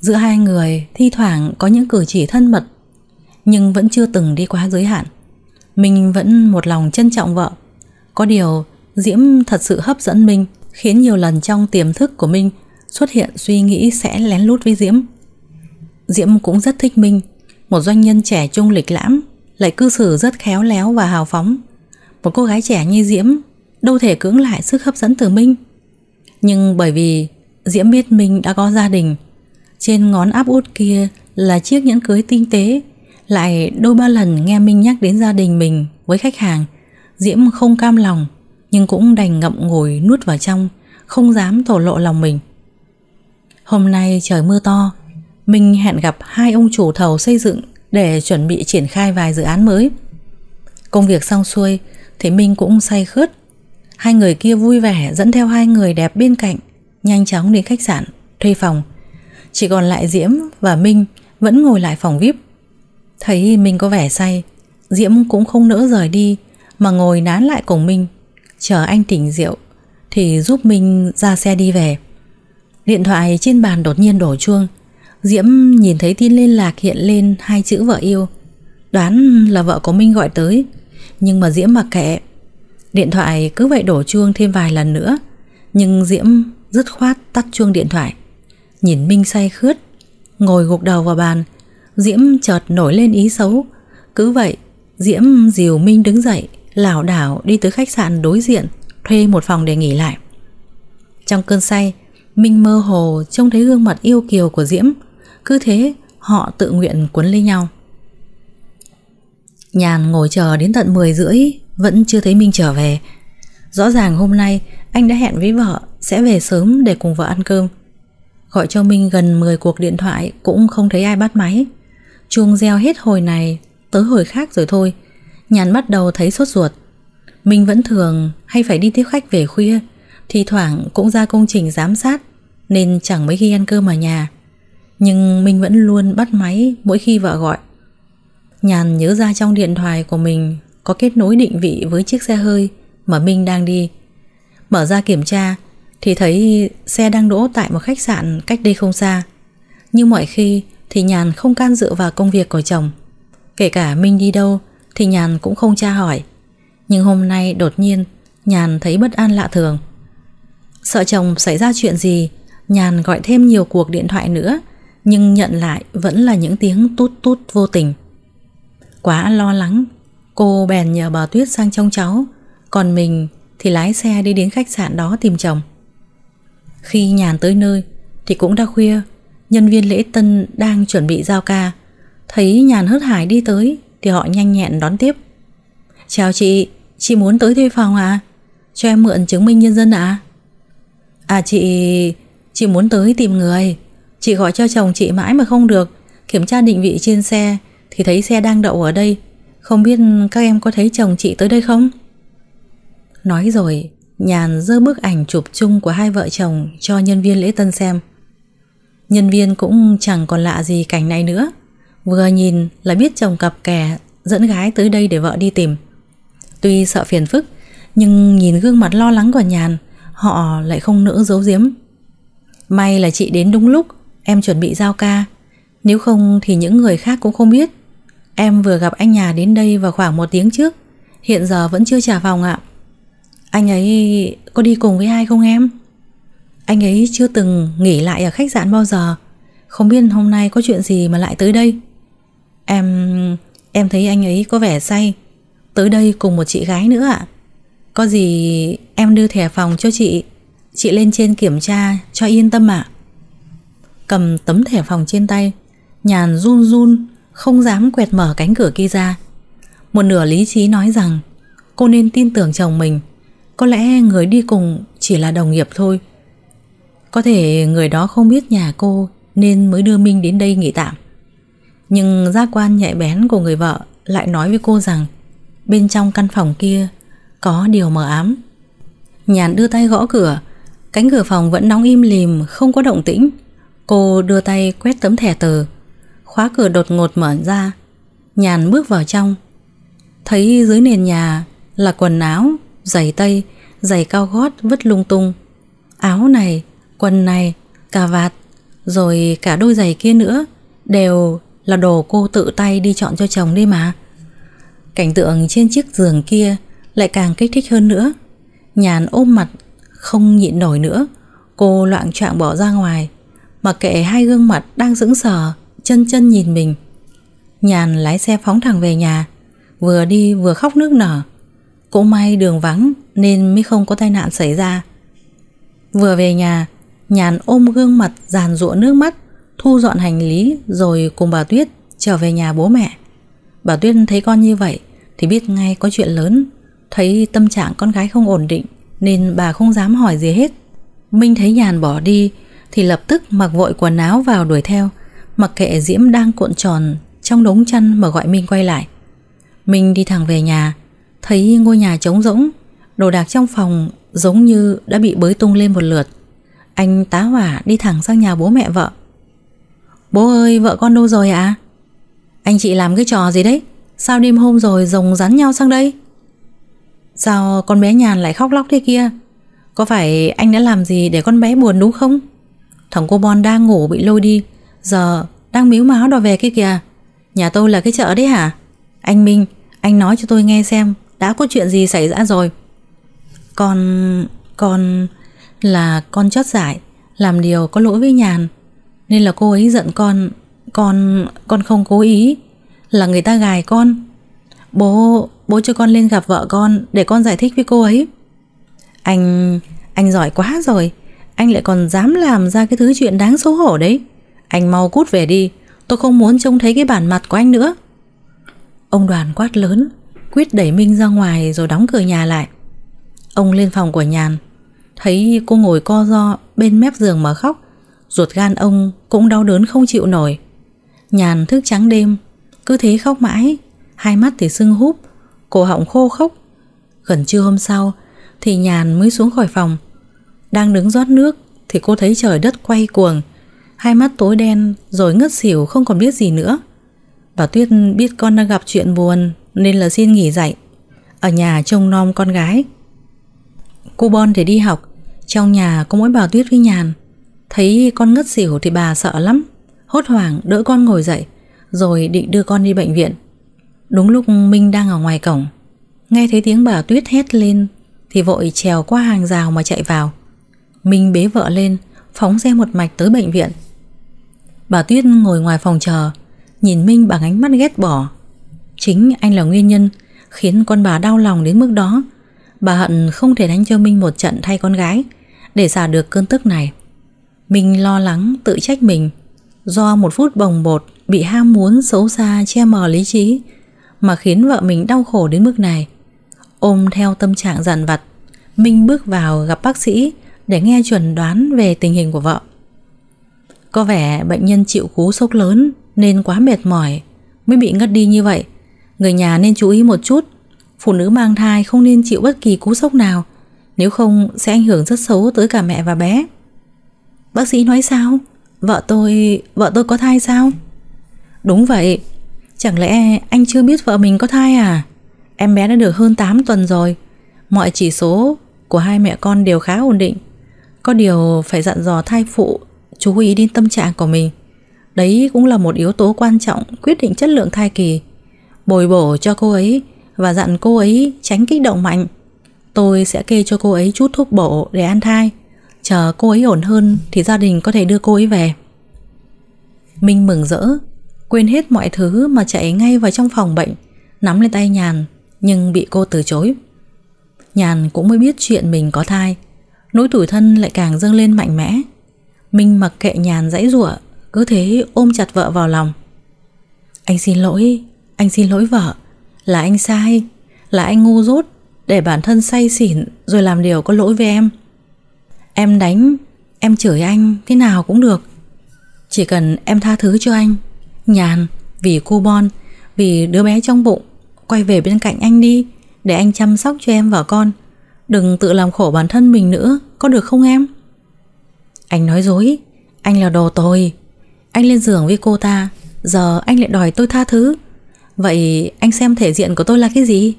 Giữa hai người, Thi thoảng có những cử chỉ thân mật nhưng vẫn chưa từng đi quá giới hạn Mình vẫn một lòng trân trọng vợ Có điều Diễm thật sự hấp dẫn Minh Khiến nhiều lần trong tiềm thức của Minh xuất hiện suy nghĩ sẽ lén lút với Diễm. Diễm cũng rất thích Minh, một doanh nhân trẻ trung lịch lãm, lại cư xử rất khéo léo và hào phóng. Một cô gái trẻ như Diễm đâu thể cưỡng lại sức hấp dẫn từ Minh. Nhưng bởi vì Diễm biết Minh đã có gia đình, trên ngón áp út kia là chiếc nhẫn cưới tinh tế, lại đôi ba lần nghe Minh nhắc đến gia đình mình với khách hàng, Diễm không cam lòng, nhưng cũng đành ngậm ngùi nuốt vào trong, không dám thổ lộ lòng mình. Hôm nay trời mưa to, Minh hẹn gặp hai ông chủ thầu xây dựng để chuẩn bị triển khai vài dự án mới. Công việc xong xuôi thì Minh cũng say khướt. Hai người kia vui vẻ dẫn theo hai người đẹp bên cạnh, nhanh chóng đến khách sạn, thuê phòng. Chỉ còn lại Diễm và Minh vẫn ngồi lại phòng VIP. Thấy Minh có vẻ say, Diễm cũng không nỡ rời đi mà ngồi nán lại cùng Minh, chờ anh tỉnh rượu thì giúp Minh ra xe đi về. Điện thoại trên bàn đột nhiên đổ chuông. Diễm nhìn thấy tin liên lạc hiện lên hai chữ vợ yêu. Đoán là vợ của Minh gọi tới, nhưng mà Diễm mặc kệ. Điện thoại cứ vậy đổ chuông thêm vài lần nữa, nhưng Diễm dứt khoát tắt chuông điện thoại. Nhìn Minh say khướt, ngồi gục đầu vào bàn, Diễm chợt nổi lên ý xấu. Cứ vậy, Diễm dìu Minh đứng dậy, lảo đảo đi tới khách sạn đối diện, thuê một phòng để nghỉ lại. Trong cơn say, Minh mơ hồ trông thấy gương mặt yêu kiều của Diễm, cứ thế họ tự nguyện cuốn lấy nhau. Nhàn ngồi chờ đến tận 10 rưỡi vẫn chưa thấy Minh trở về. Rõ ràng hôm nay anh đã hẹn với vợ sẽ về sớm để cùng vợ ăn cơm. Gọi cho Minh gần 10 cuộc điện thoại cũng không thấy ai bắt máy. Chuông reo hết hồi này tới hồi khác rồi thôi. Nhàn bắt đầu thấy sốt ruột. mình vẫn thường hay phải đi tiếp khách về khuya, thì thoảng cũng ra công trình giám sát nên chẳng mấy khi ăn cơm ở nhà. Nhưng mình vẫn luôn bắt máy mỗi khi vợ gọi. Nhàn nhớ ra trong điện thoại của mình có kết nối định vị với chiếc xe hơi mà Minh đang đi. Mở ra kiểm tra thì thấy xe đang đỗ tại một khách sạn cách đây không xa. Như mọi khi thì Nhàn không can dự vào công việc của chồng. Kể cả Minh đi đâu thì Nhàn cũng không tra hỏi. Nhưng hôm nay đột nhiên, Nhàn thấy bất an lạ thường. Sợ chồng xảy ra chuyện gì, Nhàn gọi thêm nhiều cuộc điện thoại nữa, Nhưng nhận lại vẫn là những tiếng tút tút vô tình Quá lo lắng, Cô bèn nhờ bà Tuyết sang trông cháu, Còn mình thì lái xe đi đến khách sạn đó tìm chồng Khi Nhàn tới nơi Thì cũng đã khuya Nhân viên lễ tân đang chuẩn bị giao ca. Thấy Nhàn hớt hải đi tới, Thì họ nhanh nhẹn đón tiếp. Chào chị Chị muốn tới thuê phòng à Cho em mượn chứng minh nhân dân à À chị... Chị muốn tới tìm người. Chị gọi cho chồng chị mãi mà không được. Kiểm tra định vị trên xe, Thì thấy xe đang đậu ở đây. Không biết các em có thấy chồng chị tới đây không? Nói rồi, Nhàn dơ bức ảnh chụp chung của hai vợ chồng Cho nhân viên lễ tân xem. Nhân viên cũng chẳng còn lạ gì cảnh này nữa. Vừa nhìn là biết chồng cặp kè Dẫn gái tới đây để vợ đi tìm. Tuy sợ phiền phức, Nhưng nhìn gương mặt lo lắng của Nhàn, Họ lại không nỡ giấu giếm. May là chị đến đúng lúc, Em chuẩn bị giao ca. Nếu không thì những người khác cũng không biết. Em vừa gặp anh nhà đến đây vào khoảng một tiếng trước, Hiện giờ vẫn chưa trả phòng ạ. Anh ấy có đi cùng với ai không em? Anh ấy chưa từng nghỉ lại ở khách sạn bao giờ. Không biết hôm nay có chuyện gì mà lại tới đây. Em... em thấy anh ấy có vẻ say. Tới đây cùng một chị gái nữa ạ. Có gì em đưa thẻ phòng cho chị. Chị lên trên kiểm tra cho yên tâm ạ. Cầm tấm thẻ phòng trên tay, Nhàn run run, Không dám quẹt mở cánh cửa kia ra. Một nửa lý trí nói rằng, Cô nên tin tưởng chồng mình. Có lẽ người đi cùng chỉ là đồng nghiệp thôi. Có thể người đó không biết nhà cô Nên mới đưa Minh đến đây nghỉ tạm. Nhưng giác quan nhạy bén của người vợ Lại nói với cô rằng Bên trong căn phòng kia Có điều mờ ám. Nhàn đưa tay gõ cửa Cánh cửa phòng vẫn đóng im lìm Không có động tĩnh. Cô đưa tay quét tấm thẻ tờ Khóa cửa đột ngột mở ra. Nhàn bước vào trong Thấy dưới nền nhà là quần áo Giày tây Giày cao gót vứt lung tung. Áo này, quần này, cà vạt Rồi cả đôi giày kia nữa Đều là đồ cô tự tay đi chọn cho chồng đi mà. Cảnh tượng trên chiếc giường kia Lại càng kích thích hơn nữa. Nhàn ôm mặt không nhịn nổi nữa Cô loạn trạng bỏ ra ngoài Mặc kệ hai gương mặt đang sững sờ Chân chân nhìn mình. Nhàn lái xe phóng thẳng về nhà Vừa đi vừa khóc nước nở. Cũng may đường vắng Nên mới không có tai nạn xảy ra. Vừa về nhà Nhàn ôm gương mặt, giàn rụa nước mắt, Thu dọn hành lý Rồi cùng bà Tuyết trở về nhà bố mẹ. Bà Tuyết thấy con như vậy Thì biết ngay có chuyện lớn, Thấy tâm trạng con gái không ổn định Nên bà không dám hỏi gì hết. Minh thấy Nhàn bỏ đi Thì lập tức mặc vội quần áo vào đuổi theo, Mặc kệ Diễm đang cuộn tròn Trong đống chăn mà gọi Minh quay lại. Minh đi thẳng về nhà, Thấy ngôi nhà trống rỗng, Đồ đạc trong phòng giống như đã bị bới tung lên một lượt. Anh tá hỏa đi thẳng sang nhà bố mẹ vợ. Bố ơi, vợ con đâu rồi ạ? À? Anh chị làm cái trò gì đấy? Sao đêm hôm rồi rồng rắn nhau sang đây? Sao con bé nhàn lại khóc lóc thế kia? Có phải anh đã làm gì để con bé buồn đúng không? Thằng cô Bon đang ngủ bị lôi đi, Giờ đang miếu máu đòi về kia kìa. Nhà tôi là cái chợ đấy hả? Anh Minh, Anh nói cho tôi nghe xem, Đã có chuyện gì xảy ra rồi? Còn còn là con chót dại, Làm điều có lỗi với nhàn. Nên là cô ấy giận con Con... Con không cố ý, Là người ta gài con. Bố... Bố cho con lên gặp vợ con Để con giải thích với cô ấy. Anh... Anh giỏi quá rồi, Anh lại còn dám làm ra cái thứ chuyện đáng xấu hổ đấy. Anh mau cút về đi, Tôi không muốn trông thấy cái bản mặt của anh nữa. Ông đoàn quát lớn, Quyết đẩy Minh ra ngoài rồi đóng cửa nhà lại. Ông lên phòng của Nhàn. Thấy cô ngồi co ro bên mép giường mà khóc, Ruột gan ông cũng đau đớn không chịu nổi. Nhàn thức trắng đêm, Cứ thế khóc mãi, Hai mắt thì sưng húp, Cổ họng khô khốc. Gần trưa hôm sau Thì Nhàn mới xuống khỏi phòng. Đang đứng rót nước Thì cô thấy trời đất quay cuồng, Hai mắt tối đen rồi ngất xỉu không còn biết gì nữa. Bà Tuyết biết con đang gặp chuyện buồn Nên là xin nghỉ dạy Ở nhà trông nom con gái. Cô Bon thì đi học trong nhà có mỗi bà Tuyết với Nhàn. Thấy con ngất xỉu thì bà sợ lắm. Hốt hoảng đỡ con ngồi dậy, Rồi định đưa con đi bệnh viện. Đúng lúc Minh đang ở ngoài cổng, Nghe thấy tiếng bà Tuyết hét lên Thì vội trèo qua hàng rào mà chạy vào. Minh bế vợ lên, Phóng xe một mạch tới bệnh viện. Bà Tuyết ngồi ngoài phòng chờ, Nhìn Minh bằng ánh mắt ghét bỏ. Chính anh là nguyên nhân Khiến con bà đau lòng đến mức đó. Bà hận không thể đánh cho Minh một trận thay con gái. Để xả được cơn tức này, mình lo lắng, tự trách mình Do một phút bồng bột Bị ham muốn xấu xa che mờ lý trí Mà khiến vợ mình đau khổ đến mức này Ôm theo tâm trạng dằn vặt, Minh bước vào gặp bác sĩ Để nghe chuẩn đoán về tình hình của vợ có vẻ bệnh nhân chịu cú sốc lớn nên quá mệt mỏi mới bị ngất đi như vậy. Người nhà nên chú ý một chút. Phụ nữ mang thai không nên chịu bất kỳ cú sốc nào nếu không, sẽ ảnh hưởng rất xấu tới cả mẹ và bé. Bác sĩ nói sao? Vợ tôi... vợ tôi có thai sao? Đúng vậy. Chẳng lẽ anh chưa biết vợ mình có thai à? Em bé đã được hơn 8 tuần rồi. Mọi chỉ số của hai mẹ con đều khá ổn định. Có điều phải dặn dò thai phụ chú ý đến tâm trạng của mình. Đấy cũng là một yếu tố quan trọng quyết định chất lượng thai kỳ. Bồi bổ cho cô ấy và dặn cô ấy tránh kích động mạnh. Tôi sẽ kê cho cô ấy chút thuốc bổ để ăn thai. Chờ cô ấy ổn hơn thì gia đình có thể đưa cô ấy về. Minh mừng rỡ, quên hết mọi thứ mà chạy ngay vào trong phòng bệnh, nắm lên tay Nhàn nhưng bị cô từ chối. Nhàn cũng mới biết chuyện mình có thai, nỗi tủi thân lại càng dâng lên mạnh mẽ. Minh mặc kệ nhàn dãy rủa Cứ thế ôm chặt vợ vào lòng Anh xin lỗi Anh xin lỗi vợ Là anh sai Là anh ngu dốt để bản thân say xỉn Rồi làm điều có lỗi với em. Em đánh, Em chửi anh, Thế nào cũng được. Chỉ cần em tha thứ cho anh, Nhàn, Vì cô Bon, Vì đứa bé trong bụng, Quay về bên cạnh anh đi, Để anh chăm sóc cho em và con. Đừng tự làm khổ bản thân mình nữa, Có được không em? Anh nói dối, Anh là đồ tồi. Anh lên giường với cô ta, Giờ anh lại đòi tôi tha thứ. Vậy anh xem thể diện của tôi là cái gì?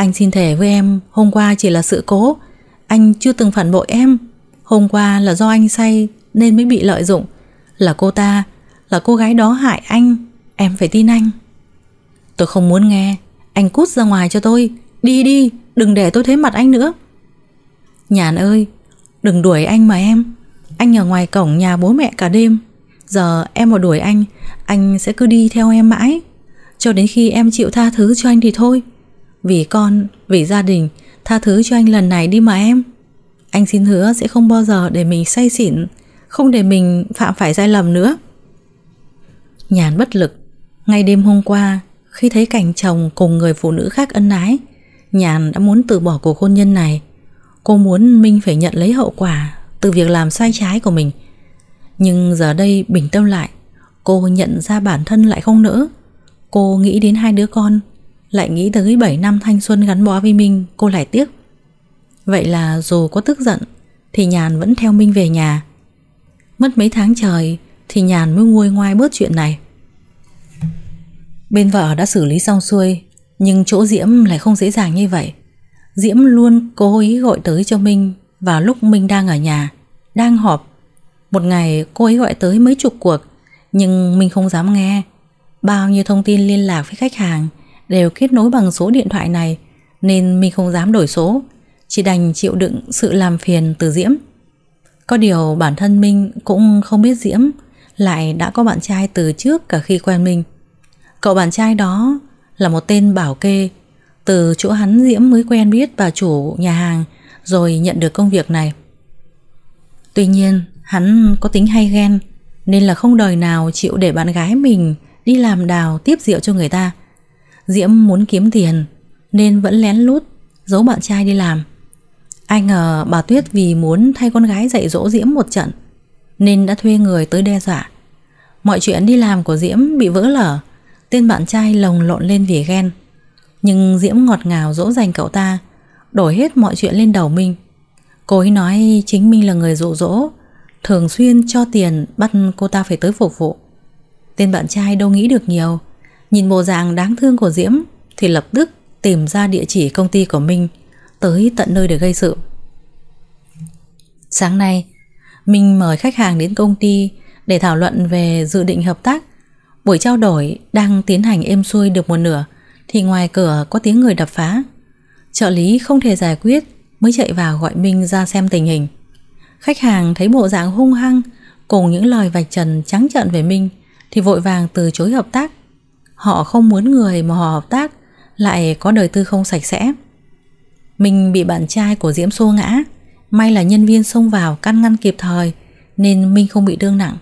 Anh xin thề với em, Hôm qua chỉ là sự cố. Anh chưa từng phản bội em. Hôm qua là do anh say Nên mới bị lợi dụng. Là cô ta, Là cô gái đó hại anh. Em phải tin anh. Tôi không muốn nghe. Anh cút ra ngoài cho tôi. Đi đi, Đừng để tôi thấy mặt anh nữa. Nhàn ơi, Đừng đuổi anh mà em. Anh ở ngoài cổng nhà bố mẹ cả đêm. Giờ em mà đuổi anh Anh sẽ cứ đi theo em mãi. Cho đến khi em chịu tha thứ cho anh thì thôi. Vì con, vì gia đình Tha thứ cho anh lần này đi mà em. Anh xin hứa sẽ không bao giờ để mình say xỉn Không để mình phạm phải sai lầm nữa. Nhàn bất lực Ngay đêm hôm qua Khi thấy cảnh chồng cùng người phụ nữ khác ân ái Nhàn đã muốn từ bỏ cuộc hôn nhân này. Cô muốn Minh phải nhận lấy hậu quả Từ việc làm sai trái của mình. Nhưng giờ đây bình tâm lại Cô nhận ra bản thân lại không nỡ. Cô nghĩ đến hai đứa con lại nghĩ tới 7 năm thanh xuân gắn bó với Minh, Cô lại tiếc. Vậy là dù có tức giận, Thì Nhàn vẫn theo Minh về nhà. Mất mấy tháng trời, Thì Nhàn mới nguôi ngoai bớt chuyện này. Bên vợ đã xử lý xong xuôi, Nhưng chỗ Diễm lại không dễ dàng như vậy. Diễm luôn cố ý gọi tới cho Minh Vào lúc Minh đang ở nhà, Đang họp. Một ngày cô ấy gọi tới mấy chục cuộc, Nhưng Minh không dám nghe. Bao nhiêu thông tin liên lạc với khách hàng Đều kết nối bằng số điện thoại này Nên mình không dám đổi số Chỉ đành chịu đựng sự làm phiền từ Diễm Có điều bản thân Minh cũng không biết Diễm Lại đã có bạn trai từ trước cả khi quen Minh Cậu bạn trai đó là một tên bảo kê từ chỗ hắn Diễm mới quen biết bà chủ nhà hàng rồi nhận được công việc này. Tuy nhiên, hắn có tính hay ghen nên là không đời nào chịu để bạn gái mình đi làm đào tiếp rượu cho người ta. Diễm muốn kiếm tiền nên vẫn lén lút giấu bạn trai đi làm. Ai ngờ bà Tuyết vì muốn thay con gái dạy dỗ Diễm một trận nên đã thuê người tới đe dọa. Mọi chuyện đi làm của Diễm bị vỡ lở, tên bạn trai lồng lộn lên vì ghen. Nhưng Diễm ngọt ngào dỗ dành cậu ta Đổi hết mọi chuyện lên đầu Minh Cô ấy nói chính Minh là người dụ dỗ Thường xuyên cho tiền Bắt cô ta phải tới phục vụ Tên bạn trai đâu nghĩ được nhiều Nhìn bộ dạng đáng thương của Diễm, Thì lập tức tìm ra địa chỉ công ty của Minh Tới tận nơi để gây sự Sáng nay Minh mời khách hàng đến công ty Để thảo luận về dự định hợp tác Buổi trao đổi đang tiến hành êm xuôi được một nửa, thì ngoài cửa có tiếng người đập phá. Trợ lý không thể giải quyết mới chạy vào gọi Minh ra xem tình hình. Khách hàng thấy bộ dạng hung hăng, cùng những lời vạch trần trắng trợn về Minh, thì vội vàng từ chối hợp tác. Họ không muốn người mà họ hợp tác lại có đời tư không sạch sẽ. mình bị bạn trai của Diễm xô ngã, may là nhân viên xông vào căn ngăn kịp thời nên Minh không bị thương nặng.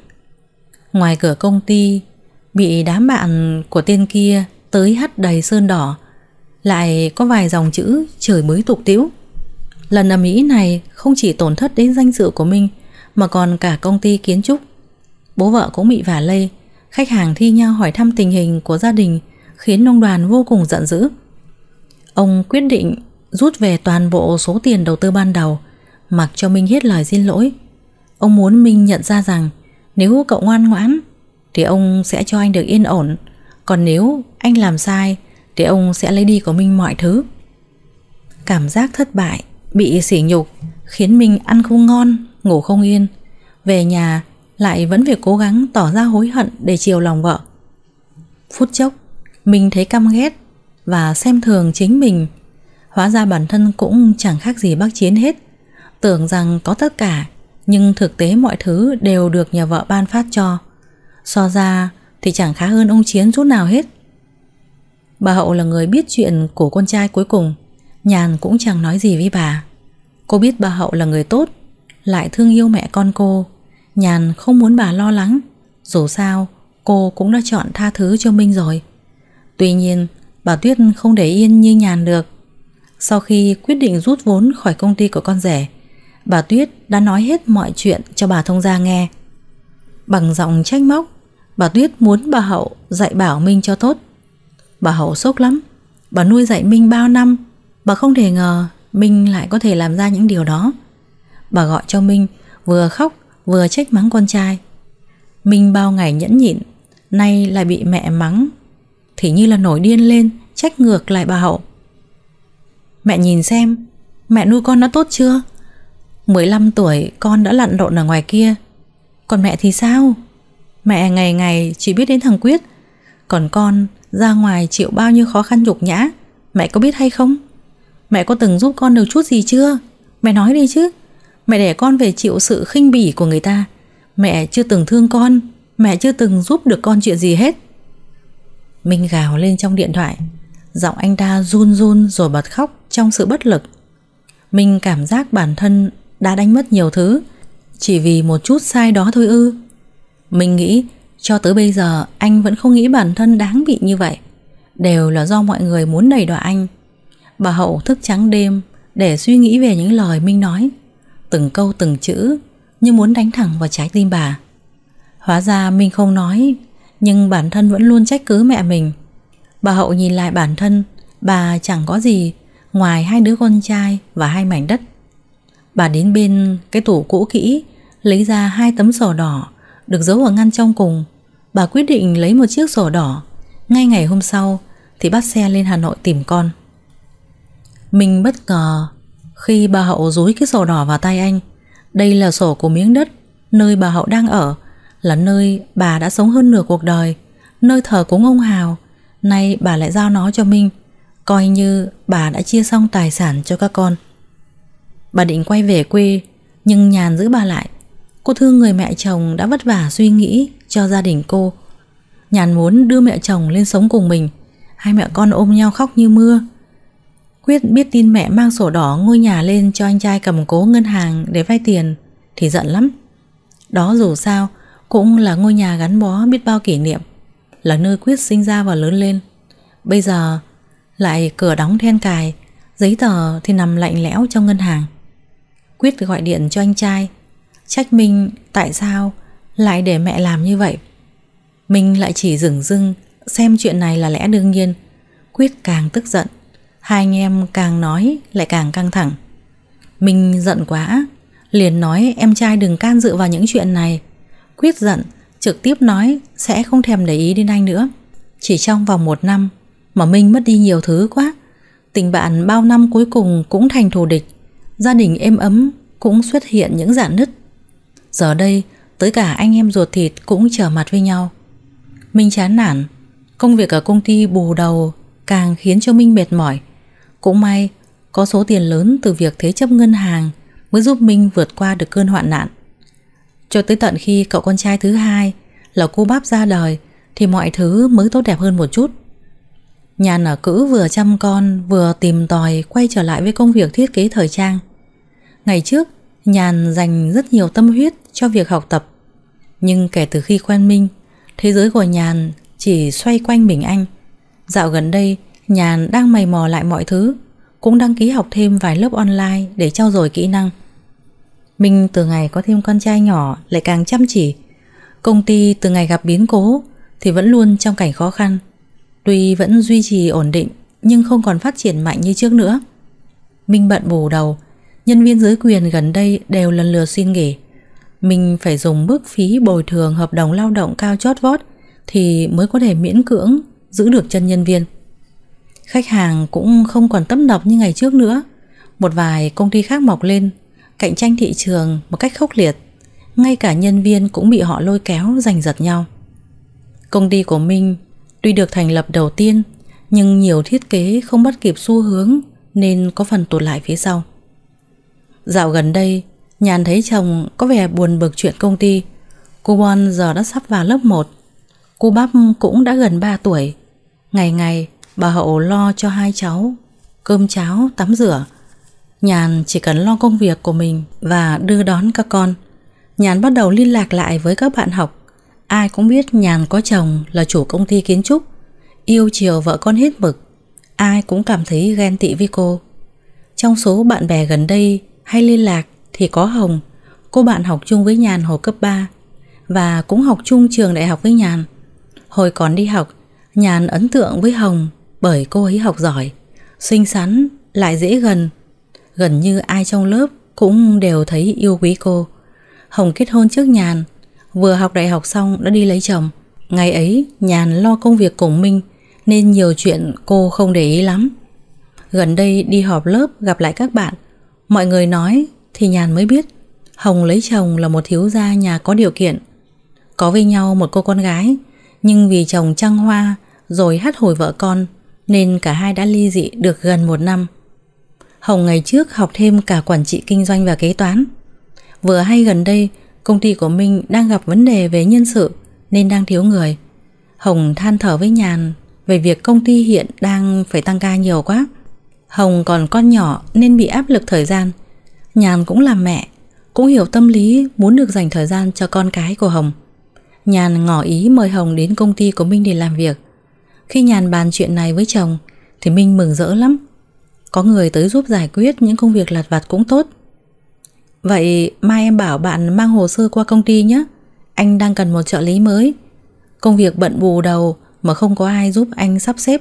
Ngoài cửa công ty, bị đám bạn của tên kia tới hắt đầy sơn đỏ. Lại có vài dòng chữ trời mới tục tiễu lần ầm ĩ này không chỉ tổn thất đến danh dự của mình mà còn cả công ty kiến trúc. Bố vợ cũng bị vả lây khách hàng thi nhau hỏi thăm tình hình của gia đình khiến nông đoàn vô cùng giận dữ. Ông quyết định rút về toàn bộ số tiền đầu tư ban đầu, mặc cho Minh hết lời xin lỗi. Ông muốn Minh nhận ra rằng nếu cậu ngoan ngoãn thì ông sẽ cho anh được yên ổn, còn nếu anh làm sai Thì ông sẽ lấy đi của Minh mọi thứ. Cảm giác thất bại Bị sỉ nhục Khiến mình ăn không ngon, Ngủ không yên, Về nhà lại vẫn phải cố gắng tỏ ra hối hận Để chiều lòng vợ Phút chốc Mình thấy căm ghét Và xem thường chính mình Hóa ra bản thân cũng chẳng khác gì bác chiến hết Tưởng rằng có tất cả Nhưng thực tế mọi thứ đều được nhà vợ ban phát cho So ra thì chẳng khá hơn ông Chiến chút nào hết. Bà Hậu là người biết chuyện của con trai cuối cùng, Nhàn cũng chẳng nói gì với bà. Cô biết bà Hậu là người tốt, lại thương yêu mẹ con cô. Nhàn không muốn bà lo lắng, dù sao cô cũng đã chọn tha thứ cho Minh rồi. Tuy nhiên, bà Tuyết không để yên như Nhàn được. Sau khi quyết định rút vốn khỏi công ty của con rể, bà Tuyết đã nói hết mọi chuyện cho bà thông gia nghe. Bằng giọng trách móc, Bà Tuyết muốn bà Hậu dạy bảo Minh cho tốt Bà Hậu sốc lắm Bà nuôi dạy Minh bao năm Bà không thể ngờ Minh lại có thể làm ra những điều đó Bà gọi cho Minh Vừa khóc vừa trách mắng con trai. Mình bao ngày nhẫn nhịn, Nay lại bị mẹ mắng. Thì như là nổi điên lên, Trách ngược lại bà Hậu. Mẹ nhìn xem, Mẹ nuôi con đã tốt chưa? 15 tuổi, con đã lặn lộn ở ngoài kia. Còn mẹ thì sao? Mẹ ngày ngày chỉ biết đến thằng Quyết. Còn con, ra ngoài chịu bao nhiêu khó khăn nhục nhã, Mẹ có biết hay không? Mẹ có từng giúp con được chút gì chưa? Mẹ nói đi chứ. Mẹ để con về chịu sự khinh bỉ của người ta. Mẹ chưa từng thương con, Mẹ chưa từng giúp được con chuyện gì hết. Minh gào lên trong điện thoại. Giọng anh ta run run rồi bật khóc trong sự bất lực. Minh cảm giác bản thân đã đánh mất nhiều thứ. Chỉ vì một chút sai đó thôi ư. Minh nghĩ, cho tới bây giờ anh vẫn không nghĩ bản thân đáng bị như vậy. Đều là do mọi người muốn đẩy đọa anh. Bà Hậu thức trắng đêm Để suy nghĩ về những lời Minh nói. Từng câu từng chữ Như muốn đánh thẳng vào trái tim bà. Hóa ra mình không nói, Nhưng bản thân vẫn luôn trách cứ mẹ mình. Bà Hậu nhìn lại bản thân, Bà chẳng có gì Ngoài hai đứa con trai và hai mảnh đất. Bà đến bên cái tủ cũ kỹ, Lấy ra hai tấm sổ đỏ Được giấu ở ngăn trong cùng. Bà quyết định lấy một chiếc sổ đỏ. Ngay ngày hôm sau Thì bắt xe lên Hà Nội tìm con. Mình bất ngờ khi bà Hậu rúi cái sổ đỏ vào tay anh. Đây là sổ của miếng đất, Nơi bà Hậu đang ở, Là nơi bà đã sống hơn nửa cuộc đời, Nơi thờ cúng ông Hào. Nay bà lại giao nó cho Minh, Coi như bà đã chia xong tài sản cho các con. Bà định quay về quê, Nhưng nhàn giữ bà lại. Cô thương người mẹ chồng đã vất vả suy nghĩ Cho gia đình cô. Nhàn muốn đưa mẹ chồng lên sống cùng mình. Hai mẹ con ôm nhau khóc như mưa. Quyết biết tin mẹ mang sổ đỏ ngôi nhà lên cho anh trai cầm cố ngân hàng để vay tiền thì giận lắm. Đó dù sao cũng là ngôi nhà gắn bó biết bao kỷ niệm, là nơi Quyết sinh ra và lớn lên. Bây giờ lại cửa đóng then cài, giấy tờ thì nằm lạnh lẽo trong ngân hàng. Quyết gọi điện cho anh trai, trách Minh tại sao lại để mẹ làm như vậy. Minh lại chỉ dửng dưng xem chuyện này là lẽ đương nhiên. Quyết càng tức giận, hai anh em càng nói lại càng căng thẳng. Minh giận quá, liền nói em trai đừng can dự vào những chuyện này. Quyết giận, trực tiếp nói sẽ không thèm để ý đến anh nữa. Chỉ trong vòng một năm mà Minh mất đi nhiều thứ quá. Tình bạn bao năm cuối cùng cũng thành thù địch. Gia đình êm ấm cũng xuất hiện những giãn nứt. Giờ đây, tới cả anh em ruột thịt cũng trở mặt với nhau. Minh chán nản, công việc ở công ty bù đầu càng khiến cho Minh mệt mỏi. Cũng may, có số tiền lớn từ việc thế chấp ngân hàng mới giúp Minh vượt qua được cơn hoạn nạn. Cho tới tận khi cậu con trai thứ hai là cô bác ra đời thì mọi thứ mới tốt đẹp hơn một chút. Nhàn ở cữ vừa chăm con vừa tìm tòi quay trở lại với công việc thiết kế thời trang. Ngày trước, Nhàn dành rất nhiều tâm huyết cho việc học tập. Nhưng kể từ khi quen Minh, thế giới của Nhàn chỉ xoay quanh mình anh. Dạo gần đây, Nhàn đang mày mò lại mọi thứ, cũng đăng ký học thêm vài lớp online để trau dồi kỹ năng. Minh từ ngày có thêm con trai nhỏ lại càng chăm chỉ. Công ty từ ngày gặp biến cố thì vẫn luôn trong cảnh khó khăn. Tuy vẫn duy trì ổn định nhưng không còn phát triển mạnh như trước nữa. Minh bận bù đầu, nhân viên dưới quyền gần đây đều lần lượt xin nghỉ. Mình phải dùng mức phí bồi thường hợp đồng lao động cao chót vót thì mới có thể miễn cưỡng giữ được chân nhân viên. Khách hàng cũng không còn tấp nập như ngày trước nữa. Một vài công ty khác mọc lên, cạnh tranh thị trường một cách khốc liệt. Ngay cả nhân viên cũng bị họ lôi kéo giành giật nhau. Công ty của Minh tuy được thành lập đầu tiên nhưng nhiều thiết kế không bắt kịp xu hướng nên có phần tụt lại phía sau. Dạo gần đây, Nhàn thấy chồng có vẻ buồn bực chuyện công ty. Cô Bon giờ đã sắp vào lớp 1. Cô Bắp cũng đã gần 3 tuổi. Ngày ngày, bà Hậu lo cho hai cháu, cơm cháo, tắm rửa. Nhàn chỉ cần lo công việc của mình và đưa đón các con. Nhàn bắt đầu liên lạc lại với các bạn học. Ai cũng biết Nhàn có chồng là chủ công ty kiến trúc, yêu chiều vợ con hết mực. Ai cũng cảm thấy ghen tị với cô. Trong số bạn bè gần đây hay liên lạc thì có Hồng, cô bạn học chung với Nhàn hồi cấp 3 và cũng học chung trường đại học với Nhàn. Hồi còn đi học, Nhàn ấn tượng với Hồng bởi cô ấy học giỏi, xinh xắn, lại dễ gần. Gần như ai trong lớp cũng đều thấy yêu quý cô. Hồng kết hôn trước Nhàn, vừa học đại học xong đã đi lấy chồng. Ngày ấy, Nhàn lo công việc cùng Minh nên nhiều chuyện cô không để ý lắm. Gần đây đi họp lớp gặp lại các bạn, mọi người nói thì Nhàn mới biết Hồng lấy chồng là một thiếu gia nhà có điều kiện. Có với nhau một cô con gái, nhưng vì chồng trăng hoa rồi hát hồi vợ con nên cả hai đã ly dị được gần một năm. Hồng ngày trước học thêm cả quản trị kinh doanh và kế toán. Vừa hay gần đây, công ty của Minh đang gặp vấn đề về nhân sự nên đang thiếu người. Hồng than thở với Nhàn về việc công ty hiện đang phải tăng ca nhiều quá. Hồng còn con nhỏ nên bị áp lực thời gian. Nhàn cũng là mẹ, cũng hiểu tâm lý muốn được dành thời gian cho con cái của Hồng. Nhàn ngỏ ý mời Hồng đến công ty của Minh để làm việc. Khi Nhàn bàn chuyện này với chồng thì Minh mừng rỡ lắm. Có người tới giúp giải quyết những công việc lặt vặt cũng tốt. Vậy mai em bảo bạn mang hồ sơ qua công ty nhé. Anh đang cần một trợ lý mới. Công việc bận bù đầu mà không có ai giúp anh sắp xếp.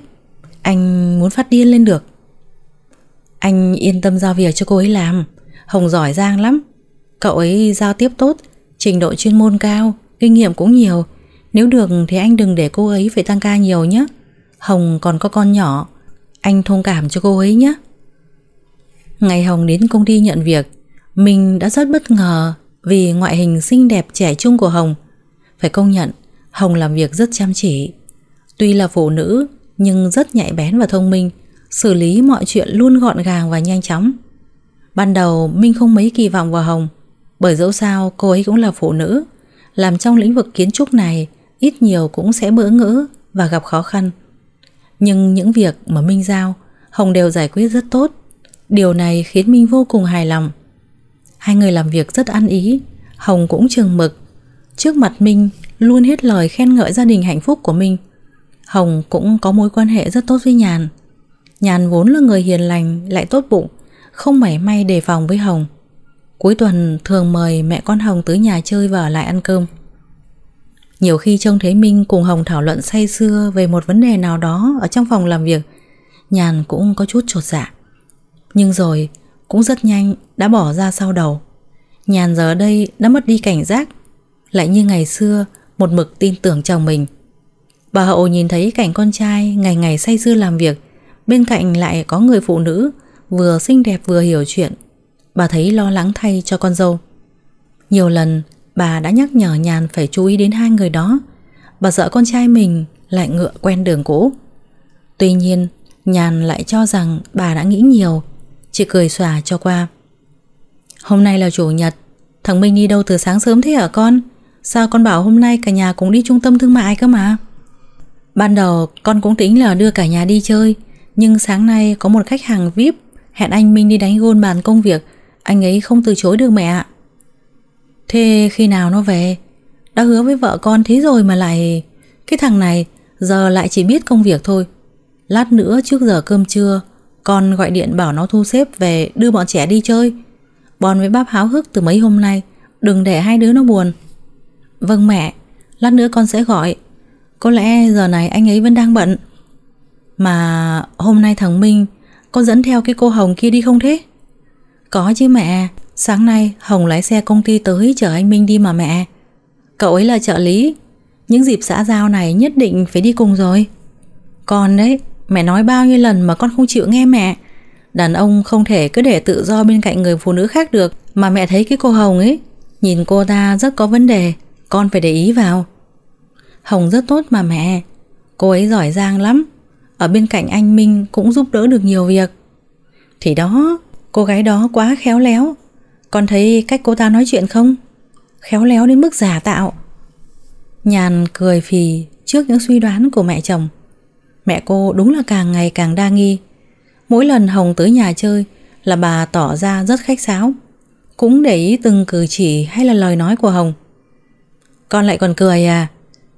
Anh muốn phát điên lên được. Anh yên tâm giao việc cho cô ấy làm. Hồng giỏi giang lắm. Cậu ấy giao tiếp tốt, trình độ chuyên môn cao, kinh nghiệm cũng nhiều. Nếu được thì anh đừng để cô ấy phải tăng ca nhiều nhé. Hồng còn có con nhỏ, anh thông cảm cho cô ấy nhé. Ngày Hồng đến công ty nhận việc, mình đã rất bất ngờ vì ngoại hình xinh đẹp trẻ trung của Hồng. Phải công nhận, Hồng làm việc rất chăm chỉ. Tuy là phụ nữ, nhưng rất nhạy bén và thông minh, xử lý mọi chuyện luôn gọn gàng và nhanh chóng. Ban đầu Minh không mấy kỳ vọng vào Hồng, bởi dẫu sao cô ấy cũng là phụ nữ, làm trong lĩnh vực kiến trúc này ít nhiều cũng sẽ bỡ ngỡ và gặp khó khăn. Nhưng những việc mà Minh giao, Hồng đều giải quyết rất tốt. Điều này khiến Minh vô cùng hài lòng. Hai người làm việc rất ăn ý, Hồng cũng trường mực. Trước mặt Minh luôn hết lời khen ngợi gia đình hạnh phúc của Minh. Hồng cũng có mối quan hệ rất tốt với Nhàn. Nhàn vốn là người hiền lành, lại tốt bụng, không mảy may đề phòng với Hồng. Cuối tuần thường mời mẹ con Hồng tới nhà chơi và ở lại ăn cơm. Nhiều khi trông thấy Minh cùng Hồng thảo luận say sưa về một vấn đề nào đó ở trong phòng làm việc, Nhàn cũng có chút trột dạ. Nhưng rồi cũng rất nhanh đã bỏ ra sau đầu. Nhàn giờ đây đã mất đi cảnh giác, lại như ngày xưa một mực tin tưởng chồng mình. Bà Hậu nhìn thấy cảnh con trai ngày ngày say sưa làm việc, bên cạnh lại có người phụ nữ vừa xinh đẹp vừa hiểu chuyện. Bà thấy lo lắng thay cho con dâu. Nhiều lần bà đã nhắc nhở Nhàn phải chú ý đến hai người đó. Bà sợ con trai mình lại ngựa quen đường cũ. Tuy nhiên, Nhàn lại cho rằng bà đã nghĩ nhiều, chỉ cười xòa cho qua. Hôm nay là chủ nhật, thằng Minh đi đâu từ sáng sớm thế hả con? Sao con bảo hôm nay cả nhà cũng đi trung tâm thương mại cơ mà? Ban đầu con cũng tính là đưa cả nhà đi chơi, nhưng sáng nay có một khách hàng VIP hẹn anh Minh đi đánh gôn bàn công việc, anh ấy không từ chối được mẹ ạ. Thế khi nào nó về? Đã hứa với vợ con thế rồi mà lại... Cái thằng này giờ lại chỉ biết công việc thôi. Lát nữa trước giờ cơm trưa, con gọi điện bảo nó thu xếp về đưa bọn trẻ đi chơi. Bọn với bác háo hức từ mấy hôm nay, đừng để hai đứa nó buồn. Vâng mẹ, lát nữa con sẽ gọi. Có lẽ giờ này anh ấy vẫn đang bận. Mà hôm nay thằng Minh con dẫn theo cái cô Hồng kia đi không thế? Có chứ mẹ, Sáng nay, Hồng lái xe công ty tới chở anh Minh đi mà mẹ. Cậu ấy là trợ lý. Những dịp xã giao này nhất định phải đi cùng rồi. Con đấy, Mẹ nói bao nhiêu lần mà con không chịu nghe mẹ. Đàn ông không thể cứ để tự do bên cạnh người phụ nữ khác được. Mà mẹ thấy cái cô Hồng ấy, Nhìn cô ta rất có vấn đề. Con phải để ý vào. Hồng rất tốt mà mẹ. Cô ấy giỏi giang lắm. Ở bên cạnh anh Minh cũng giúp đỡ được nhiều việc. Thì đó, Cô gái đó quá khéo léo con thấy cách cô ta nói chuyện không? Khéo léo đến mức giả tạo. Nhàn cười phì trước những suy đoán của mẹ chồng. Mẹ cô đúng là càng ngày càng đa nghi. Mỗi lần Hồng tới nhà chơi là bà tỏ ra rất khách sáo. Cũng để ý từng cử chỉ hay là lời nói của Hồng. Con lại còn cười à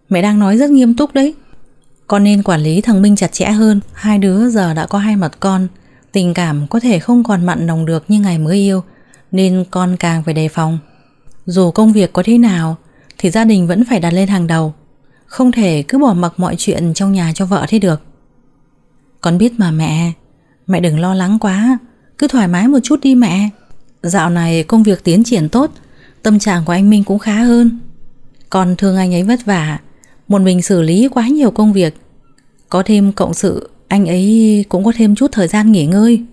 Mẹ đang nói rất nghiêm túc đấy. Con nên quản lý thằng Minh chặt chẽ hơn. Hai đứa giờ đã có hai mặt con, Tình cảm có thể không còn mặn nồng được như ngày mới yêu nên con càng phải đề phòng. Dù công việc có thế nào thì gia đình vẫn phải đặt lên hàng đầu. Không thể cứ bỏ mặc mọi chuyện trong nhà cho vợ thế được. Con biết mà mẹ, mẹ đừng lo lắng quá, cứ thoải mái một chút đi mẹ. Dạo này công việc tiến triển tốt, tâm trạng của anh Minh cũng khá hơn. Con thương anh ấy vất vả, một mình xử lý quá nhiều công việc. Có thêm cộng sự, anh ấy cũng có thêm chút thời gian nghỉ ngơi.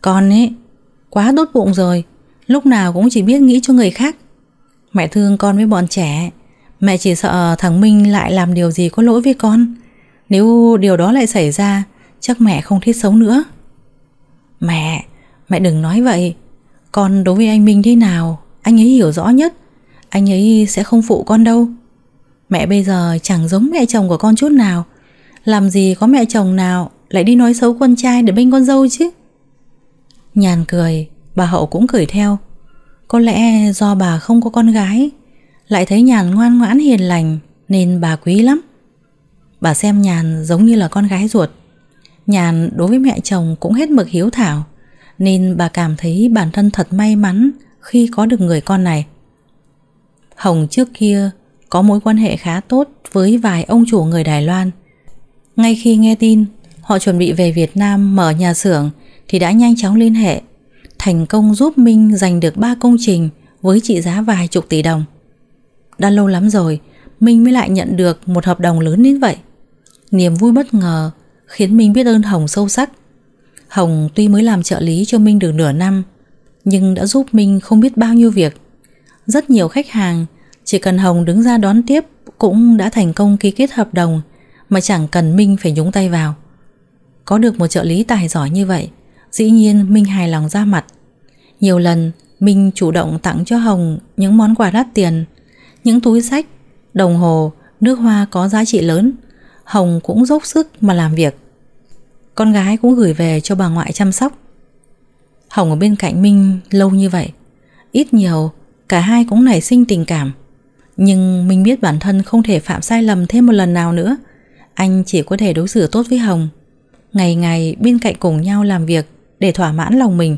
Con ấy, Quá tốt bụng rồi. Lúc nào cũng chỉ biết nghĩ cho người khác. Mẹ thương con với bọn trẻ. Mẹ chỉ sợ thằng Minh lại làm điều gì có lỗi với con. Nếu điều đó lại xảy ra, Chắc mẹ không thiết sống nữa. Mẹ Mẹ đừng nói vậy. Con đối với anh Minh thế nào, Anh ấy hiểu rõ nhất. Anh ấy sẽ không phụ con đâu. Mẹ bây giờ chẳng giống mẹ chồng của con chút nào. Làm gì có mẹ chồng nào Lại đi nói xấu con trai để bên con dâu chứ? Nhàn cười, Bà Hậu cũng cười theo. Có lẽ do bà không có con gái, Lại thấy Nhàn ngoan ngoãn hiền lành, Nên bà quý lắm. Bà xem Nhàn giống như là con gái ruột. Nhàn đối với mẹ chồng cũng hết mực hiếu thảo, Nên bà cảm thấy bản thân thật may mắn Khi có được người con này. Hồng trước kia có mối quan hệ khá tốt với vài ông chủ người Đài Loan. Ngay khi nghe tin, họ chuẩn bị về Việt Nam mở nhà xưởng thì đã nhanh chóng liên hệ, thành công giúp Minh giành được 3 công trình với trị giá vài chục tỷ đồng. Đã lâu lắm rồi, Minh mới lại nhận được một hợp đồng lớn đến vậy. Niềm vui bất ngờ khiến Minh biết ơn Hồng sâu sắc. Hồng tuy mới làm trợ lý cho Minh được nửa năm, nhưng đã giúp Minh không biết bao nhiêu việc. Rất nhiều khách hàng chỉ cần Hồng đứng ra đón tiếp cũng đã thành công ký kết hợp đồng mà chẳng cần Minh phải nhúng tay vào. Có được một trợ lý tài giỏi như vậy, dĩ nhiên Minh hài lòng ra mặt. Nhiều lần Minh chủ động tặng cho Hồng những món quà đắt tiền, những túi sách, đồng hồ, nước hoa có giá trị lớn. Hồng cũng dốc sức mà làm việc. Con gái cũng gửi về cho bà ngoại chăm sóc. Hồng ở bên cạnh Minh lâu như vậy, ít nhiều cả hai cũng nảy sinh tình cảm. Nhưng Minh biết bản thân không thể phạm sai lầm thêm một lần nào nữa Anh chỉ có thể đối xử tốt với Hồng Ngày ngày bên cạnh cùng nhau làm việc để thỏa mãn lòng mình.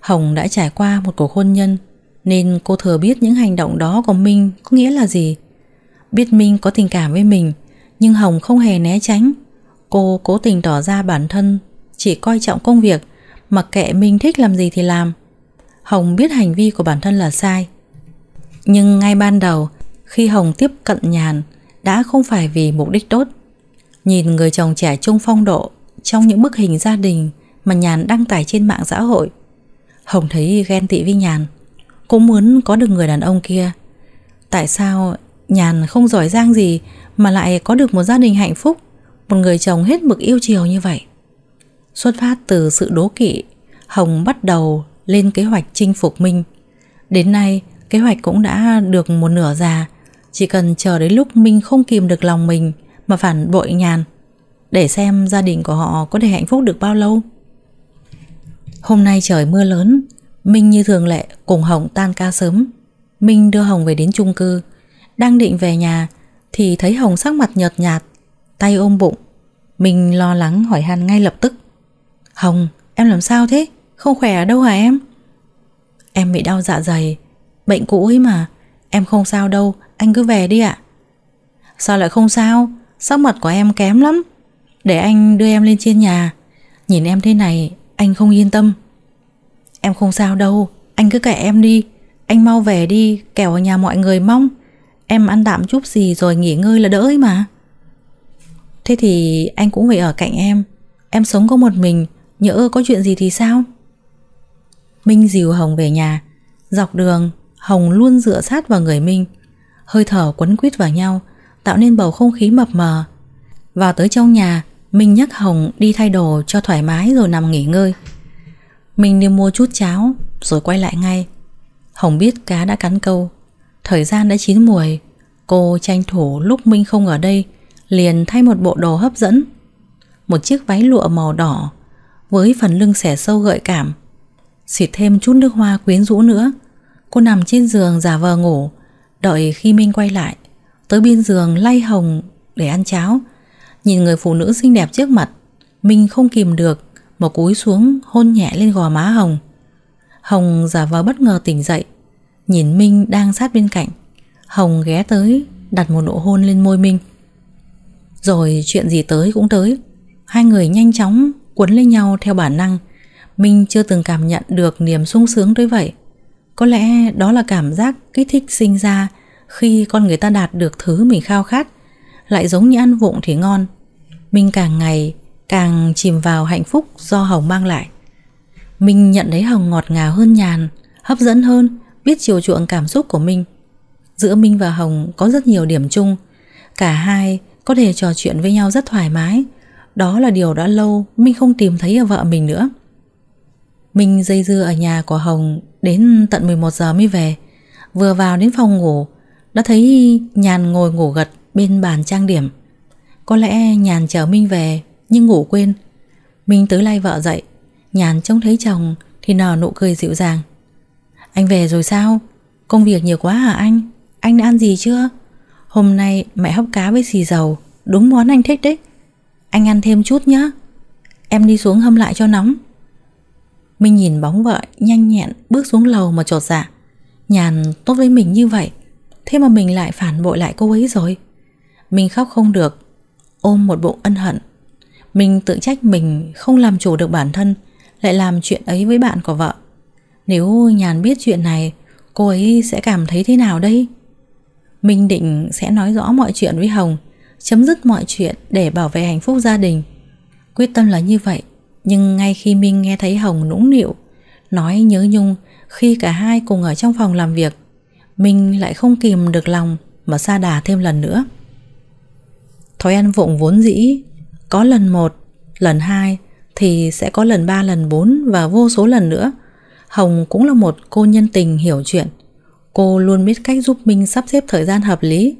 Hồng đã trải qua một cuộc hôn nhân, Nên cô thừa biết những hành động đó của Minh có nghĩa là gì. Biết Minh có tình cảm với mình, Nhưng Hồng không hề né tránh. Cô cố tình tỏ ra bản thân, Chỉ coi trọng công việc Mặc kệ Minh thích làm gì thì làm. Hồng biết hành vi của bản thân là sai. Nhưng ngay ban đầu, Khi Hồng tiếp cận Nhàn, Đã không phải vì mục đích tốt. Nhìn người chồng trẻ trung phong độ, Trong những bức hình gia đình mà Nhàn đăng tải trên mạng xã hội. Hồng thấy ghen tị với Nhàn, Cũng muốn có được người đàn ông kia. Tại sao Nhàn không giỏi giang gì Mà lại có được một gia đình hạnh phúc, Một người chồng hết mực yêu chiều như vậy? Xuất phát từ sự đố kỵ, Hồng bắt đầu lên kế hoạch chinh phục Minh. Đến nay, Kế hoạch cũng đã được một nửa già. Chỉ cần chờ đến lúc Minh không kìm được lòng mình Mà phản bội nhàn, Để xem gia đình của họ có thể hạnh phúc được bao lâu. Hôm nay trời mưa lớn, Minh như thường lệ cùng Hồng tan ca sớm. Minh đưa Hồng về đến chung cư. Đang định về nhà, Thì thấy Hồng sắc mặt nhợt nhạt, Tay ôm bụng. Minh lo lắng hỏi han ngay lập tức. Hồng, em làm sao thế? Không khỏe ở đâu hả em? Em bị đau dạ dày, Bệnh cũ ấy mà. Em không sao đâu, Anh cứ về đi ạ. Sao lại không sao? Sắc mặt của em kém lắm. Để anh đưa em lên trên nhà. Nhìn em thế này anh không yên tâm. Em không sao đâu. Anh cứ kệ em đi. Anh mau về đi, Kẻo ở nhà mọi người mong. Em ăn tạm chút gì rồi nghỉ ngơi là đỡ ấy mà. Thế thì anh cũng phải ở cạnh em. Em sống có một mình, Nhỡ có chuyện gì thì sao? Minh dìu Hồng về nhà. Dọc đường, Hồng luôn dựa sát vào người Minh. Hơi thở quấn quýt vào nhau, Tạo nên bầu không khí mập mờ. Vào tới trong nhà Minh nhắc Hồng đi thay đồ cho thoải mái rồi nằm nghỉ ngơi. Minh đi mua chút cháo, Rồi quay lại ngay. Hồng biết cá đã cắn câu. Thời gian đã chín mùi Cô tranh thủ lúc Minh không ở đây, Liền thay một bộ đồ hấp dẫn. Một chiếc váy lụa màu đỏ, Với phần lưng xẻ sâu gợi cảm. Xịt thêm chút nước hoa quyến rũ nữa. Cô nằm trên giường giả vờ ngủ, Đợi khi Minh quay lại, Tới bên giường lay Hồng để ăn cháo. Nhìn người phụ nữ xinh đẹp trước mặt Minh không kìm được Mà cúi xuống hôn nhẹ lên gò má Hồng. Hồng giả vờ bất ngờ tỉnh dậy Nhìn Minh đang sát bên cạnh. Hồng ghé tới Đặt một nụ hôn lên môi Minh. Rồi chuyện gì tới cũng tới. Hai người nhanh chóng Quấn lên nhau theo bản năng. Minh chưa từng cảm nhận được niềm sung sướng tới vậy. Có lẽ đó là cảm giác kích thích sinh ra khi con người ta đạt được thứ mình khao khát, lại giống như ăn vụng thì ngon. Minh càng ngày càng chìm vào hạnh phúc do Hồng mang lại. Minh nhận thấy Hồng ngọt ngào hơn nhàn, hấp dẫn hơn, biết chiều chuộng cảm xúc của Minh. Giữa Minh và Hồng có rất nhiều điểm chung, cả hai có thể trò chuyện với nhau rất thoải mái. Đó là điều đã lâu Minh không tìm thấy ở vợ mình nữa. Minh dây dưa ở nhà của Hồng Đến tận 11 giờ mới về Vừa vào đến phòng ngủ Đã thấy Nhàn ngồi ngủ gật bên bàn trang điểm có lẽ Nhàn chờ Minh về, Nhưng ngủ quên. Minh tới lay vợ dậy. Nhàn trông thấy chồng thì nở nụ cười dịu dàng. Anh về rồi sao? Công việc nhiều quá hả anh? Anh đã ăn gì chưa? Hôm nay mẹ hấp cá với xì dầu. Đúng món anh thích đấy. Anh ăn thêm chút nhé Em đi xuống hâm lại cho nóng. Minh nhìn bóng vợ nhanh nhẹn Bước xuống lầu mà trột dạ. Nhàn tốt với mình như vậy. Thế mà mình lại phản bội lại cô ấy rồi. Mình khóc không được. Ôm một bụng ân hận. Mình tự trách mình không làm chủ được bản thân, Lại làm chuyện ấy với bạn của vợ. Nếu Nhàn biết chuyện này, Cô ấy sẽ cảm thấy thế nào đây? Mình định sẽ nói rõ mọi chuyện với Hồng, Chấm dứt mọi chuyện để bảo vệ hạnh phúc gia đình. Quyết tâm là như vậy, Nhưng ngay khi Minh nghe thấy Hồng nũng nịu, Nói nhớ nhung Khi cả hai cùng ở trong phòng làm việc, Minh lại không kìm được lòng Mà xa đà thêm lần nữa. Thói ăn vụng vốn dĩ. Có lần một, lần hai Thì sẽ có lần ba, lần bốn Và vô số lần nữa. Hồng cũng là một cô nhân tình hiểu chuyện. Cô luôn biết cách giúp Minh sắp xếp thời gian hợp lý.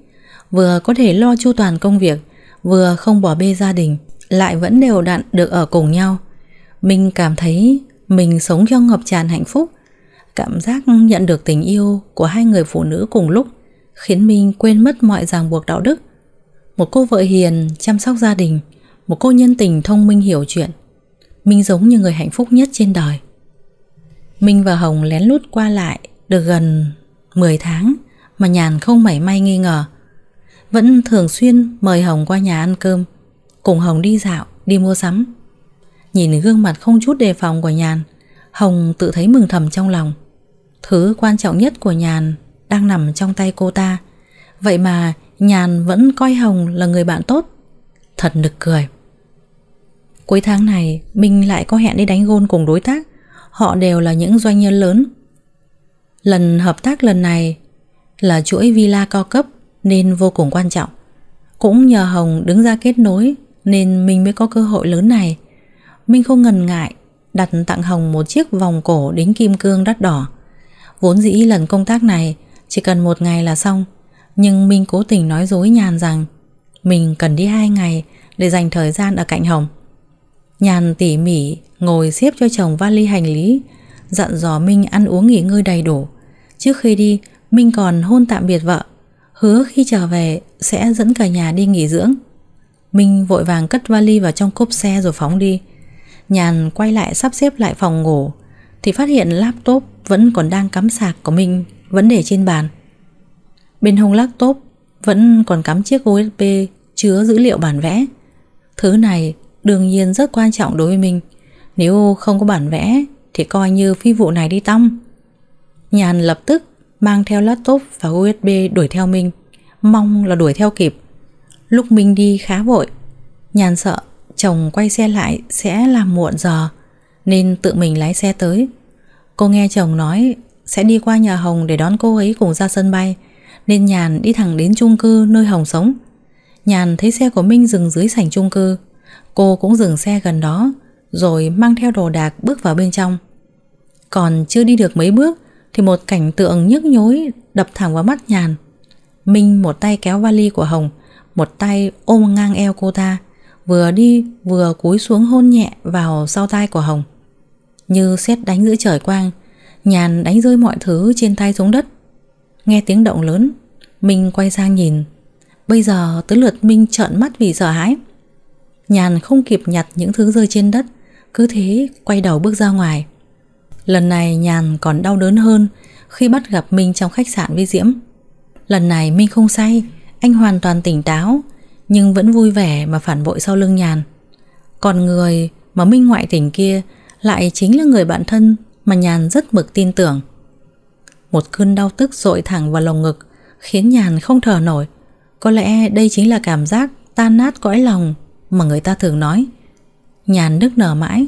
Vừa có thể lo chu toàn công việc Vừa không bỏ bê gia đình Lại vẫn đều đặn được ở cùng nhau. Minh cảm thấy Mình sống trong ngập tràn hạnh phúc. Cảm giác nhận được tình yêu Của hai người phụ nữ cùng lúc Khiến Minh quên mất mọi ràng buộc đạo đức. Một cô vợ hiền Chăm sóc gia đình, Một cô nhân tình thông minh hiểu chuyện. Minh giống như người hạnh phúc nhất trên đời. Minh và Hồng lén lút qua lại Được gần 10 tháng Mà Nhàn không mảy may nghi ngờ. Vẫn thường xuyên mời Hồng qua nhà ăn cơm, Cùng Hồng đi dạo, Đi mua sắm. Nhìn gương mặt không chút đề phòng của Nhàn, Hồng tự thấy mừng thầm trong lòng. Thứ quan trọng nhất của Nhàn Đang nằm trong tay cô ta. Vậy mà Nhàn vẫn coi Hồng là người bạn tốt. Thật nực cười. Cuối tháng này mình lại có hẹn đi đánh gôn cùng đối tác. Họ đều là những doanh nhân lớn. Lần hợp tác lần này Là chuỗi villa cao cấp Nên vô cùng quan trọng. Cũng nhờ Hồng đứng ra kết nối Nên mình mới có cơ hội lớn này. Mình không ngần ngại Đặt tặng Hồng một chiếc vòng cổ đính kim cương đắt đỏ. Vốn dĩ lần công tác này Chỉ cần một ngày là xong. Nhưng Minh cố tình nói dối Nhàn rằng, Mình cần đi hai ngày Để dành thời gian ở cạnh Hồng. Nhàn tỉ mỉ ngồi xếp cho chồng vali hành lý, Dặn dò Minh ăn uống nghỉ ngơi đầy đủ. Trước khi đi, Minh còn hôn tạm biệt vợ, Hứa khi trở về sẽ dẫn cả nhà đi nghỉ dưỡng. Minh vội vàng cất vali vào trong cốp xe rồi phóng đi. Nhàn quay lại sắp xếp lại phòng ngủ, Thì phát hiện laptop vẫn còn đang cắm sạc của mình Vẫn để trên bàn. Bên hông laptop vẫn còn cắm chiếc USB chứa dữ liệu bản vẽ. Thứ này đương nhiên rất quan trọng đối với mình. Nếu không có bản vẽ, Thì coi như phi vụ này đi tăm. Nhàn lập tức mang theo laptop và USB đuổi theo mình, Mong là đuổi theo kịp. Lúc mình đi khá vội, Nhàn sợ chồng quay xe lại sẽ làm muộn giờ, Nên tự mình lái xe tới. Cô nghe chồng nói sẽ đi qua nhà Hồng để đón cô ấy cùng ra sân bay. Nên Nhàn đi thẳng đến chung cư nơi Hồng sống. Nhàn thấy xe của Minh dừng dưới sảnh chung cư. Cô cũng dừng xe gần đó, Rồi mang theo đồ đạc bước vào bên trong. Còn chưa đi được mấy bước, Thì một cảnh tượng nhức nhối Đập thẳng vào mắt nhàn. Minh một tay kéo vali của Hồng, Một tay ôm ngang eo cô ta, Vừa đi vừa cúi xuống hôn nhẹ Vào sau tai của Hồng. Như xét đánh giữa trời quang, Nhàn đánh rơi mọi thứ trên tay xuống đất. Nghe tiếng động lớn, Minh quay sang nhìn. Bây giờ tới lượt Minh trợn mắt vì sợ hãi. Nhàn không kịp nhặt những thứ rơi trên đất, Cứ thế quay đầu bước ra ngoài. Lần này Nhàn còn đau đớn hơn Khi bắt gặp Minh trong khách sạn với Diễm. Lần này Minh không say, Anh hoàn toàn tỉnh táo, Nhưng vẫn vui vẻ mà phản bội sau lưng Nhàn. Còn người mà Minh ngoại tình kia Lại chính là người bạn thân Mà Nhàn rất mực tin tưởng. Một cơn đau tức dội thẳng vào lồng ngực Khiến Nhàn không thở nổi Có lẽ đây chính là cảm giác tan nát cõi lòng mà người ta thường nói. Nhàn nức nở mãi,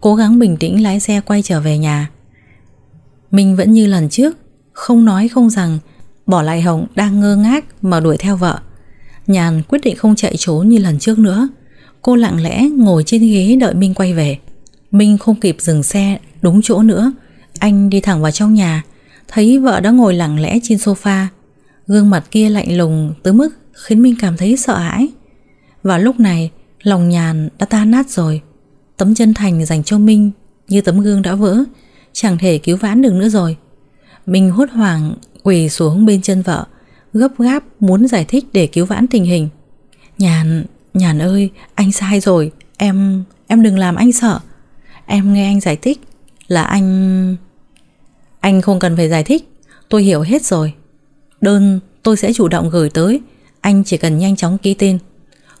cố gắng bình tĩnh lái xe quay trở về nhà. Mình vẫn như lần trước, không nói không rằng, bỏ lại Hồng đang ngơ ngác mà đuổi theo vợ. Nhàn quyết định không chạy trốn như lần trước nữa. Cô lặng lẽ ngồi trên ghế đợi Minh quay về. Minh không kịp dừng xe đúng chỗ nữa. Anh đi thẳng vào trong nhà, thấy vợ đã ngồi lặng lẽ trên sofa. Gương mặt kia lạnh lùng tới mức khiến Minh cảm thấy sợ hãi. Và lúc này Lòng nhàn đã tan nát rồi Tấm chân thành dành cho Minh Như tấm gương đã vỡ Chẳng thể cứu vãn được nữa rồi Minh hốt hoảng quỳ xuống bên chân vợ Gấp gáp muốn giải thích để cứu vãn tình hình Nhàn, Nhàn ơi Anh sai rồi Em, em đừng làm anh sợ Em nghe anh giải thích Là anh... Anh không cần phải giải thích. Tôi hiểu hết rồi. Đơn tôi sẽ chủ động gửi tới. Anh chỉ cần nhanh chóng ký tên.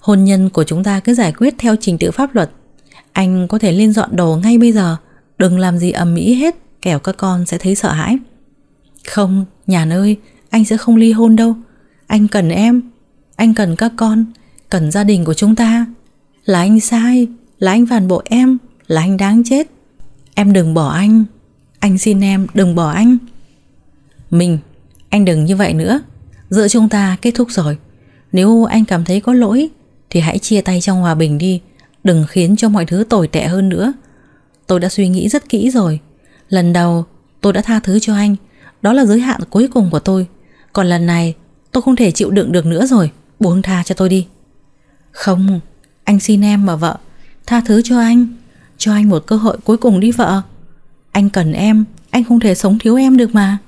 Hôn nhân của chúng ta cứ giải quyết theo trình tự pháp luật. Anh có thể lên dọn đồ ngay bây giờ. Đừng làm gì ầm ĩ hết Kẻo các con sẽ thấy sợ hãi. Không, nhàn ơi Anh sẽ không ly hôn đâu. Anh cần em. Anh cần các con. Cần gia đình của chúng ta. Là anh sai Là anh phản bội em Là anh đáng chết. Em đừng bỏ anh. Anh xin em đừng bỏ anh. Mình Anh đừng như vậy nữa. Giữa chúng ta kết thúc rồi. Nếu anh cảm thấy có lỗi thì hãy chia tay trong hòa bình đi. Đừng khiến cho mọi thứ tồi tệ hơn nữa. Tôi đã suy nghĩ rất kỹ rồi. Lần đầu tôi đã tha thứ cho anh. Đó là giới hạn cuối cùng của tôi. Còn lần này tôi không thể chịu đựng được nữa rồi. Buông tha cho tôi đi. Không Anh xin em mà vợ. Tha thứ cho anh. Cho anh một cơ hội cuối cùng đi vợ anh cần em, Anh không thể sống thiếu em được mà.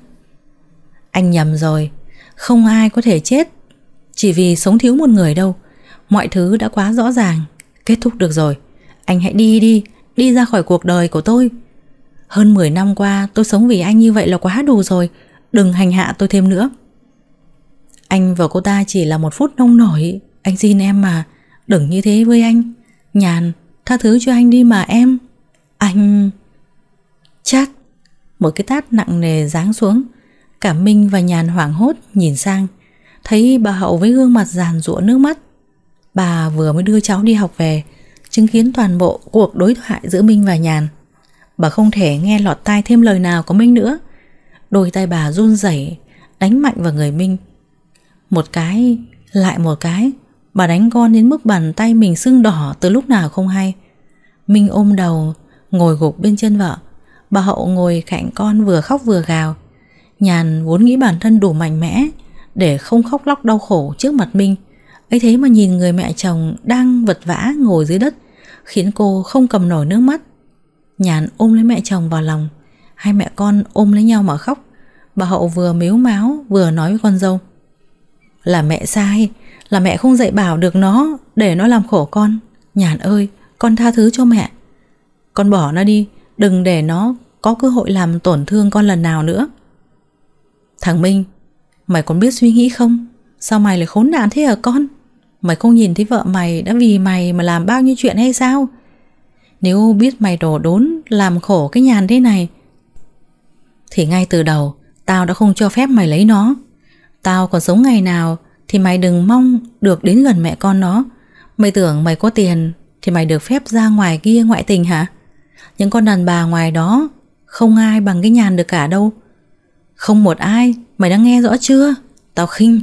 Anh nhầm rồi, Không ai có thể chết. Chỉ vì sống thiếu một người đâu, Mọi thứ đã quá rõ ràng. Kết thúc được rồi, Anh hãy đi đi Đi ra khỏi cuộc đời của tôi. Hơn 10 năm qua, tôi sống vì anh như vậy là quá đủ rồi, Đừng hành hạ tôi thêm nữa. Anh và cô ta chỉ là một phút nông nổi, Anh xin em mà, Đừng như thế với anh. Nhàn, Tha thứ cho anh đi mà em. Anh Chát Một cái tát nặng nề giáng xuống, Cả Minh và Nhàn hoảng hốt nhìn sang, Thấy bà Hậu với gương mặt giàn rụa nước mắt. Bà vừa mới đưa cháu đi học về, Chứng kiến toàn bộ cuộc đối thoại giữa Minh và Nhàn. Bà không thể nghe lọt tai thêm lời nào của Minh nữa. Đôi tay bà run rẩy, Đánh mạnh vào người Minh. Một cái, Lại một cái, Bà đánh con đến mức bàn tay mình sưng đỏ Từ lúc nào không hay. Minh ôm đầu, Ngồi gục bên chân vợ. Bà Hậu ngồi cạnh con vừa khóc vừa gào Nhàn vốn nghĩ bản thân đủ mạnh mẽ Để không khóc lóc đau khổ trước mặt Minh ấy thế mà nhìn người mẹ chồng đang vật vã ngồi dưới đất khiến cô không cầm nổi nước mắt. Nhàn ôm lấy mẹ chồng vào lòng, hai mẹ con ôm lấy nhau mà khóc. Bà Hậu vừa mếu máu vừa nói với con dâu. Là mẹ sai, là mẹ không dạy bảo được nó để nó làm khổ con. Nhàn ơi, con tha thứ cho mẹ. Con bỏ nó đi, đừng để nó có cơ hội làm tổn thương con lần nào nữa. Thằng Minh, mày còn biết suy nghĩ không? Sao mày lại khốn nạn thế hả con? Mày không nhìn thấy vợ mày đã vì mày mà làm bao nhiêu chuyện hay sao? Nếu biết mày đổ đốn làm khổ cái nhàn thế này Thì ngay từ đầu Tao đã không cho phép mày lấy nó Tao còn sống ngày nào Thì mày đừng mong được đến gần mẹ con nó Mày tưởng mày có tiền Thì mày được phép ra ngoài kia ngoại tình hả Những con đàn bà ngoài đó không ai bằng cái nhàn được cả đâu. Không một ai, Mày đã nghe rõ chưa? Tao khinh.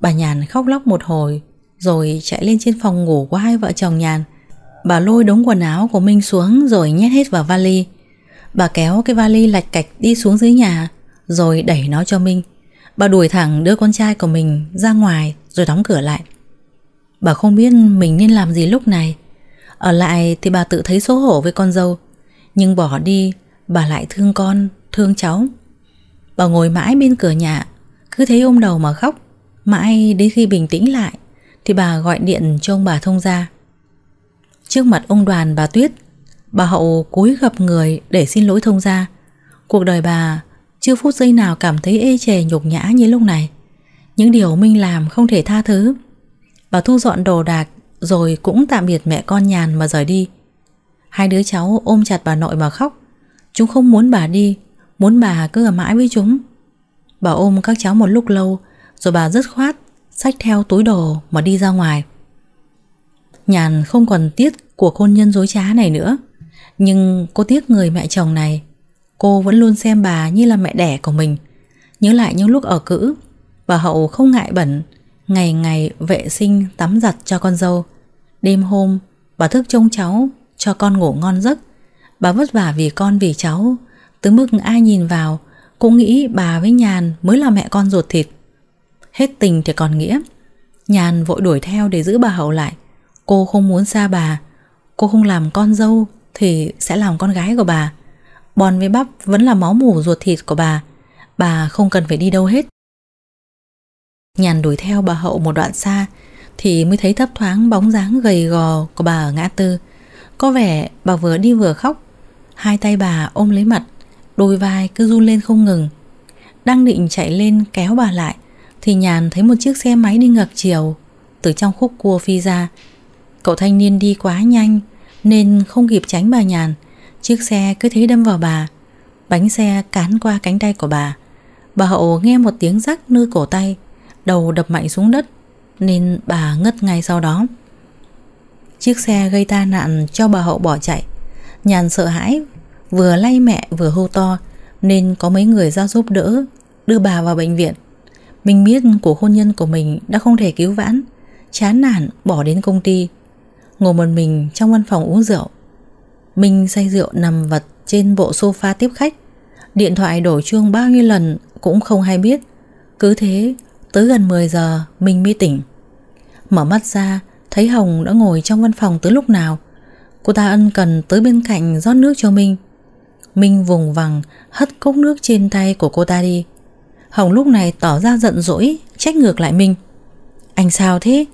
Bà Nhàn khóc lóc một hồi, Rồi chạy lên trên phòng ngủ của hai vợ chồng Nhàn. Bà lôi đống quần áo của Minh xuống Rồi nhét hết vào vali. Bà kéo cái vali lạch cạch đi xuống dưới nhà, Rồi đẩy nó cho Minh. Bà đuổi thẳng đứa con trai của mình ra ngoài Rồi đóng cửa lại. Bà không biết mình nên làm gì lúc này. Ở lại thì bà tự thấy xấu hổ với con dâu, Nhưng bỏ đi Bà lại thương con, thương cháu. Bà ngồi mãi bên cửa nhà Cứ thấy ôm đầu mà khóc. Mãi đến khi bình tĩnh lại Thì bà gọi điện cho ông bà thông ra Trước mặt ông đoàn bà Tuyết Bà Hậu cúi gặp người để xin lỗi thông gia. Cuộc đời bà chưa phút giây nào cảm thấy ê chề nhục nhã như lúc này. Những điều Minh làm không thể tha thứ. Bà thu dọn đồ đạc Rồi cũng tạm biệt mẹ con nhàn mà rời đi. Hai đứa cháu ôm chặt bà nội mà khóc. Chúng không muốn bà đi, Muốn bà cứ ở mãi với chúng. Bà ôm các cháu một lúc lâu, rồi bà dứt khoát, Xách theo túi đồ mà đi ra ngoài. Nhàn không còn tiếc Cuộc hôn nhân dối trá này nữa. Nhưng cô tiếc người mẹ chồng này. Cô vẫn luôn xem bà như là mẹ đẻ của mình. Nhớ lại những lúc ở cữ, Bà Hậu không ngại bẩn. Ngày ngày vệ sinh, tắm giặt cho con dâu. Đêm hôm, Bà thức trông cháu Cho con ngủ ngon giấc. Bà vất vả vì con vì cháu. Tới mức ai nhìn vào, Cũng nghĩ bà với Nhàn mới là mẹ con ruột thịt. Hết tình thì còn nghĩa. Nhàn vội đuổi theo để giữ bà Hậu lại. Cô không muốn xa bà. Cô không làm con dâu Thì sẽ làm con gái của bà. Bòn với bắp vẫn là máu mủ ruột thịt của bà. Bà không cần phải đi đâu hết. Nhàn đuổi theo bà Hậu một đoạn xa Thì mới thấy thấp thoáng bóng dáng gầy gò của bà ở ngã tư. Có vẻ bà vừa đi vừa khóc Hai tay bà ôm lấy mặt, Đôi vai cứ run lên không ngừng. Đang định chạy lên kéo bà lại, Thì Nhàn thấy một chiếc xe máy đi ngược chiều, Từ trong khúc cua phi ra. Cậu thanh niên đi quá nhanh, Nên không kịp tránh bà Nhàn. Chiếc xe cứ thế đâm vào bà. Bánh xe cán qua cánh tay của bà. Bà Hậu nghe một tiếng rắc nơi cổ tay, Đầu đập mạnh xuống đất, Nên bà ngất ngay sau đó. Chiếc xe gây tai nạn cho bà Hậu bỏ chạy. Nhàn sợ hãi Vừa lay mẹ vừa hô to, Nên có mấy người ra giúp đỡ, Đưa bà vào bệnh viện. Mình biết cuộc hôn nhân của mình đã không thể cứu vãn, Chán nản bỏ đến công ty. Ngồi một mình trong văn phòng uống rượu mình say rượu nằm vật trên bộ sofa tiếp khách. Điện thoại đổ chuông bao nhiêu lần cũng không hay biết. Cứ thế, tới gần 10 giờ mình mới tỉnh. Mở mắt ra, thấy Hồng đã ngồi trong văn phòng từ lúc nào. Cô ta ân cần tới bên cạnh rót nước cho mình Minh vùng vằng, hất cốc nước trên tay của cô ta đi. Hồng lúc này tỏ ra giận dỗi, Trách ngược lại Minh. Anh sao thế?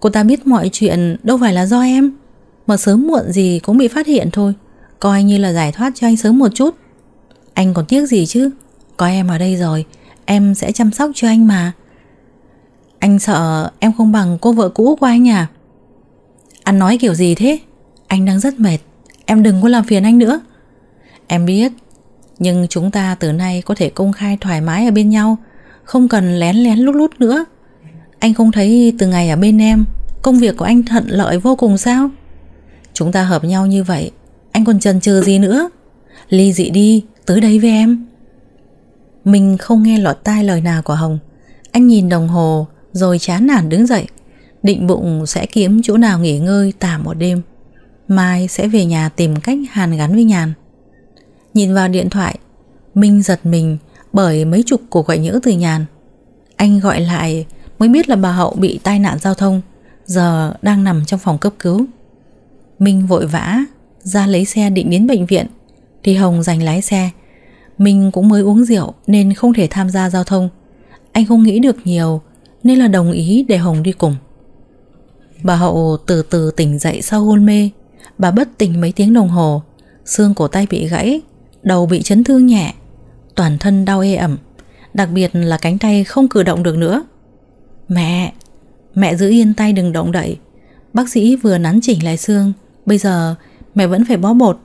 Cô ta biết mọi chuyện đâu phải là do em. Mà sớm muộn gì cũng bị phát hiện thôi. Coi như là giải thoát cho anh sớm một chút. Anh còn tiếc gì chứ? Có em ở đây rồi, Em sẽ chăm sóc cho anh mà. Anh sợ em không bằng cô vợ cũ của anh à? Anh nói kiểu gì thế? Anh đang rất mệt, Em đừng có làm phiền anh nữa. Em biết, Nhưng chúng ta từ nay có thể công khai thoải mái ở bên nhau, Không cần lén lén lút lút nữa. Anh không thấy từ ngày ở bên em, Công việc của anh thuận lợi vô cùng sao? Chúng ta hợp nhau như vậy, Anh còn chần chừ gì nữa? Ly dị đi, Tới đây với em. Mình không nghe lọt tai lời nào của Hồng. Anh nhìn đồng hồ, Rồi chán nản đứng dậy. Định bụng sẽ kiếm chỗ nào nghỉ ngơi tạm một đêm. Mai sẽ về nhà tìm cách hàn gắn với nhàn. Nhìn vào điện thoại, Minh giật mình bởi mấy chục cuộc gọi nhỡ từ nhàn. Anh gọi lại mới biết là bà Hậu bị tai nạn giao thông, Giờ đang nằm trong phòng cấp cứu. Minh vội vã ra lấy xe định đến bệnh viện. Thì Hồng giành lái xe. Minh cũng mới uống rượu nên không thể tham gia giao thông. Anh không nghĩ được nhiều, Nên là đồng ý để Hồng đi cùng. Bà Hậu từ từ tỉnh dậy sau hôn mê. Bà bất tỉnh mấy tiếng đồng hồ. Xương cổ tay bị gãy Đầu bị chấn thương nhẹ Toàn thân đau ê ẩm Đặc biệt là cánh tay không cử động được nữa. Mẹ Mẹ giữ yên tay đừng động đậy. Bác sĩ vừa nắn chỉnh lại xương Bây giờ mẹ vẫn phải bó bột.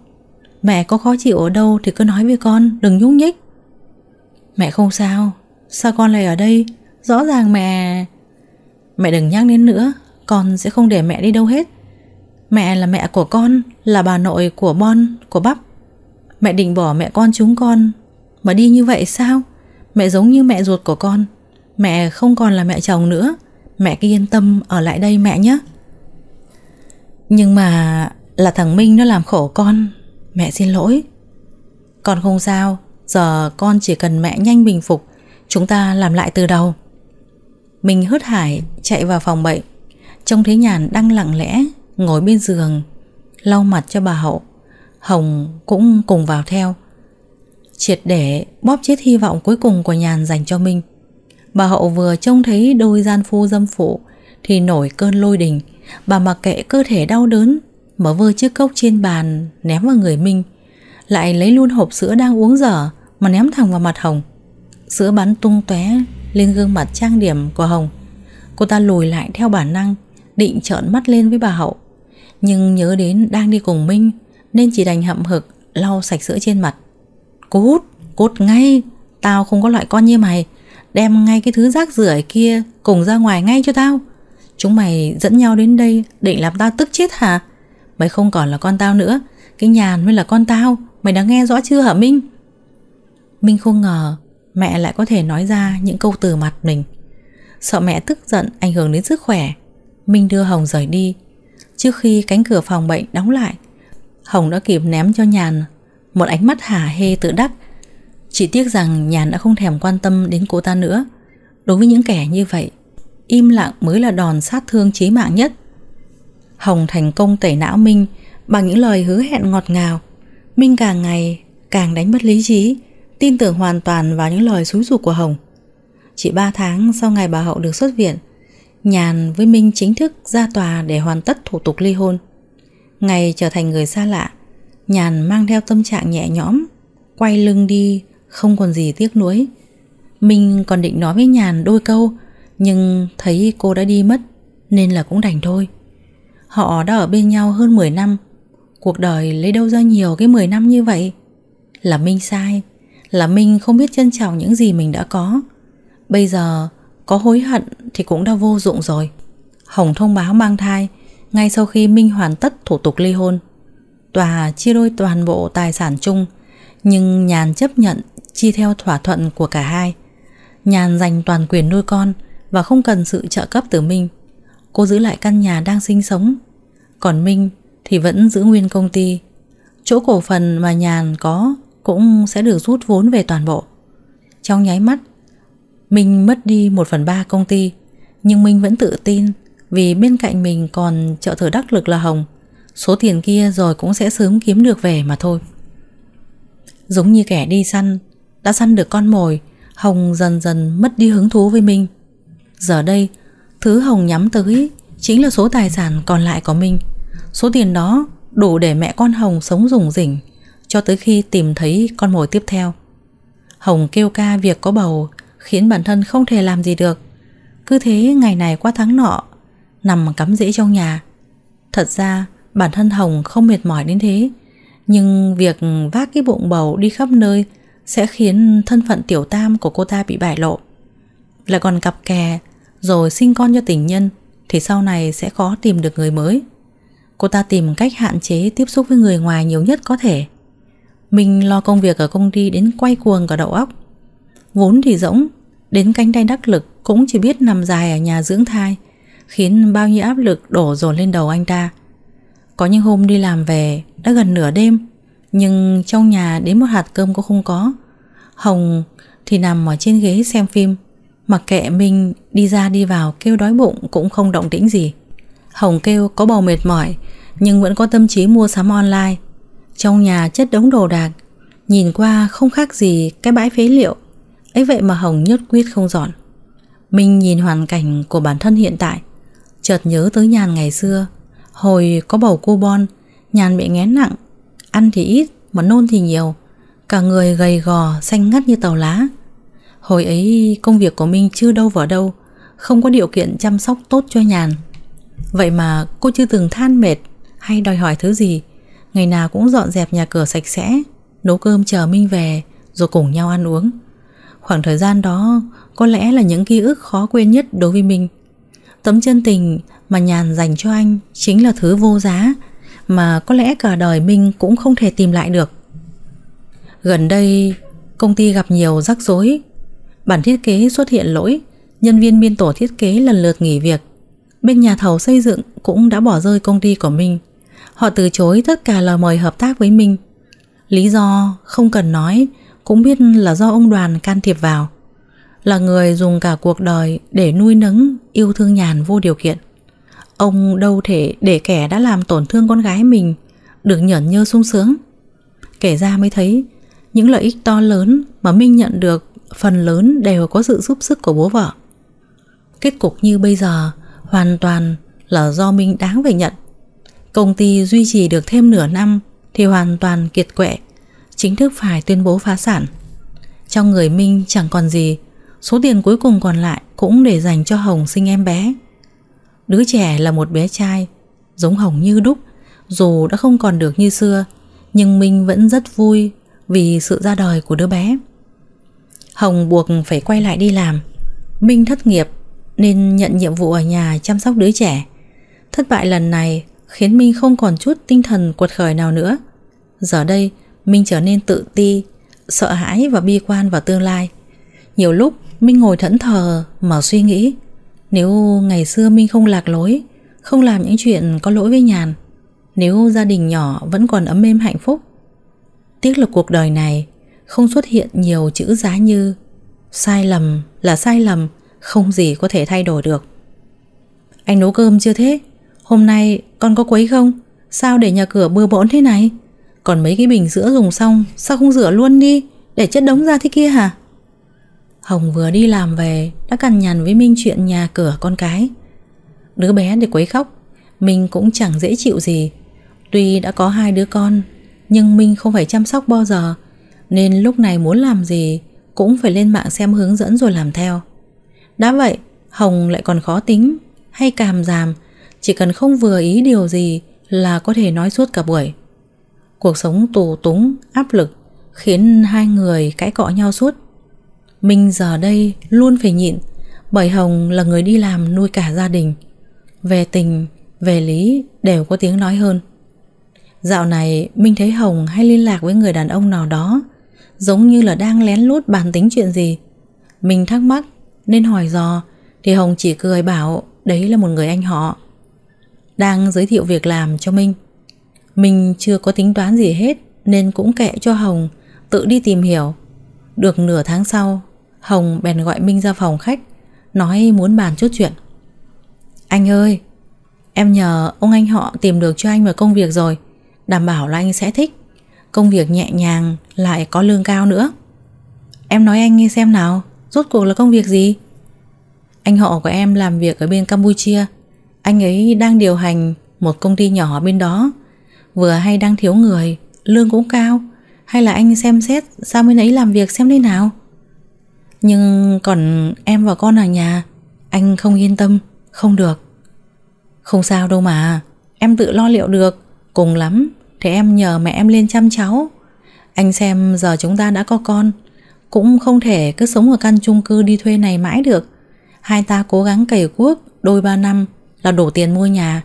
Mẹ có khó chịu ở đâu thì cứ nói với con Đừng nhúc nhích. Mẹ không sao Sao con lại ở đây? Rõ ràng mẹ Mẹ đừng nhắc đến nữa Con sẽ không để mẹ đi đâu hết. Mẹ là mẹ của con Là bà nội của Bon, của Bắp Mẹ định bỏ mẹ con chúng con. Mà đi như vậy sao? Mẹ giống như mẹ ruột của con. Mẹ không còn là mẹ chồng nữa. Mẹ cứ yên tâm ở lại đây mẹ nhé. Nhưng mà Là thằng Minh nó làm khổ con. Mẹ xin lỗi. Con không sao. Giờ con chỉ cần mẹ nhanh bình phục. Chúng ta làm lại từ đầu. Mình hớt hải chạy vào phòng bệnh. Trông thấy nhàn đang lặng lẽ Ngồi bên giường, Lau mặt cho bà Hậu. Hồng cũng cùng vào theo. Triệt để bóp chết hy vọng cuối cùng của nhàn dành cho Minh. Bà Hậu vừa trông thấy đôi gian phu dâm phụ Thì nổi cơn lôi đình. Bà mặc kệ cơ thể đau đớn Mở vơ chiếc cốc trên bàn Ném vào người Minh. Lại lấy luôn hộp sữa đang uống dở Mà ném thẳng vào mặt Hồng. Sữa bắn tung tóe lên gương mặt trang điểm của Hồng. Cô ta lùi lại theo bản năng, Định trợn mắt lên với bà Hậu. Nhưng nhớ đến đang đi cùng Minh nên chỉ đành hậm hực Lau sạch sữa trên mặt. Cút, cút ngay. Tao không có loại con như mày. Đem ngay cái thứ rác rưởi kia Cùng ra ngoài ngay cho tao. Chúng mày dẫn nhau đến đây Định làm tao tức chết hả? Mày không còn là con tao nữa. Cái nhàn mới là con tao. Mày đã nghe rõ chưa hả Minh? Minh không ngờ Mẹ lại có thể nói ra những câu từ mặt mình. Sợ mẹ tức giận ảnh hưởng đến sức khỏe. Minh đưa Hồng rời đi. Trước khi cánh cửa phòng bệnh đóng lại Hồng đã kịp ném cho Nhàn Một ánh mắt hả hê tự đắc chỉ tiếc rằng Nhàn đã không thèm quan tâm đến cô ta nữa Đối với những kẻ như vậy im lặng mới là đòn sát thương chí mạng nhất. Hồng thành công tẩy não Minh bằng những lời hứa hẹn ngọt ngào. Minh càng ngày càng đánh mất lý trí, tin tưởng hoàn toàn vào những lời xúi dục của Hồng. Chỉ 3 tháng sau ngày bà Hậu được xuất viện, Nhàn với Minh chính thức ra tòa để hoàn tất thủ tục ly hôn. Ngày trở thành người xa lạ, Nhàn mang theo tâm trạng nhẹ nhõm, quay lưng đi, không còn gì tiếc nuối. Minh còn định nói với Nhàn đôi câu, nhưng thấy cô đã đi mất, nên là cũng đành thôi. Họ đã ở bên nhau hơn 10 năm, cuộc đời lấy đâu ra nhiều cái 10 năm như vậy? Là Minh sai, là Minh không biết trân trọng những gì mình đã có. Bây giờ có hối hận thì cũng đã vô dụng rồi. Hồng thông báo mang thai ngay sau khi Minh hoàn tất thủ tục ly hôn. Tòa chia đôi toàn bộ tài sản chung, nhưng Nhàn chấp nhận chi theo thỏa thuận của cả hai. Nhàn dành toàn quyền nuôi con và không cần sự trợ cấp từ Minh. Cô giữ lại căn nhà đang sinh sống, còn Minh thì vẫn giữ nguyên công ty. Chỗ cổ phần mà Nhàn có cũng sẽ được rút vốn về toàn bộ. Trong nháy mắt, Minh mất đi 1 phần 3 công ty, nhưng Minh vẫn tự tin vì bên cạnh mình còn trợ thở đắc lực là Hồng. Số tiền kia rồi cũng sẽ sớm kiếm được về mà thôi. Giống như kẻ đi săn, đã săn được con mồi, Hồng dần dần mất đi hứng thú với Minh. Giờ đây, thứ Hồng nhắm tới chính là số tài sản còn lại của Minh. Số tiền đó đủ để mẹ con Hồng sống rủng rỉnh cho tới khi tìm thấy con mồi tiếp theo. Hồng kêu ca việc có bầu khiến bản thân không thể làm gì được. Cứ thế ngày này qua tháng nọ, nằm cắm rễ trong nhà. Thật ra bản thân Hồng không mệt mỏi đến thế, nhưng việc vác cái bụng bầu đi khắp nơi sẽ khiến thân phận tiểu tam của cô ta bị bại lộ. Lại còn cặp kè, rồi sinh con cho tình nhân thì sau này sẽ khó tìm được người mới. Cô ta tìm cách hạn chế tiếp xúc với người ngoài nhiều nhất có thể. Mình lo công việc ở công ty đến quay cuồng cả đầu óc. Vốn thì rỗng, đến cánh tay đắc lực cũng chỉ biết nằm dài ở nhà dưỡng thai, khiến bao nhiêu áp lực đổ dồn lên đầu anh ta. Có những hôm đi làm về đã gần nửa đêm, nhưng trong nhà đến một hạt cơm cũng không có. Hồng thì nằm ở trên ghế xem phim, mặc kệ mình đi ra đi vào kêu đói bụng cũng không động tĩnh gì. Hồng kêu có bầu mệt mỏi, nhưng vẫn có tâm trí mua sắm online. Trong nhà chất đống đồ đạc, nhìn qua không khác gì cái bãi phế liệu ấy vậy mà Hồng nhất quyết không dọn Minh nhìn hoàn cảnh của bản thân hiện tại Chợt nhớ tới nhàn ngày xưa. Hồi có bầu cô bon, Nhàn bị ngén nặng, Ăn thì ít mà nôn thì nhiều. Cả người gầy gò, xanh ngắt như tàu lá. Hồi ấy, công việc của Minh chưa đâu vào đâu, Không có điều kiện chăm sóc tốt cho nhàn. Vậy mà cô chưa từng than mệt Hay đòi hỏi thứ gì, Ngày nào cũng dọn dẹp nhà cửa sạch sẽ, Nấu cơm chờ Minh về Rồi cùng nhau ăn uống. Khoảng thời gian đó, có lẽ là những ký ức khó quên nhất đối với mình. Tấm chân tình mà nhàn dành cho anh chính là thứ vô giá mà có lẽ cả đời mình cũng không thể tìm lại được. Gần đây, công ty gặp nhiều rắc rối. Bản thiết kế xuất hiện lỗi, nhân viên biên tổ thiết kế lần lượt nghỉ việc. Bên nhà thầu xây dựng cũng đã bỏ rơi công ty của mình. Họ từ chối tất cả lời mời hợp tác với mình. Lý do không cần nói cũng biết là do ông đoàn can thiệp vào. Là người dùng cả cuộc đời để nuôi nấng yêu thương nhàn vô điều kiện. Ông đâu thể để kẻ đã làm tổn thương con gái mình được nhởn nhơ sung sướng. Kể ra mới thấy những lợi ích to lớn mà Minh nhận được phần lớn đều có sự giúp sức của bố vợ. Kết cục như bây giờ hoàn toàn là do Minh đáng phải nhận. Công ty duy trì được thêm nửa năm thì hoàn toàn kiệt quệ chính thức phải tuyên bố phá sản. Trong người Minh chẳng còn gì, số tiền cuối cùng còn lại cũng để dành cho Hồng sinh em bé. Đứa trẻ là một bé trai, giống Hồng như đúc, dù đã không còn được như xưa, nhưng Minh vẫn rất vui vì sự ra đời của đứa bé. Hồng buộc phải quay lại đi làm. Minh thất nghiệp nên nhận nhiệm vụ ở nhà chăm sóc đứa trẻ. Thất bại lần này khiến Minh không còn chút tinh thần quật khởi nào nữa. Giờ đây, Minh trở nên tự ti, sợ hãi và bi quan vào tương lai. Nhiều lúc Minh ngồi thẫn thờ mà suy nghĩ, Nếu ngày xưa Minh không lạc lối, Không làm những chuyện có lỗi với nhàn, Nếu gia đình nhỏ vẫn còn ấm êm hạnh phúc, Tiếc là cuộc đời này Không xuất hiện nhiều chữ giá như Sai lầm là sai lầm, Không gì có thể thay đổi được Anh nấu cơm chưa thế? Hôm nay con có quấy không? Sao để nhà cửa bừa bộn thế này? Còn mấy cái bình sữa dùng xong, Sao không rửa luôn đi, Để chất đống ra thế kia hả Hồng vừa đi làm về Đã cằn nhằn với Minh chuyện nhà cửa con cái. Đứa bé để quấy khóc Minh cũng chẳng dễ chịu gì. Tuy đã có hai đứa con Nhưng Minh không phải chăm sóc bao giờ Nên lúc này muốn làm gì Cũng phải lên mạng xem hướng dẫn rồi làm theo. Đã vậy Hồng lại còn khó tính Hay càm giảm Chỉ cần không vừa ý điều gì Là có thể nói suốt cả buổi. Cuộc sống tù túng, áp lực Khiến hai người cãi cọ nhau suốt. Minh giờ đây luôn phải nhịn Bởi Hồng là người đi làm nuôi cả gia đình. Về tình, về lý đều có tiếng nói hơn. Dạo này Minh thấy Hồng hay liên lạc với người đàn ông nào đó Giống như là đang lén lút bàn tính chuyện gì. Mình thắc mắc nên hỏi dò Thì Hồng chỉ cười bảo đấy là một người anh họ Đang giới thiệu việc làm cho Minh Mình chưa có tính toán gì hết Nên cũng kệ cho Hồng Tự đi tìm hiểu. Được nửa tháng sau Hồng bèn gọi Minh ra phòng khách, Nói muốn bàn chút chuyện. Anh ơi, Em nhờ ông anh họ tìm được cho anh một công việc rồi, Đảm bảo là anh sẽ thích. Công việc nhẹ nhàng Lại có lương cao nữa. Em nói anh nghe xem nào, Rốt cuộc là công việc gì? Anh họ của em làm việc ở bên Campuchia. Anh ấy đang điều hành Một công ty nhỏ bên đó. Vừa hay đang thiếu người, Lương cũng cao. Hay là anh xem xét Sao bên ấy làm việc xem thế nào? Nhưng còn em và con ở nhà, Anh không yên tâm, Không được. Không sao đâu mà, Em tự lo liệu được, Cùng lắm, thì em nhờ mẹ em lên chăm cháu. Anh xem giờ chúng ta đã có con, Cũng không thể cứ sống ở căn chung cư đi thuê này mãi được. Hai ta cố gắng cày cuốc Đôi ba năm là đổ tiền mua nhà.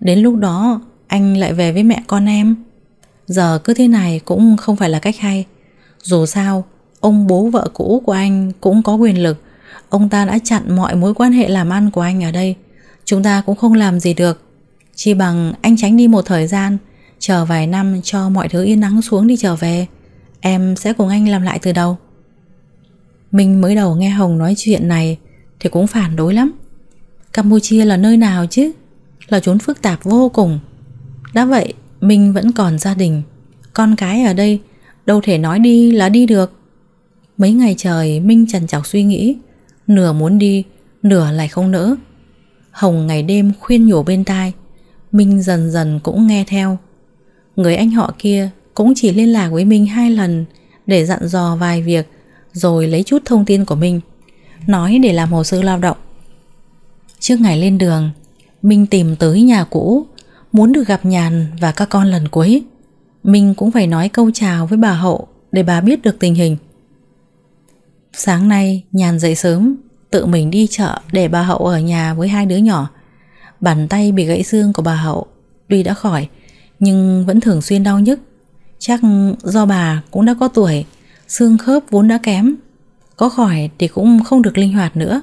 Đến lúc đó, Anh lại về với mẹ con em. Giờ cứ thế này cũng không phải là cách hay. Dù sao Ông bố vợ cũ của anh cũng có quyền lực. Ông ta đã chặn mọi mối quan hệ làm ăn của anh ở đây. Chúng ta cũng không làm gì được. Chỉ bằng anh tránh đi một thời gian, Chờ vài năm cho mọi thứ yên nắng xuống đi trở về. Em sẽ cùng anh làm lại từ đầu. Mình mới đầu nghe Hồng nói chuyện này Thì cũng phản đối lắm. Campuchia là nơi nào chứ? Là chốn phức tạp vô cùng. Đã vậy mình vẫn còn gia đình. Con cái ở đây, Đâu thể nói đi là đi được. Mấy ngày trời Minh trần chọc suy nghĩ Nửa muốn đi Nửa lại không nỡ Hồng ngày đêm khuyên nhủ bên tai Minh dần dần cũng nghe theo Người anh họ kia cũng chỉ liên lạc với Minh hai lần để dặn dò vài việc rồi lấy chút thông tin của mình nói để làm hồ sơ lao động. Trước ngày lên đường, Minh tìm tới nhà cũ muốn được gặp Nhàn và các con lần cuối. Minh cũng phải nói câu chào với bà Hậu để bà biết được tình hình. Sáng nay Nhàn dậy sớm tự mình đi chợ để bà Hậu ở nhà với hai đứa nhỏ. Bàn tay bị gãy xương của bà Hậu tuy đã khỏi nhưng vẫn thường xuyên đau nhức. Chắc do bà cũng đã có tuổi, xương khớp vốn đã kém, có khỏi thì cũng không được linh hoạt nữa.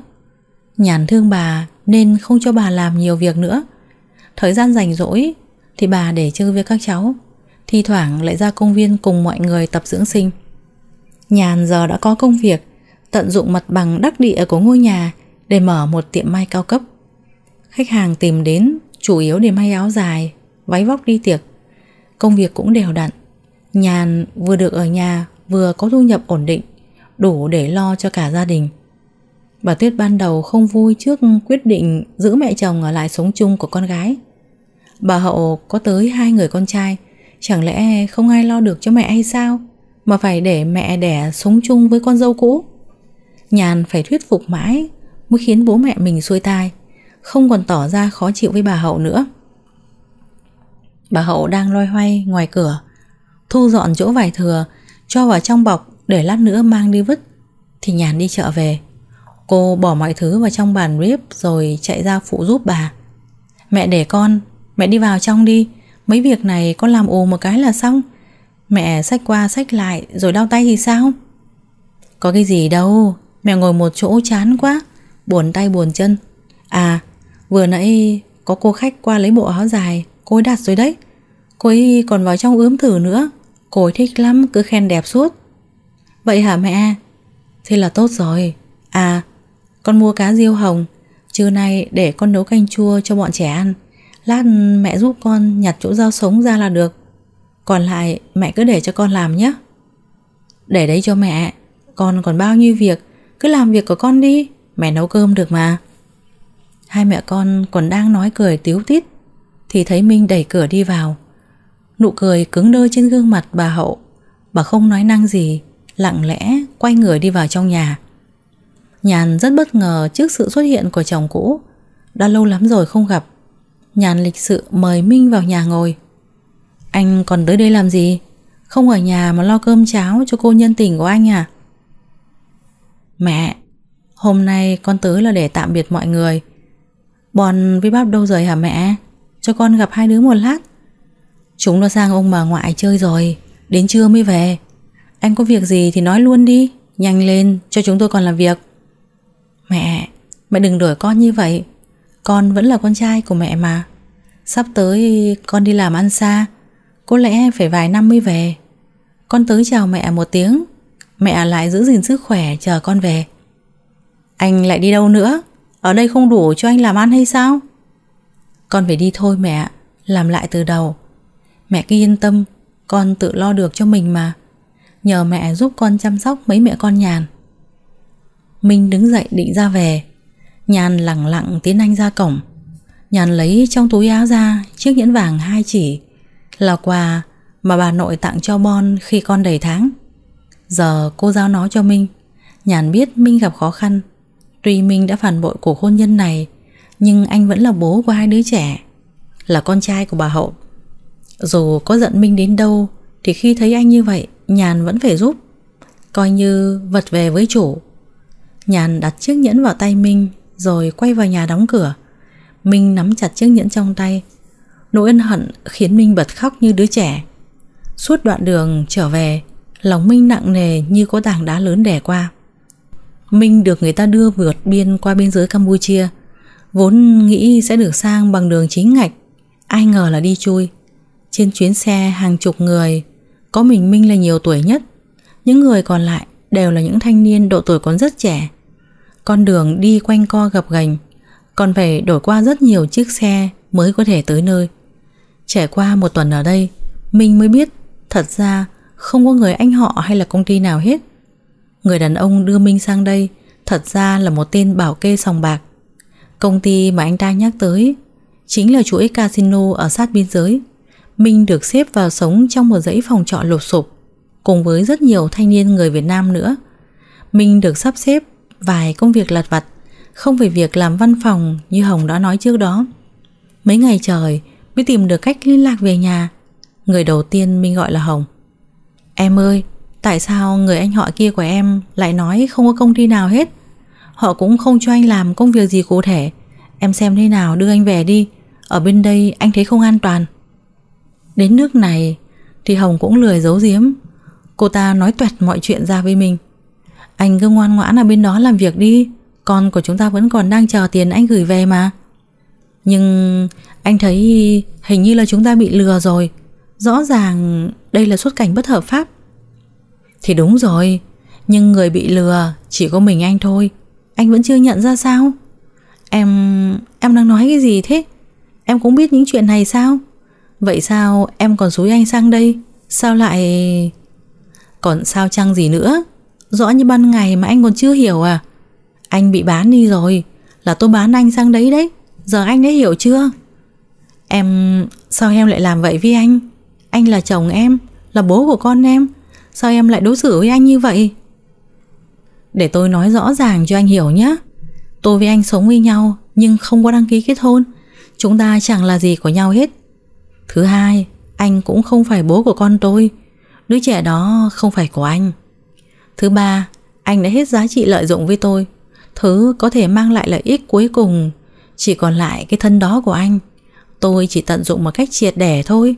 Nhàn thương bà nên không cho bà làm nhiều việc nữa. Thời gian rảnh rỗi thì bà để chơi với các cháu, thi thoảng lại ra công viên cùng mọi người tập dưỡng sinh. Nhàn giờ đã có công việc, tận dụng mặt bằng đắc địa của ngôi nhà để mở một tiệm may cao cấp. Khách hàng tìm đến chủ yếu để may áo dài, váy vóc đi tiệc. Công việc cũng đều đặn. Nhàn vừa được ở nhà vừa có thu nhập ổn định, đủ để lo cho cả gia đình. Bà Tuyết ban đầu không vui trước quyết định giữ mẹ chồng ở lại sống chung của con gái. Bà Hậu có tới hai người con trai, chẳng lẽ không ai lo được cho mẹ hay sao? Mà phải để mẹ đẻ sống chung với con dâu cũ. Nhàn phải thuyết phục mãi mới khiến bố mẹ mình xuôi tai, không còn tỏ ra khó chịu với bà Hậu nữa. Bà Hậu đang loay hoay ngoài cửa Thu dọn chỗ vải thừa Cho vào trong bọc để lát nữa mang đi vứt. Thì nhàn đi chợ về Cô bỏ mọi thứ vào trong bàn bếp Rồi chạy ra phụ giúp bà. Mẹ để con Mẹ đi vào trong đi Mấy việc này con làm ồ một cái là xong. Mẹ xách qua xách lại Rồi đau tay thì sao? Có cái gì đâu Mẹ ngồi một chỗ chán quá, Buồn tay buồn chân. À vừa nãy có cô khách qua lấy bộ áo dài, Cô ấy đặt rồi đấy. Cô ấy còn vào trong ướm thử nữa, Cô ấy thích lắm, cứ khen đẹp suốt. Vậy hả mẹ? Thế là tốt rồi. À con mua cá riêu hồng, Trưa nay để con nấu canh chua cho bọn trẻ ăn. Lát mẹ giúp con nhặt chỗ rau sống ra là được. Còn lại mẹ cứ để cho con làm nhé. Để đấy cho mẹ, Con còn bao nhiêu việc cứ làm việc của con đi, Mẹ nấu cơm được mà. Hai mẹ con còn đang nói cười tiếu tít, Thì thấy Minh đẩy cửa đi vào. Nụ cười cứng đơ trên gương mặt bà Hậu, Bà không nói năng gì, Lặng lẽ quay người đi vào trong nhà. Nhàn rất bất ngờ trước sự xuất hiện của chồng cũ, Đã lâu lắm rồi không gặp. Nhàn lịch sự mời Minh vào nhà ngồi. Anh còn tới đây làm gì? Không ở nhà mà lo cơm cháo cho cô nhân tình của anh à? Mẹ, hôm nay con tới là để tạm biệt mọi người. Bọn với bắp đâu rồi hả mẹ? Cho con gặp hai đứa một lát. Chúng nó sang ông bà ngoại chơi rồi Đến trưa mới về. Anh có việc gì thì nói luôn đi Nhanh lên cho chúng tôi còn làm việc. Mẹ Mẹ đừng đuổi con như vậy. Con vẫn là con trai của mẹ mà. Sắp tới con đi làm ăn xa Có lẽ phải vài năm mới về. Con tới chào mẹ một tiếng. Mẹ lại giữ gìn sức khỏe, chờ con về. Anh lại đi đâu nữa? Ở đây không đủ cho anh làm ăn hay sao? Con phải đi thôi, mẹ Làm lại từ đầu. Mẹ cứ yên tâm, Con tự lo được cho mình mà. Nhờ mẹ giúp con chăm sóc mấy mẹ con nhàn. Minh đứng dậy định ra về. Nhàn lặng lặng tiến anh ra cổng. Nhàn lấy trong túi áo ra Chiếc nhẫn vàng hai chỉ. Là quà mà bà nội tặng cho Bon Khi con đầy tháng. Giờ cô giao nó cho Minh. Nhàn biết Minh gặp khó khăn. Tuy Minh đã phản bội cuộc hôn nhân này, Nhưng anh vẫn là bố của hai đứa trẻ, Là con trai của bà Hậu. Dù có giận Minh đến đâu, Thì khi thấy anh như vậy, Nhàn vẫn phải giúp, Coi như vật về với chủ. Nhàn đặt chiếc nhẫn vào tay Minh, Rồi quay vào nhà đóng cửa. Minh nắm chặt chiếc nhẫn trong tay. Nỗi ân hận khiến Minh bật khóc như đứa trẻ. Suốt đoạn đường trở về Lòng Minh nặng nề như có tảng đá lớn đè qua Minh được người ta đưa vượt biên qua biên giới Campuchia Vốn nghĩ sẽ được sang bằng đường chính ngạch Ai ngờ là đi chui Trên chuyến xe hàng chục người Có mình Minh là nhiều tuổi nhất Những người còn lại đều là những thanh niên độ tuổi còn rất trẻ. Con đường đi quanh co gập ghềnh, còn phải đổi qua rất nhiều chiếc xe mới có thể tới nơi. Trải qua một tuần ở đây, minh mới biết thật ra không có người anh họ hay là công ty nào hết. Người đàn ông đưa Minh sang đây thật ra là một tên bảo kê sòng bạc. Công ty mà anh ta nhắc tới chính là chuỗi casino ở sát biên giới. Minh được xếp vào sống trong một dãy phòng trọ lột sụp cùng với rất nhiều thanh niên người Việt Nam nữa. Minh được sắp xếp vài công việc lặt vặt, không phải việc làm văn phòng như Hồng đã nói trước đó. Mấy ngày trời mới tìm được cách liên lạc về nhà. Người đầu tiên Minh gọi là Hồng. Em ơi, tại sao người anh họ kia của em lại nói không có công ty nào hết? Họ cũng không cho anh làm công việc gì cụ thể. Em xem thế nào đưa anh về đi. Ở bên đây anh thấy không an toàn. Đến nước này thì Hồng cũng lười giấu giếm Cô ta nói tuẹt mọi chuyện ra với mình Anh cứ ngoan ngoãn ở bên đó làm việc đi Con của chúng ta vẫn còn đang chờ tiền anh gửi về mà Nhưng anh thấy hình như là chúng ta bị lừa rồi Rõ ràng đây là xuất cảnh bất hợp pháp. Thì đúng rồi, Nhưng người bị lừa chỉ có mình anh thôi. Anh vẫn chưa nhận ra sao? Em... em đang nói cái gì thế? Em cũng biết những chuyện này sao? Vậy sao em còn xúi anh sang đây? Sao lại... Còn sao chăng gì nữa? Rõ như ban ngày mà anh còn chưa hiểu à? Anh bị bán đi rồi, Là tôi bán anh sang đấy đấy. Giờ anh đã hiểu chưa? Em, Sao em lại làm vậy với anh? Anh là chồng em, Là bố của con em. Sao em lại đối xử với anh như vậy? Để tôi nói rõ ràng cho anh hiểu nhé. Tôi với anh sống với nhau Nhưng không có đăng ký kết hôn. Chúng ta chẳng là gì của nhau hết. Thứ hai, Anh cũng không phải bố của con tôi. Đứa trẻ đó không phải của anh. Thứ ba, Anh đã hết giá trị lợi dụng với tôi. Thứ có thể mang lại lợi ích cuối cùng, Chỉ còn lại cái thân đó của anh. Tôi chỉ tận dụng một cách triệt đẻ thôi.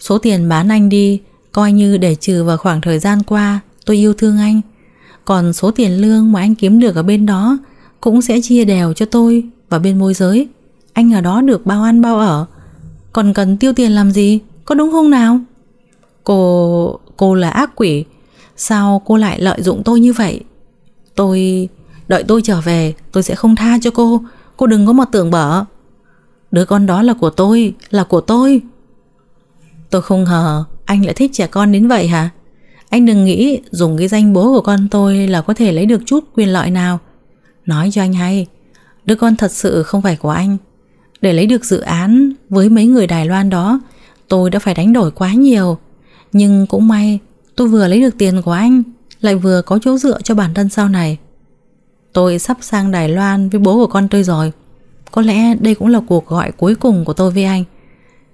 Số tiền bán anh đi, Coi như để trừ vào khoảng thời gian qua, Tôi yêu thương anh. Còn số tiền lương mà anh kiếm được ở bên đó Cũng sẽ chia đều cho tôi Và bên môi giới. Anh ở đó được bao ăn bao ở. Còn cần tiêu tiền làm gì? Có đúng không nào? Cô cô là ác quỷ. Sao cô lại lợi dụng tôi như vậy? Tôi, Đợi tôi trở về, tôi sẽ không tha cho cô. Cô đừng có mà tưởng bở. Đứa con đó là của tôi, Là của tôi. Tôi không ngờ anh lại thích trẻ con đến vậy hả? Anh đừng nghĩ dùng cái danh bố của con tôi Là có thể lấy được chút quyền lợi nào. Nói cho anh hay, Đứa con thật sự không phải của anh. Để lấy được dự án với mấy người Đài Loan đó, Tôi đã phải đánh đổi quá nhiều. Nhưng cũng may, Tôi vừa lấy được tiền của anh, Lại vừa có chỗ dựa cho bản thân sau này. Tôi sắp sang Đài Loan với bố của con tôi rồi. Có lẽ đây cũng là cuộc gọi cuối cùng của tôi với anh.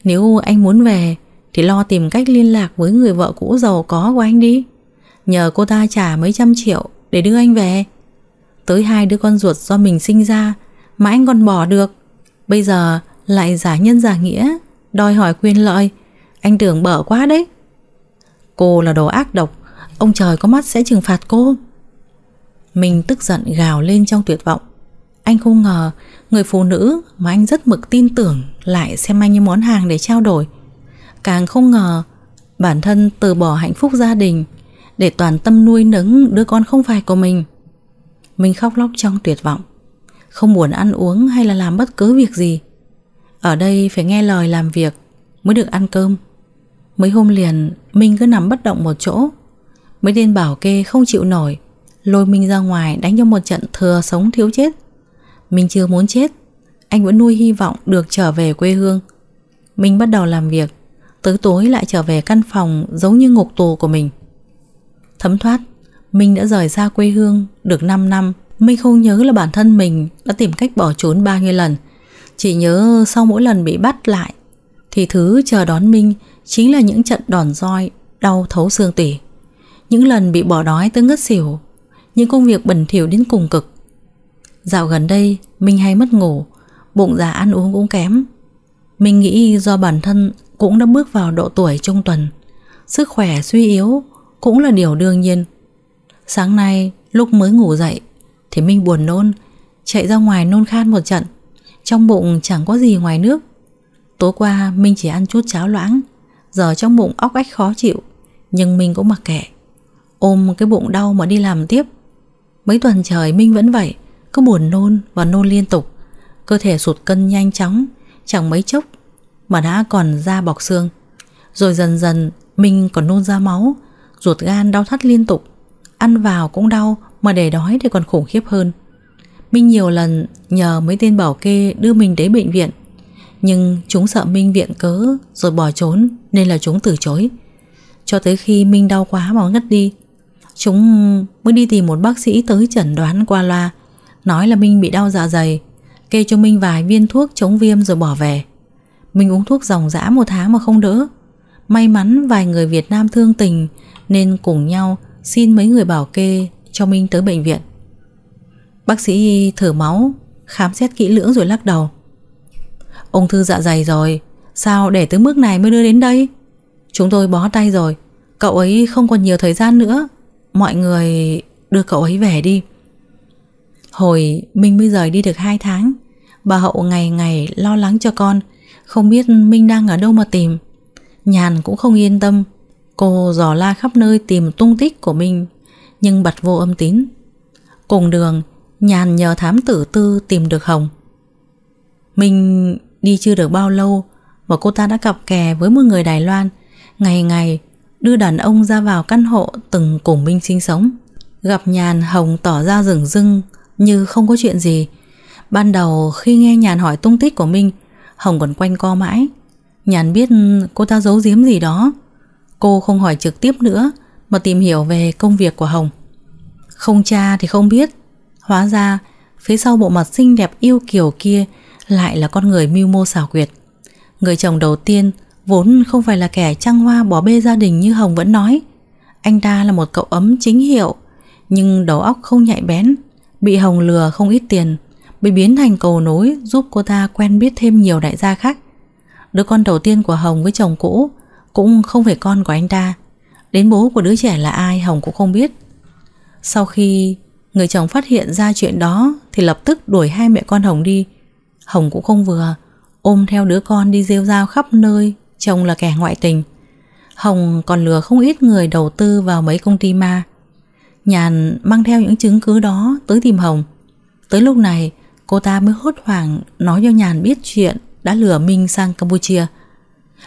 Nếu anh muốn về thì lo tìm cách liên lạc với người vợ cũ giàu có của anh đi. Nhờ cô ta trả mấy trăm triệu Để đưa anh về. Tới hai đứa con ruột do mình sinh ra Mà anh còn bỏ được. Bây giờ lại giả nhân giả nghĩa, Đòi hỏi quyền lợi. Anh tưởng bở quá đấy. Cô là đồ ác độc, Ông trời có mắt sẽ trừng phạt cô. Mình tức giận gào lên trong tuyệt vọng. Anh không ngờ Người phụ nữ mà anh rất mực tin tưởng Lại xem anh như món hàng để trao đổi. Càng không ngờ, Bản thân từ bỏ hạnh phúc gia đình Để toàn tâm nuôi nấng đứa con không phải của mình. Mình khóc lóc trong tuyệt vọng, Không muốn ăn uống hay là làm bất cứ việc gì. Ở đây phải nghe lời làm việc Mới được ăn cơm. Mấy hôm liền mình cứ nằm bất động một chỗ, Mấy tên bảo kê không chịu nổi, Lôi mình ra ngoài đánh cho một trận thừa sống thiếu chết. Mình chưa muốn chết, Anh vẫn nuôi hy vọng được trở về quê hương. Mình bắt đầu làm việc Tới tối lại trở về căn phòng Giống như ngục tù của mình. Thấm thoát, Minh đã rời xa quê hương Được 5 năm. Minh không nhớ là bản thân mình Đã tìm cách bỏ trốn bao nhiêu lần. Chỉ nhớ sau mỗi lần bị bắt lại, Thì thứ chờ đón Minh Chính là những trận đòn roi, Đau thấu xương tủy. Những lần bị bỏ đói tới ngất xỉu, Những công việc bẩn thỉu đến cùng cực. Dạo gần đây, Minh hay mất ngủ, Bụng già ăn uống cũng kém. Mình nghĩ do bản thân cũng đã bước vào độ tuổi trung tuần. Sức khỏe suy yếu Cũng là điều đương nhiên. Sáng nay, lúc mới ngủ dậy, Thì Minh buồn nôn, Chạy ra ngoài nôn khan một trận. Trong bụng chẳng có gì ngoài nước. Tối qua, Minh chỉ ăn chút cháo loãng. Giờ trong bụng óc ách khó chịu, Nhưng Minh cũng mặc kệ. Ôm cái bụng đau mà đi làm tiếp. Mấy tuần trời Minh vẫn vậy, Cứ buồn nôn và nôn liên tục. Cơ thể sụt cân nhanh chóng, Chẳng mấy chốc mà đã còn da bọc xương. Rồi dần dần Minh còn nôn ra máu, Ruột gan đau thắt liên tục. Ăn vào cũng đau, Mà để đói thì còn khủng khiếp hơn. Minh nhiều lần nhờ mấy tên bảo kê đưa mình đến bệnh viện. Nhưng chúng sợ Minh viện cớ Rồi bỏ trốn nên là chúng từ chối. Cho tới khi Minh đau quá mà ngất đi, Chúng mới đi tìm một bác sĩ tới chẩn đoán qua loa, Nói là Minh bị đau dạ dày, Kê cho Minh vài viên thuốc chống viêm rồi bỏ về mình uống thuốc dòng dã một tháng mà không đỡ. May mắn vài người Việt Nam thương tình, Nên cùng nhau xin mấy người bảo kê cho Minh tới bệnh viện. Bác sĩ thử máu, Khám xét kỹ lưỡng rồi lắc đầu. Ung thư dạ dày rồi, Sao để tới mức này mới đưa đến đây? Chúng tôi bó tay rồi, Cậu ấy không còn nhiều thời gian nữa. Mọi người đưa cậu ấy về đi. Hồi Minh mới rời đi được 2 tháng, Bà Hậu ngày ngày lo lắng cho con không biết Minh đang ở đâu mà tìm. Nhàn cũng không yên tâm. Cô dò la khắp nơi tìm tung tích của Minh, Nhưng bật vô âm tín. Cùng đường, Nhàn nhờ thám tử tư tìm được Hồng. Minh Đi chưa được bao lâu mà cô ta đã cặp kè với một người Đài Loan, Ngày ngày đưa đàn ông ra vào căn hộ từng cùng Minh sinh sống. Gặp Nhàn, Hồng tỏ ra rừng rưng, như không có chuyện gì. Ban đầu khi nghe Nhàn hỏi tung tích của Minh Hồng còn quanh co mãi. Nhàn biết cô ta giấu giếm gì đó. Cô không hỏi trực tiếp nữa Mà tìm hiểu về công việc của Hồng. Không cha thì không biết. Hóa ra phía sau bộ mặt xinh đẹp yêu kiều kia lại là con người mưu mô xảo quyệt. Người chồng đầu tiên vốn không phải là kẻ trăng hoa bỏ bê gia đình như Hồng vẫn nói. Anh ta là một cậu ấm chính hiệu, nhưng đầu óc không nhạy bén, bị Hồng lừa không ít tiền, bị biến thành cầu nối giúp cô ta quen biết thêm nhiều đại gia khác. Đứa con đầu tiên của Hồng với chồng cũ cũng không phải con của anh ta. Đến bố của đứa trẻ là ai Hồng cũng không biết. Sau khi người chồng phát hiện ra chuyện đó thì lập tức đuổi hai mẹ con Hồng đi Hồng cũng không vừa Ôm theo đứa con đi rêu rao khắp nơi Chồng là kẻ ngoại tình Hồng còn lừa không ít người đầu tư vào mấy công ty ma Nhàn mang theo những chứng cứ đó tới tìm Hồng Tới lúc này Cô ta mới hốt hoảng nói cho Nhàn biết chuyện đã lừa Minh sang Campuchia.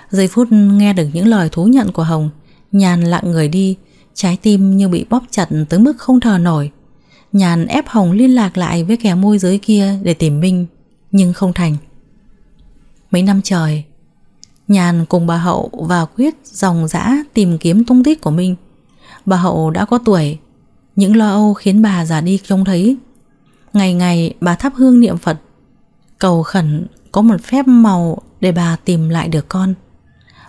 Giây phút nghe được những lời thú nhận của Hồng, Nhàn lặng người đi, trái tim như bị bóp chặt tới mức không thở nổi. Nhàn ép Hồng liên lạc lại với kẻ môi giới kia để tìm Minh, nhưng không thành. Mấy năm trời, Nhàn cùng bà Hậu và Quyết dòng dã tìm kiếm tung tích của Minh. Bà Hậu đã có tuổi, những lo âu khiến bà già đi trông thấy. Ngày ngày bà thắp hương niệm Phật, cầu khẩn có một phép màu để bà tìm lại được con.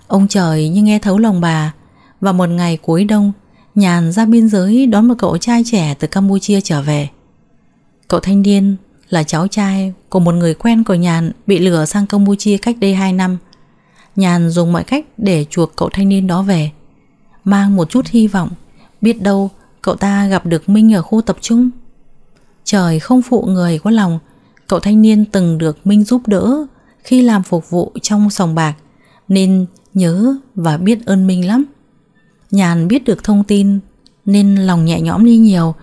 Ông trời như nghe thấu lòng bà, và một ngày cuối đông, Nhàn ra biên giới đón một cậu trai trẻ từ Campuchia trở về. Cậu thanh niên là cháu trai của một người quen của Nhàn bị lừa sang Campuchia cách đây 2 năm. Nhàn dùng mọi cách để chuộc cậu thanh niên đó về, mang một chút hy vọng, biết đâu cậu ta gặp được Minh ở khu tập trung. Trời không phụ người có lòng, cậu thanh niên từng được Minh giúp đỡ khi làm phục vụ trong sòng bạc, nên nhớ và biết ơn Minh lắm. Nhàn biết được thông tin nên lòng nhẹ nhõm đi nhiều,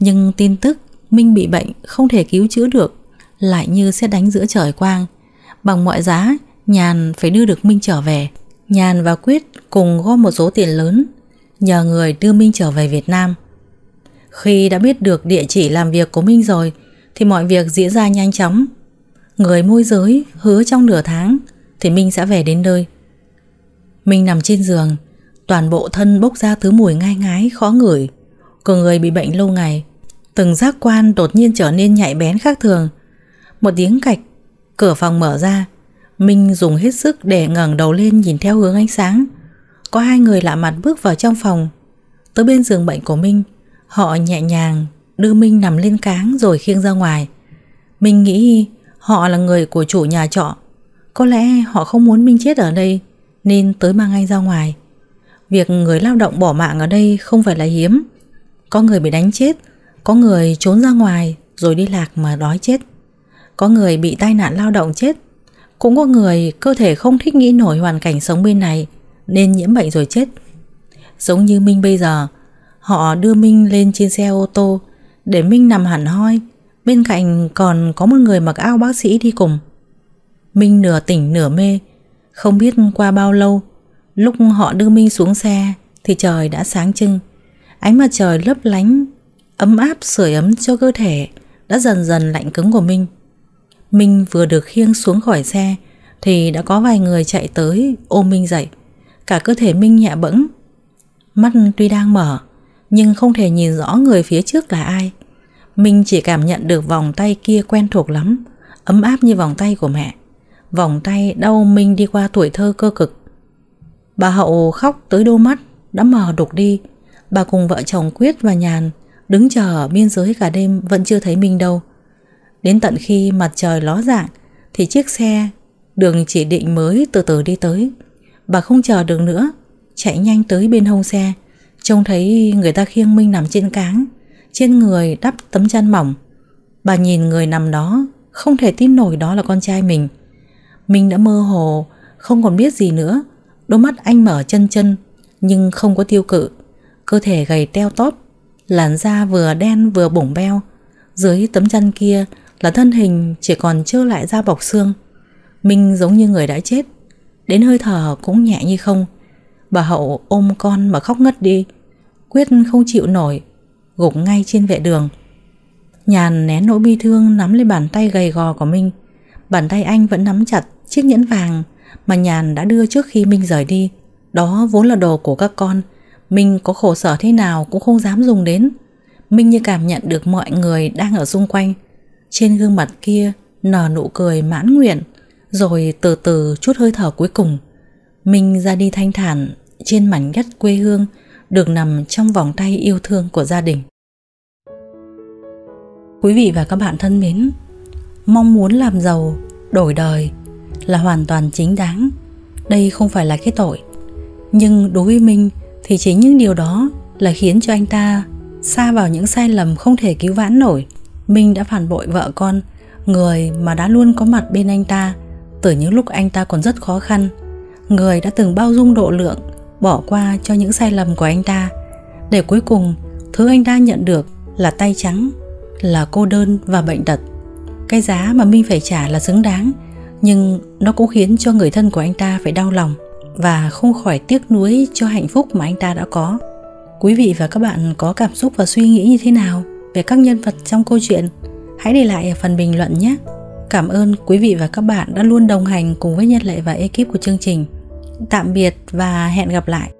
nhưng tin tức Minh bị bệnh không thể cứu chữa được, lại như sẽ đánh giữa trời quang. Bằng mọi giá, Nhàn phải đưa được Minh trở về. Nhàn và Quyết cùng gom một số tiền lớn, nhờ người đưa Minh trở về Việt Nam. Khi đã biết được địa chỉ làm việc của Minh rồi, thì mọi việc diễn ra nhanh chóng. Người môi giới hứa trong nửa tháng thì Minh sẽ về đến nơi. Minh nằm trên giường, toàn bộ thân bốc ra thứ mùi ngai ngái khó ngửi của người bị bệnh lâu ngày. Từng giác quan đột nhiên trở nên nhạy bén khác thường. Một tiếng cạch, cửa phòng mở ra. Minh dùng hết sức để ngẩng đầu lên nhìn theo hướng ánh sáng. Có hai người lạ mặt bước vào trong phòng. Tới bên giường bệnh của Minh, họ nhẹ nhàng đưa Minh nằm lên cáng rồi khiêng ra ngoài. Minh nghĩ họ là người của chủ nhà trọ. Có lẽ họ không muốn Minh chết ở đây nên tới mang anh ra ngoài. Việc người lao động bỏ mạng ở đây không phải là hiếm. Có người bị đánh chết, có người trốn ra ngoài rồi đi lạc mà đói chết. Có người bị tai nạn lao động chết. Cũng có người cơ thể không thích nghĩ nổi hoàn cảnh sống bên này nên nhiễm bệnh rồi chết. Giống như Minh bây giờ, họ đưa Minh lên trên xe ô tô để Minh nằm hẳn hoi. Bên cạnh còn có một người mặc áo bác sĩ đi cùng. Minh nửa tỉnh nửa mê, không biết qua bao lâu Lúc họ đưa Minh xuống xe thì trời đã sáng trưng. Ánh mặt trời lấp lánh, ấm áp sưởi ấm cho cơ thể đã dần dần lạnh cứng của Minh. Minh vừa được khiêng xuống khỏi xe thì đã có vài người chạy tới ôm Minh dậy. Cả cơ thể Minh nhẹ bẫng. Mắt tuy đang mở nhưng không thể nhìn rõ người phía trước là ai. Minh chỉ cảm nhận được vòng tay kia quen thuộc lắm, ấm áp như vòng tay của mẹ. Vòng tay đau Minh đi qua tuổi thơ cơ cực. Bà Hậu khóc tới đôi mắt Đã mờ đục đi Bà cùng vợ chồng Quyết và Nhàn Đứng chờ ở biên giới cả đêm Vẫn chưa thấy Minh đâu Đến tận khi mặt trời ló dạng Thì chiếc xe Đường chỉ định mới từ từ đi tới Bà không chờ được nữa Chạy nhanh tới bên hông xe Trông thấy người ta khiêng Minh nằm trên cáng, Trên người đắp tấm chăn mỏng. Bà nhìn người nằm đó, Không thể tin nổi đó là con trai mình. Minh đã mơ hồ, Không còn biết gì nữa. Đôi mắt anh mở chân chân, Nhưng không có tiêu cự. Cơ thể gầy teo tóp, Làn da vừa đen vừa bổng beo. Dưới tấm chăn kia là thân hình chỉ còn trơ lại da bọc xương. Minh giống như người đã chết, Đến hơi thở cũng nhẹ như không. Bà Hậu ôm con mà khóc ngất đi Quyết không chịu nổi Gục ngay trên vệ đường Nhàn nén nỗi bi thương nắm lên bàn tay gầy gò của Minh Bàn tay anh vẫn nắm chặt chiếc nhẫn vàng mà Nhàn đã đưa trước khi Minh rời đi. Đó vốn là đồ của các con. Minh có khổ sở thế nào cũng không dám dùng đến. Minh như cảm nhận được mọi người đang ở xung quanh. Trên gương mặt kia nở nụ cười mãn nguyện, rồi từ từ chút hơi thở cuối cùng. Minh ra đi thanh thản trên mảnh đất quê hương, được nằm trong vòng tay yêu thương của gia đình. Quý vị và các bạn thân mến, mong muốn làm giàu, đổi đời là hoàn toàn chính đáng. Đây không phải là cái tội. Nhưng đối với minh thì chính những điều đó là khiến cho anh ta xa vào những sai lầm không thể cứu vãn nổi. Minh đã phản bội vợ con người mà đã luôn có mặt bên anh ta từ những lúc anh ta còn rất khó khăn người đã từng bao dung độ lượng, bỏ qua cho những sai lầm của anh ta để cuối cùng, thứ anh ta nhận được là tay trắng, là cô đơn và bệnh tật cái giá mà Minh phải trả là xứng đáng, nhưng nó cũng khiến cho người thân của anh ta phải đau lòng và không khỏi tiếc nuối cho hạnh phúc mà anh ta đã có. Quý vị và các bạn có cảm xúc và suy nghĩ như thế nào về các nhân vật trong câu chuyện? Hãy để lại ở phần bình luận nhé. Cảm ơn quý vị và các bạn đã luôn đồng hành cùng với Nhật Lệ và ekip của chương trình. Tạm biệt và hẹn gặp lại.